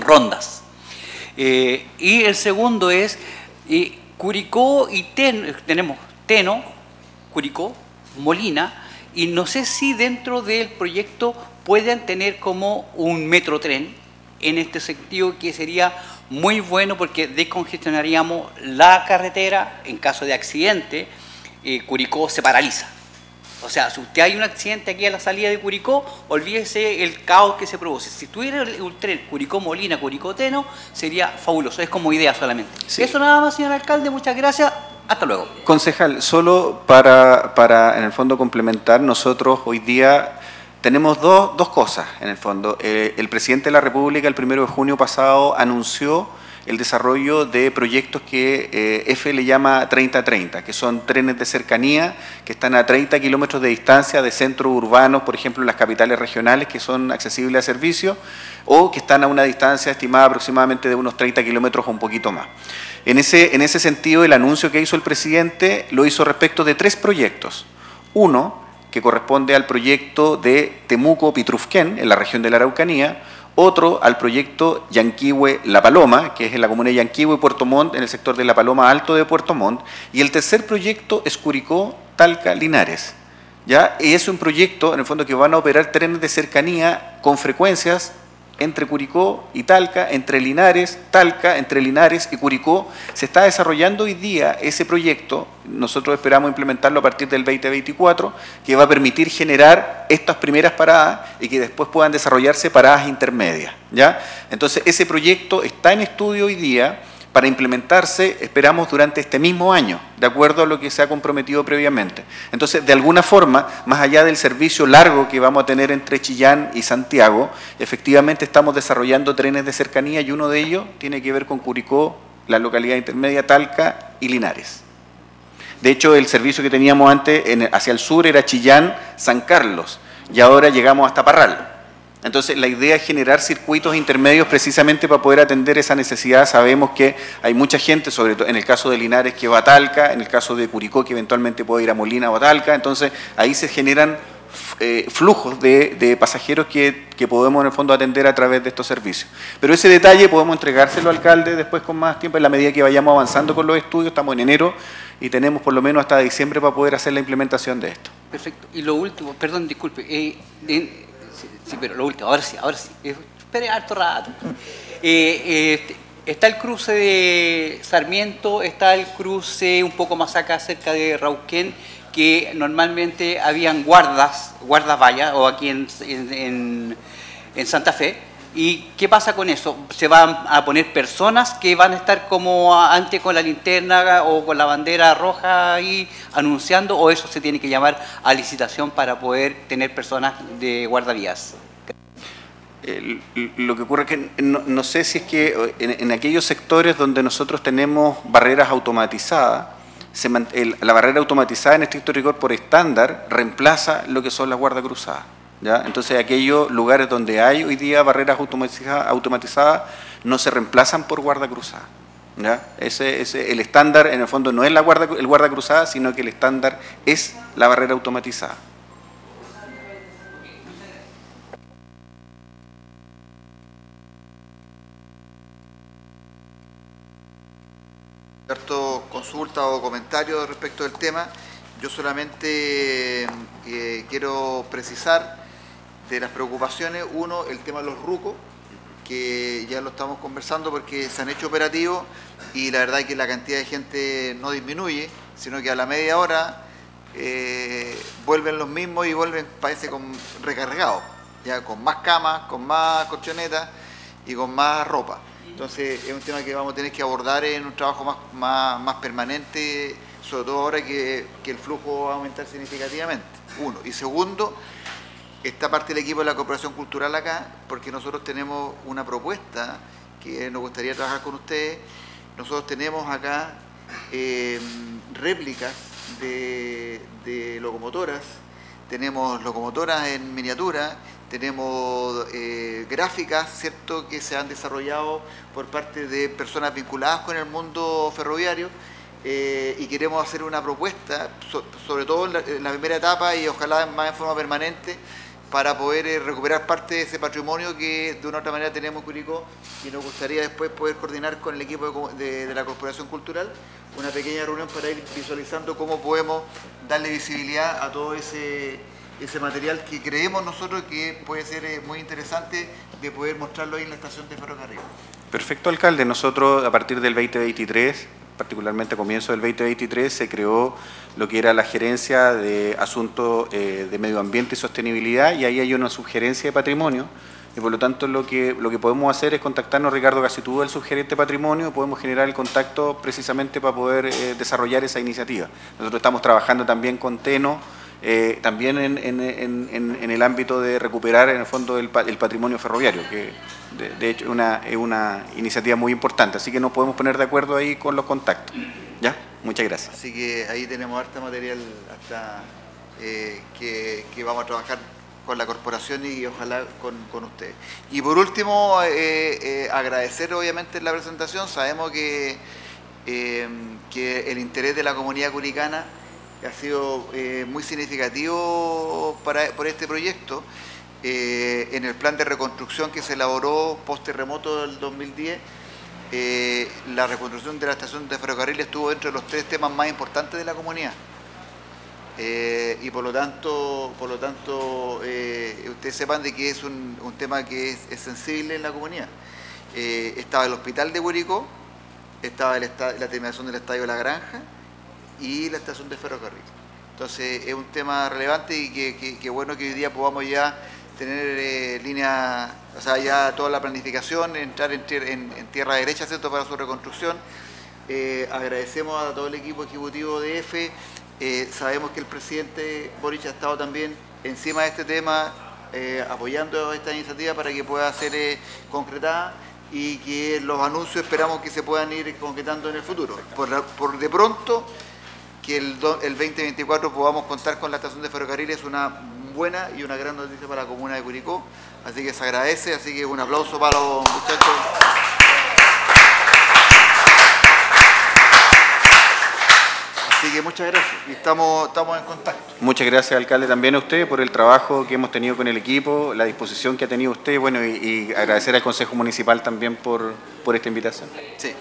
rondas. Y el segundo es Curicó y Ten- tenemos Teno, Curicó, Molina, y no sé si dentro del proyecto puedan tener como un metrotren en este sentido que sería muy bueno porque descongestionaríamos la carretera en caso de accidente, eh, Curicó se paraliza. O sea, si usted hay un accidente aquí a la salida de Curicó, olvídese el caos que se produce. Si tuviera el el tren Curicó Molina, Curicó Teno, sería fabuloso. Es como idea solamente. Eso nada más, señor alcalde. Muchas gracias. Hasta luego. Concejal, solo para, para en el fondo complementar, nosotros hoy día tenemos dos, dos cosas en el fondo. Eh, el presidente de la República el primero de junio pasado anunció el desarrollo de proyectos que eh, F le llama 30-30, que son trenes de cercanía que están a 30 kilómetros de distancia de centros urbanos, por ejemplo, las capitales regionales que son accesibles a servicio, o que están a una distancia estimada aproximadamente de unos 30 kilómetros o un poquito más. En ese, en ese sentido, el anuncio que hizo el presidente lo hizo respecto de tres proyectos. Uno, que corresponde al proyecto de Temuco-Pitrufquén, en la región de la Araucanía, otro al proyecto Yanquihue-La Paloma, que es en la comuna de Yanquihue, Puerto Montt, en el sector de La Paloma Alto de Puerto Montt, y el tercer proyecto es Curicó-Talca-Linares. ¿ya? Y es un proyecto, en el fondo, que van a operar trenes de cercanía con frecuencias entre Curicó y Talca, entre Linares, Talca, entre Linares y Curicó. Se está desarrollando hoy día ese proyecto, nosotros esperamos implementarlo a partir del 2024, que va a permitir generar estas primeras paradas y que después puedan desarrollarse paradas intermedias. ¿ya? Entonces, ese proyecto está en estudio hoy día para implementarse, esperamos, durante este mismo año, de acuerdo a lo que se ha comprometido previamente. Entonces, de alguna forma, más allá del servicio largo que vamos a tener entre Chillán y Santiago, efectivamente estamos desarrollando trenes de cercanía y uno de ellos tiene que ver con Curicó, la localidad intermedia Talca y Linares. De hecho, el servicio que teníamos antes hacia el sur era Chillán-San Carlos y ahora llegamos hasta Parral. Entonces, la idea es generar circuitos intermedios precisamente para poder atender esa necesidad. Sabemos que hay mucha gente, sobre todo en el caso de Linares, que va a Talca, en el caso de Curicó, que eventualmente puede ir a Molina o a Talca. Entonces, ahí se generan eh, flujos de, pasajeros que, podemos en el fondo atender a través de estos servicios. Pero ese detalle podemos entregárselo al alcalde después con más tiempo, en la medida que vayamos avanzando con los estudios, estamos en enero, y tenemos por lo menos hasta diciembre para poder hacer la implementación de esto. Perfecto. Y lo último, perdón, disculpe. eh, sí, pero lo último, ahora sí, ahora sí. Espere harto rato. Eh, eh, está el cruce de Sarmiento, está el cruce un poco más acá, cerca de Rauquén, que normalmente habían guardas, guardas vallas, o aquí en- en- en Santa Fe. ¿Y qué pasa con eso? ¿Se van a poner personas que van a estar como antes con la linterna o con la bandera roja ahí anunciando o eso se tiene que llamar a licitación para poder tener personas de guardavías? Lo que ocurre es que no, sé si es que eh, en, aquellos sectores donde nosotros tenemos barreras automatizadas, la barrera automatizada en estricto rigor por estándar reemplaza lo que son las guardas cruzadas. Entonces aquellos lugares donde hay hoy día barreras automatizadas, automatizadas no se reemplazan por guarda cruzada. Ese, el estándar en el fondo no es la guarda, el guarda cruzada, sino que el estándar es la barrera automatizada. Consulta o comentario respecto del tema. Yo solamente eh, quiero precisar de las preocupaciones, uno, el tema de los rucos, que ya lo estamos conversando porque se han hecho operativos y la verdad es que la cantidad de gente no disminuye, sino que a la media hora eh, vuelven los mismos y vuelven, parece, recargados, ya con más camas, con más colchonetas y con más ropa. Entonces es un tema que vamos a tener que abordar en un trabajo más, más, más permanente, sobre todo ahora que el flujo va a aumentar significativamente. Uno. Y segundo, está parte del equipo de la cooperación cultural acá, porque nosotros tenemos una propuesta que nos gustaría trabajar con ustedes. Nosotros tenemos acá eh, réplicas de, locomotoras, tenemos locomotoras en miniatura, tenemos eh, gráficas, ¿cierto?, que se han desarrollado por parte de personas vinculadas con el mundo ferroviario eh, y queremos hacer una propuesta, so- sobre todo en la, en la primera etapa y ojalá más en forma permanente, para poder eh, recuperar parte de ese patrimonio que de una u otra manera tenemos en Curicó y nos gustaría después poder coordinar con el equipo de la Corporación Cultural una pequeña reunión para ir visualizando cómo podemos darle visibilidad a todo ese, ese material que creemos nosotros que puede ser eh, muy interesante de poder mostrarlo ahí en la estación de ferrocarril. Perfecto, alcalde. Nosotros, a partir del 2023, particularmente a comienzo del 2023, se creó lo que era la gerencia de asuntos eh, de medio ambiente y sostenibilidad, y ahí hay una subgerencia de patrimonio. Y por lo tanto, lo que, lo que podemos hacer es contactarnos, Ricardo Casitúa, el subgerente de patrimonio, podemos generar el contacto precisamente para poder eh, desarrollar esa iniciativa. Nosotros estamos trabajando también con TENO, eh, también en, en- en- el ámbito de recuperar en el fondo el, pa- el patrimonio ferroviario, que de, de hecho una, es una iniciativa muy importante, así que nos podemos poner de acuerdo ahí con los contactos. ¿Ya? Muchas gracias. Así que ahí tenemos harta material hasta eh, que, vamos a trabajar con la corporación y ojalá con, con ustedes. Y por último, eh, agradecer obviamente la presentación. Sabemos que, que el interés de la comunidad curicana ha sido eh, muy significativo para, por este proyecto. Eh, en el plan de reconstrucción que se elaboró post terremoto del 2010, eh, la reconstrucción de la estación de ferrocarril estuvo dentro de los tres temas más importantes de la comunidad. Y por lo tanto, por lo tanto ustedes sepan de que es un, tema que es, sensible en la comunidad. Estaba el hospital de Curicó, estaba la terminación del estadio La Granja y la estación de ferrocarril. Entonces es un tema relevante y que, bueno que hoy día podamos ya tener eh, línea, o sea, ya toda la planificación, entrar en, tier- en- en tierra derecha, ¿cierto?, para su reconstrucción. Eh, agradecemos a todo el equipo ejecutivo de EFE. Eh, sabemos que el presidente Boric ha estado también encima de este tema, apoyando esta iniciativa para que pueda ser concretada y que los anuncios esperamos que se puedan ir concretando en el futuro. Por de pronto, que el, do- el 2024 podamos contar con la estación de ferrocarril es una buena y una gran noticia para la comuna de Curicó. Así que se agradece, así que un aplauso para los muchachos. Así que muchas gracias y estamos, estamos en contacto. Muchas gracias, alcalde, también a usted por el trabajo que hemos tenido con el equipo, la disposición que ha tenido usted, bueno, y, y agradecer al Consejo Municipal también por, por esta invitación. Sí,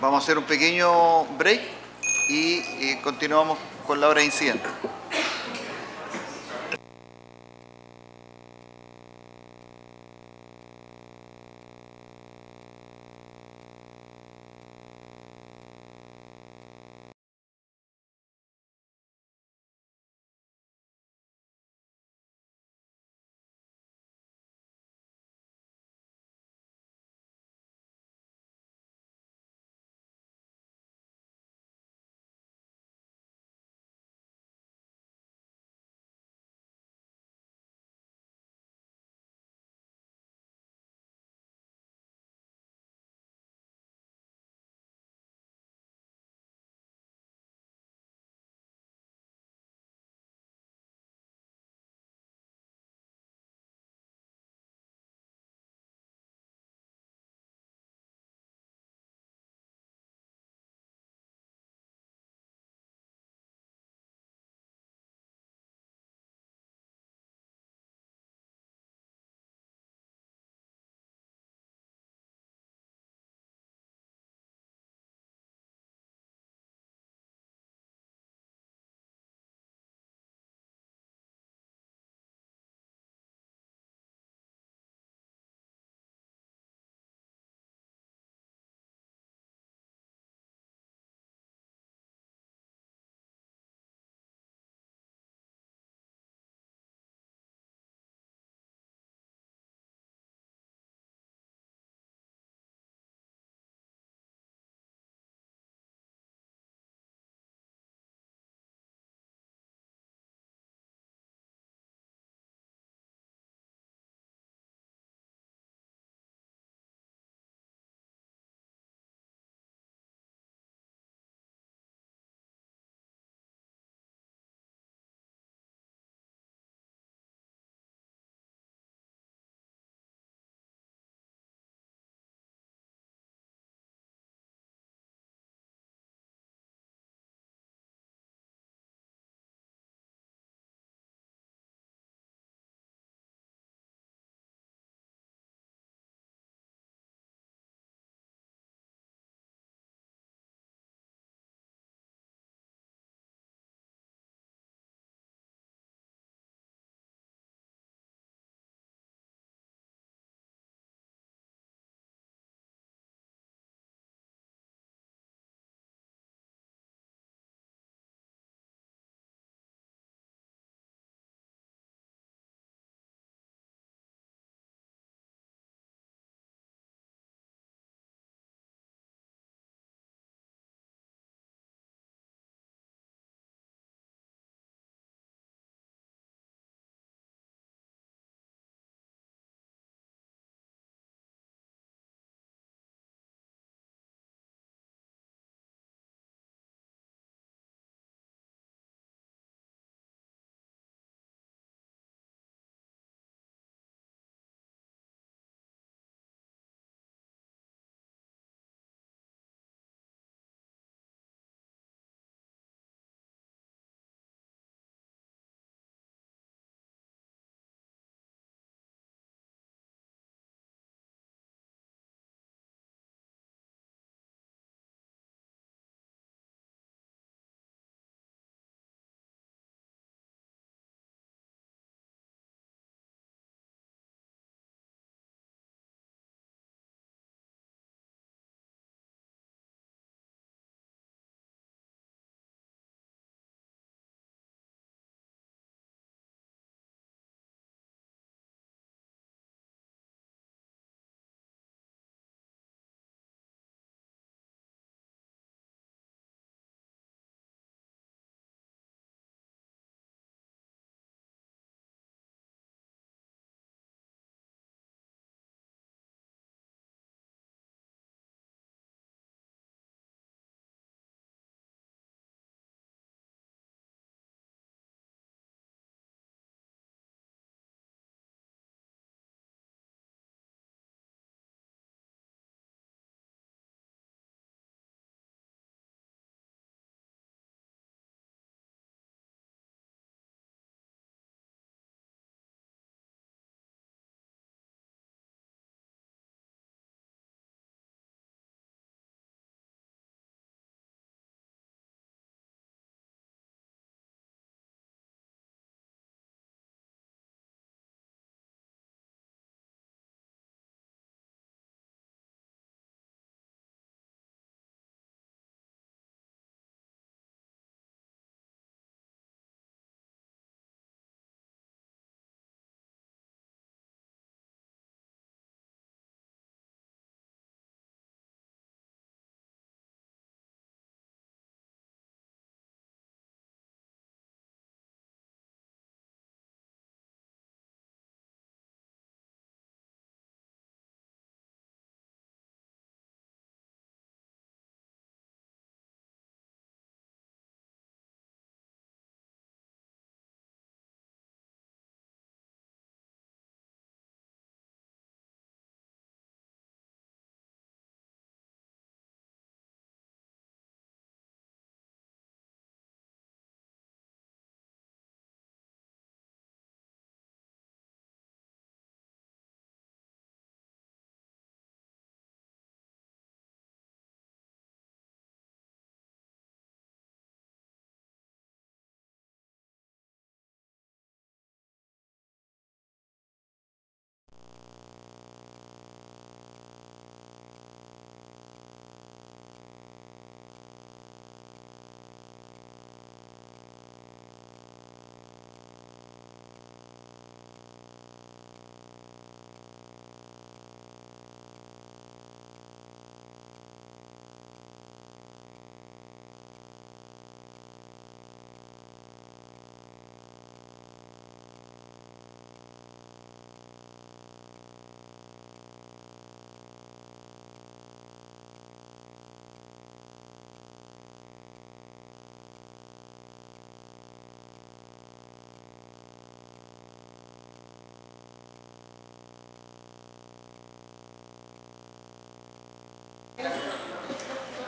vamos a hacer un pequeño break y continuamos con la hora incidente.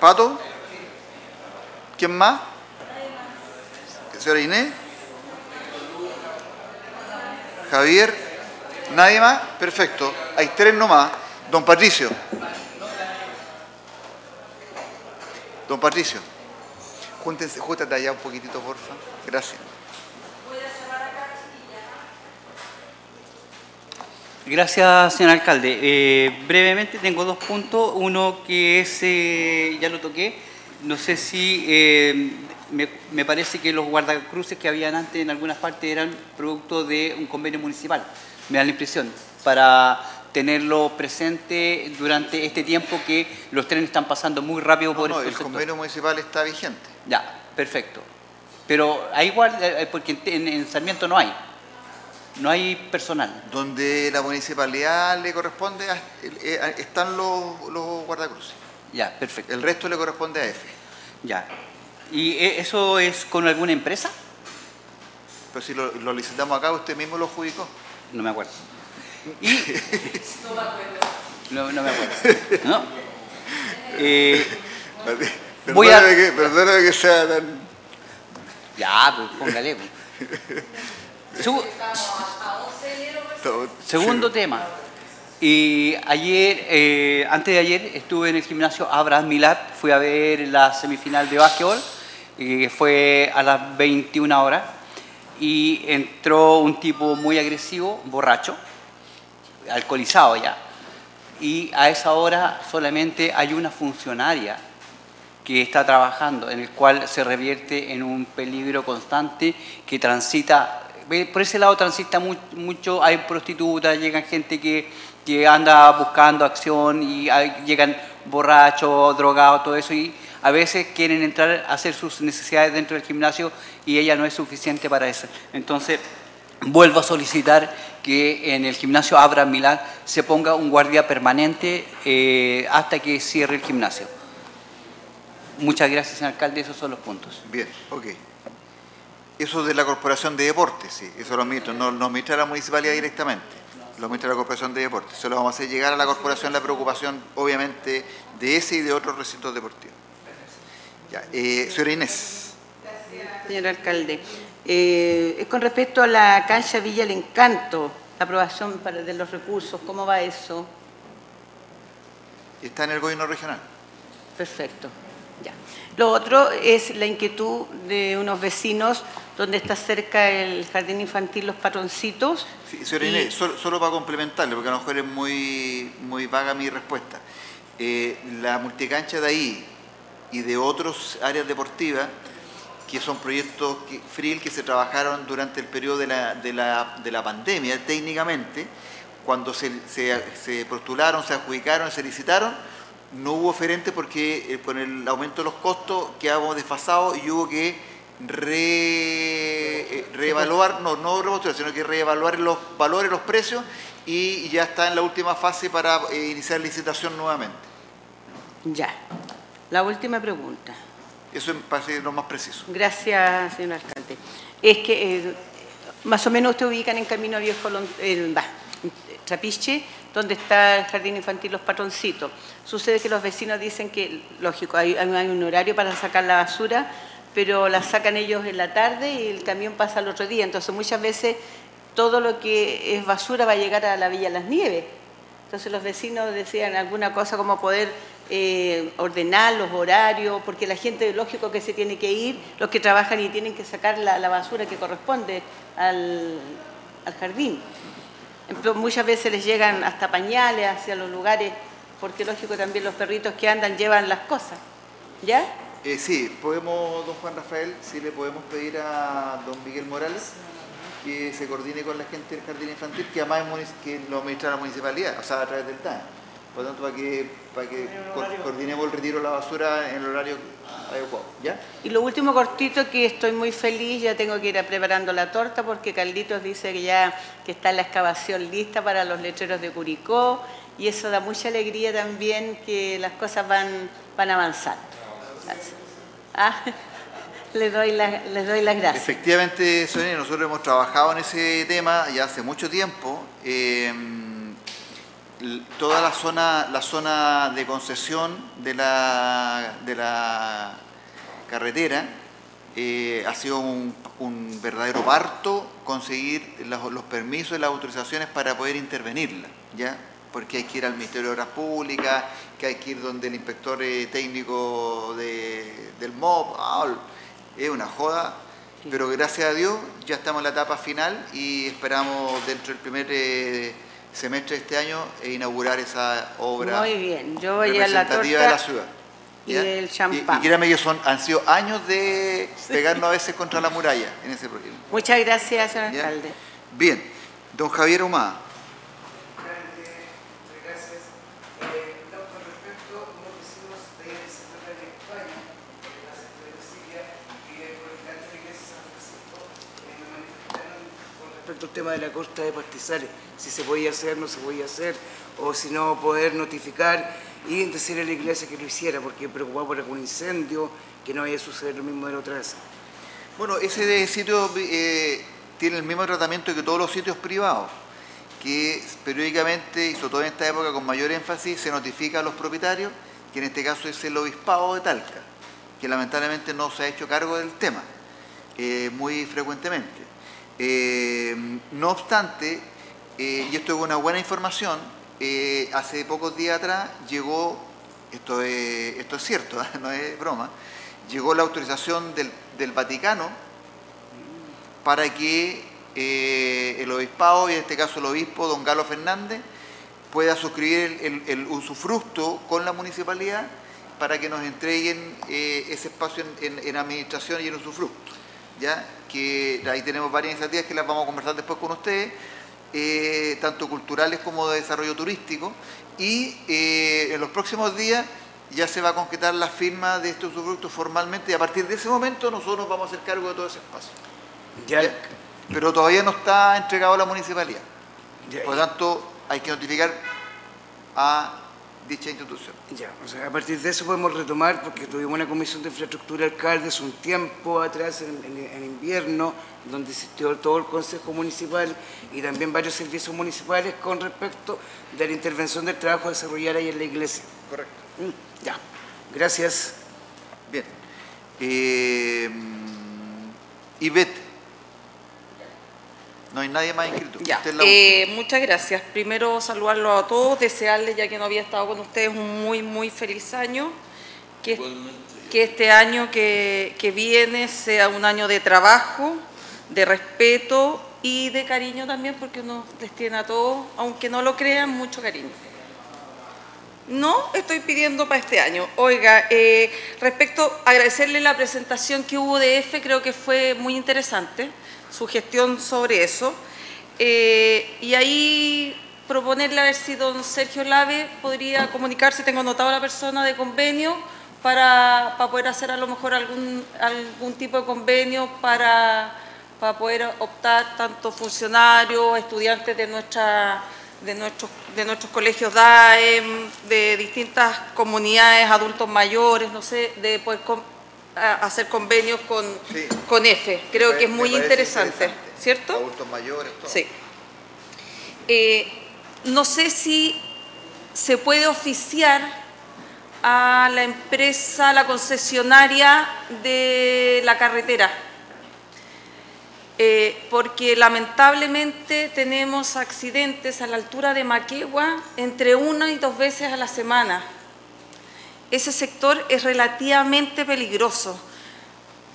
Pato. ¿Quién más? Señora Inés. Javier. ¿Nadie más? Perfecto. Hay tres nomás. Don Patricio. Don Patricio. Júntense, júntate allá un poquitito, porfa. Gracias. Gracias, señor alcalde. Eh, brevemente tengo dos puntos. Uno que es, eh, ya lo toqué, no sé si eh, me, me parece que los guardacruces que habían antes en algunas partes eran producto de un convenio municipal. Me da la impresión, para tenerlo presente durante este tiempo que los trenes están pasando muy rápido por No, el convenio municipal está vigente. Ya, perfecto. Pero hay guardia, eh, porque en, en Sarmiento no hay. No hay personal. Donde la municipalidad le corresponde, a- eh, están los, los guardacruces. Ya, perfecto. El resto le corresponde a EFE. Ya. ¿Y e- eso es con alguna empresa? Pero si lo, lo licitamos acá, usted mismo lo adjudicó. No me acuerdo. Y... No, no me acuerdo. ¿No? Eh, voy a... Perdóname que, perdóname que sea tan... Ya, pues póngale. pues. Segu- Segundo tema. Y ayer, eh, antes de ayer, estuve en el gimnasio Abraham Milat, fui a ver la semifinal de básquetbol, que fue a las 21 horas, y entró un tipo muy agresivo, borracho, alcoholizado ya. Y a esa hora solamente hay una funcionaria que está trabajando, en el cual se revierte en un peligro constante que transita, por ese lado transita mu- mucho, hay prostitutas, llegan gente que, anda buscando acción y hay- llegan borrachos, drogados, todo eso, y a veces quieren entrar a hacer sus necesidades dentro del gimnasio y ella no es suficiente para eso. Entonces, vuelvo a solicitar que en el gimnasio Abraham Milán se ponga un guardia permanente eh, hasta que cierre el gimnasio. Muchas gracias, señor alcalde. Esos son los puntos. Bien, ok. Eso de la Corporación de Deportes, sí, eso lo administra, no lo administra la municipalidad directamente, lo administra la Corporación de Deportes. Se lo vamos a hacer llegar a la Corporación la preocupación, obviamente, de ese y de otros recintos deportivos. Ya, eh, señora Inés. Señor alcalde, eh, es con respecto a la cancha Villa El Encanto, la aprobación para- de los recursos, ¿cómo va eso? Está en el gobierno regional. Perfecto, ya. Lo otro es la inquietud de unos vecinos donde está cerca el jardín infantil Los Patroncitos. Sí, señora Y- Inés, solo, solo para complementarle, porque a lo mejor es muy, muy vaga mi respuesta. Eh, la multicancha de ahí y de otras áreas deportivas, que son proyectos que, FRIL que se trabajaron durante el periodo de la, de la, de la pandemia, técnicamente, cuando se, se, se postularon, se adjudicaron, se licitaron, no hubo oferente porque eh, con el aumento de los costos quedamos desfasados y hubo que re- eh, reevaluar, no, no repostular, sino que reevaluar los valores, los precios y ya está en la última fase para eh, iniciar licitación nuevamente. Ya. La última pregunta. Eso es para ser lo más preciso. Gracias, señor alcalde. Es que eh, más o menos usted ubican en Camino Viejo, Lon- en va, en Trapiche, donde está el jardín infantil Los Patroncitos. Sucede que los vecinos dicen que, lógico, hay, hay un horario para sacar la basura, pero la sacan ellos en la tarde y el camión pasa al otro día. Entonces muchas veces todo lo que es basura va a llegar a la Villa Las Nieves. Entonces los vecinos decían alguna cosa como poder eh, ordenar los horarios, porque la gente, lógico que se tiene que ir, los que trabajan y tienen que sacar la, basura que corresponde al jardín. Muchas veces les llegan hasta pañales hacia los lugares, porque lógico también los perritos que andan llevan las cosas. ¿Ya? Eh, sí, podemos, don Juan Rafael, sí le podemos pedir a don Miguel Morales que se coordine con la gente del jardín infantil, que además es que lo administra la municipalidad, o sea, a través del TAN. Por lo tanto, para que, para que co- coordinemos el retiro de la basura en el horario adecuado. ¿Ya? Y lo último cortito, que estoy muy feliz, ya tengo que ir a preparando la torta porque Calditos dice que ya que está la excavación lista para los letreros de Curicó y eso da mucha alegría también que las cosas van, van avanzando. Ah, les, doy la- les doy las gracias. Efectivamente, Sonia, nosotros hemos trabajado en ese tema ya hace mucho tiempo. eh, toda la zona, la zona de concesión de la, de la carretera eh, ha sido un, verdadero parto conseguir los, permisos y las autorizaciones para poder intervenirla, ¿ya? Porque hay que ir al Ministerio de Obras Públicas, que hay que ir donde el inspector eh, técnico de- del MOB, ah, es una joda, pero gracias a Dios ya estamos en la etapa final y esperamos dentro del primer eh, semestre de este año eh, inaugurar esa obra Muy bien, yo voy a la de la torta ciudad. y ¿ya? el Y, champán. y créame que son, han sido años de pegarnos a veces contra la muralla en ese proyecto. Muchas gracias, señor ¿Ya? alcalde. Bien, don Javier Humada. Gracias. Eh, no, con respecto a unos vecinos de Central de España, en la sección de Siria, y por el canto de la iglesia de San Francisco, eh, me manifestaron con respecto al tema de la costa de pastizales, si se podía hacer, no se podía hacer, o si no, poder notificar y decirle a la iglesia que lo hiciera, porque preocupado por algún incendio, que no vaya a suceder lo mismo de la otra vez. Bueno, ese sitio eh, tiene el mismo tratamiento que todos los sitios privados, que periódicamente, y sobre todo en esta época con mayor énfasis, se notifica a los propietarios, que en este caso es el obispado de Talca, que lamentablemente no se ha hecho cargo del tema eh, muy frecuentemente. Eh, no obstante, eh, y esto es una buena información, eh, hace pocos días atrás llegó, esto es, esto es cierto, no es broma, llegó la autorización del, del Vaticano para que el obispado, y en este caso el obispo, don Galo Fernández, pueda suscribir el, usufructo con la municipalidad para que nos entreguen ese espacio en, en- en administración y en usufructo. ¿ya? Que ahí tenemos varias iniciativas que las vamos a conversar después con ustedes, eh, tanto culturales como de desarrollo turístico. Y eh, en los próximos días ya se va a concretar la firma de este usufructo formalmente y a partir de ese momento nosotros nos vamos a hacer cargo de todo ese espacio. Ya. Pero todavía no está entregado a la municipalidad. Por lo tanto, hay que notificar a dicha institución. Ya, o sea, a partir de eso podemos retomar, porque tuvimos una comisión de infraestructura alcaldes un tiempo atrás, en, en- en invierno, donde asistió todo el Consejo Municipal y también varios servicios municipales con respecto de la intervención del trabajo a desarrollar ahí en la iglesia. Correcto. Mm, ya, gracias. Bien. Eh, Ivette. No hay nadie más inscrito. Ya, Usted es la eh, muchas gracias. Primero saludarlos a todos, desearles, ya que no había estado con ustedes, un muy, muy feliz año. Que, que este año que, que viene sea un año de trabajo, de respeto y de cariño también, porque uno les tiene a todos, aunque no lo crean, mucho cariño. No estoy pidiendo para este año. Oiga, eh, respecto, agradecerle la presentación que hubo de EFE, creo que fue muy interesante, su gestión sobre eso. Eh, y ahí proponerle a ver si don Sergio Lave podría comunicarse, tengo anotado la persona de convenio, para, para poder hacer a lo mejor algún, algún tipo de convenio para, para poder optar tanto funcionarios, estudiantes de nuestra de nuestros, de nuestros colegios DAEM, de distintas comunidades, adultos mayores, no sé, de poder a- hacer convenios con, con EFE. Creo Me que es muy interesante, ¿cierto? Adultos mayores, todo. Sí. Eh, no sé si se puede oficiar a la empresa, a la concesionaria de la carretera. Eh, porque lamentablemente tenemos accidentes a la altura de Maquegua entre una y dos veces a la semana. Ese sector es relativamente peligroso.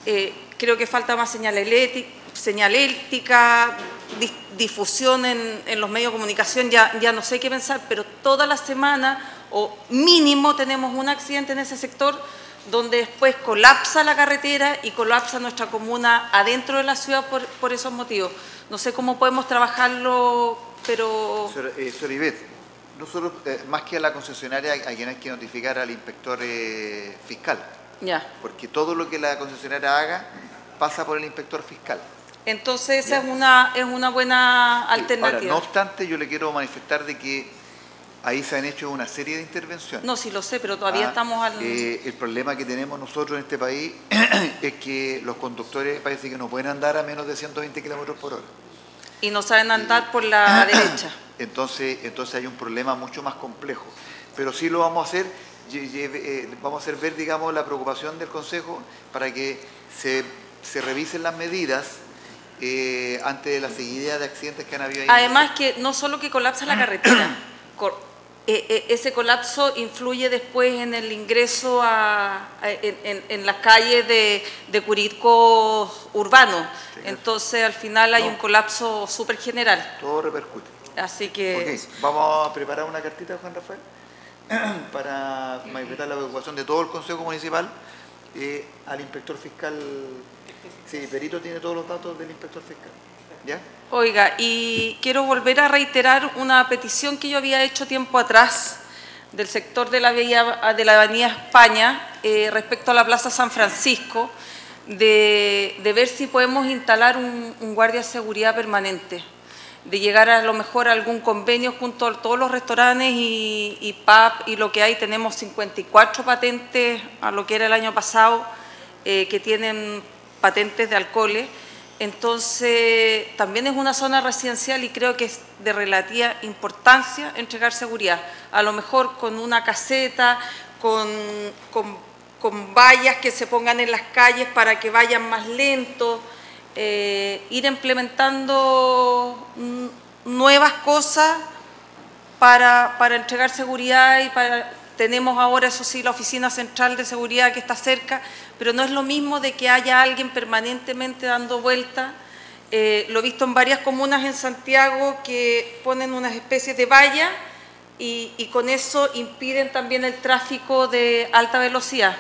Eh, creo que falta más señaléti- señalética, dis- difusión en, los medios de comunicación, ya, no sé qué pensar, pero toda la semana o mínimo tenemos un accidente en ese sector donde después colapsa la carretera y colapsa nuestra comuna adentro de la ciudad por, esos motivos. No sé cómo podemos trabajarlo, pero... Eh, señora Ivette, nosotros, eh, más que a la concesionaria, a quien hay que notificar al inspector eh, fiscal, Ya. porque todo lo que la concesionaria haga pasa por el inspector fiscal. Entonces esa es una, es una buena alternativa. no obstante, yo le quiero manifestar de que ahí se han hecho una serie de intervenciones. No, sí lo sé, pero todavía Ah, estamos al... eh, el problema que tenemos nosotros en este país es que los conductores parece que no pueden andar a menos de 120 kilómetros por hora. y no saben andar por la derecha. Entonces, entonces hay un problema mucho más complejo. Pero sí lo vamos a hacer, eh, vamos a hacer ver, digamos, la preocupación del Consejo para que se, se revisen las medidas eh, ante la seguidilla de accidentes que han habido ahí. Además que no solo que colapsa la carretera, eh, eh, ese colapso influye después en el ingreso a, en, en- en las calles de, de Curicó urbano. Entonces al final hay un colapso súper general. Todo repercute. Así que Ok, vamos a preparar una cartita, Juan Rafael, para manifestar la preocupación de todo el Consejo Municipal eh, al inspector fiscal. Sí, Perito tiene todos los datos del inspector fiscal. ¿Ya? Oiga, y quiero volver a reiterar una petición que yo había hecho tiempo atrás del sector de la, vía- de la Avenida España eh, respecto a la Plaza San Francisco, de, de ver si podemos instalar un, un guardia de seguridad permanente, de llegar a lo mejor a algún convenio junto a todos los restaurantes y, y pub y lo que hay. Tenemos 54 patentes a lo que era el año pasado eh, que tienen patentes de alcoholes. Entonces, también es una zona residencial y creo que es de relativa importancia entregar seguridad. A lo mejor con una caseta, con, con, con vallas que se pongan en las calles para que vayan más lento, eh, ir implementando mm, nuevas cosas para, para entregar seguridad y para tenemos ahora, eso sí, la oficina central de seguridad que está cerca, pero no es lo mismo de que haya alguien permanentemente dando vuelta. Eh, lo he visto en varias comunas en Santiago que ponen unas especies de valla y, y con eso impiden también el tráfico de alta velocidad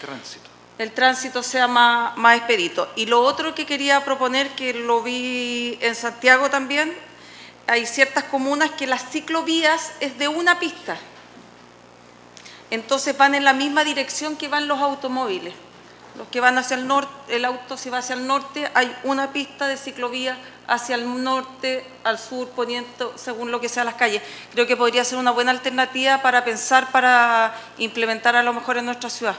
Tránsito. El tránsito sea más, más expedito. Y lo otro que quería proponer, que lo vi en Santiago también, hay ciertas comunas que las ciclovías es de una pista. Entonces van en la misma dirección que van los automóviles. Los que van hacia el norte, el auto si va hacia el norte, hay una pista de ciclovía hacia el norte, al sur, poniente, según lo que sean las calles. Creo que podría ser una buena alternativa para pensar, para implementar a lo mejor en nuestra ciudad.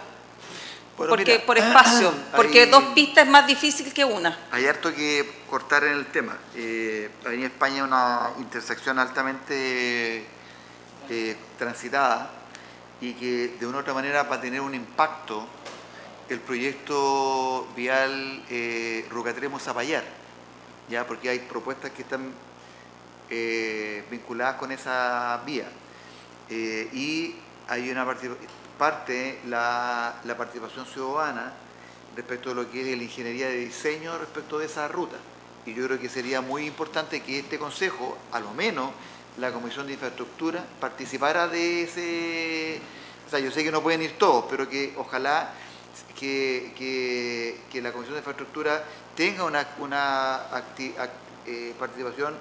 Bueno, porque mira, por espacio, porque hay- dos pistas es más difícil que una. Hay harto que cortar en el tema. Eh, Avenida España es una intersección altamente eh, transitada y que de una u otra manera va a tener un impacto el proyecto vial eh, Rucatremo-Zapallar, ¿ya? porque hay propuestas que están eh, vinculadas con esa vía. Eh, y hay una parti- parte, la, participación ciudadana respecto de lo que es la ingeniería de diseño respecto de esa ruta. Y yo creo que sería muy importante que este consejo, a lo menos la Comisión de Infraestructura, participara de ese... O sea, yo sé que no pueden ir todos, pero que ojalá que, la Comisión de Infraestructura tenga una, eh, participación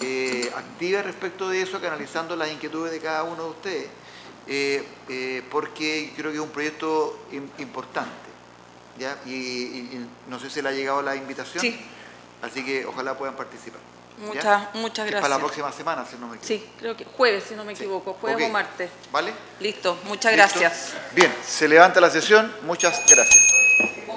eh, activa respecto de eso, canalizando las inquietudes de cada uno de ustedes, eh, eh, porque creo que es un proyecto im- importante. ¿ya? Y, y- y no sé si le ha llegado la invitación, Sí. así que ojalá puedan participar. Muchas, muchas gracias. Para la próxima semana, si no me equivoco. Sí, creo que jueves, si no me equivoco, jueves o martes. ¿Vale? Listo, muchas ¿Listo? gracias. Bien, se levanta la sesión. Muchas gracias.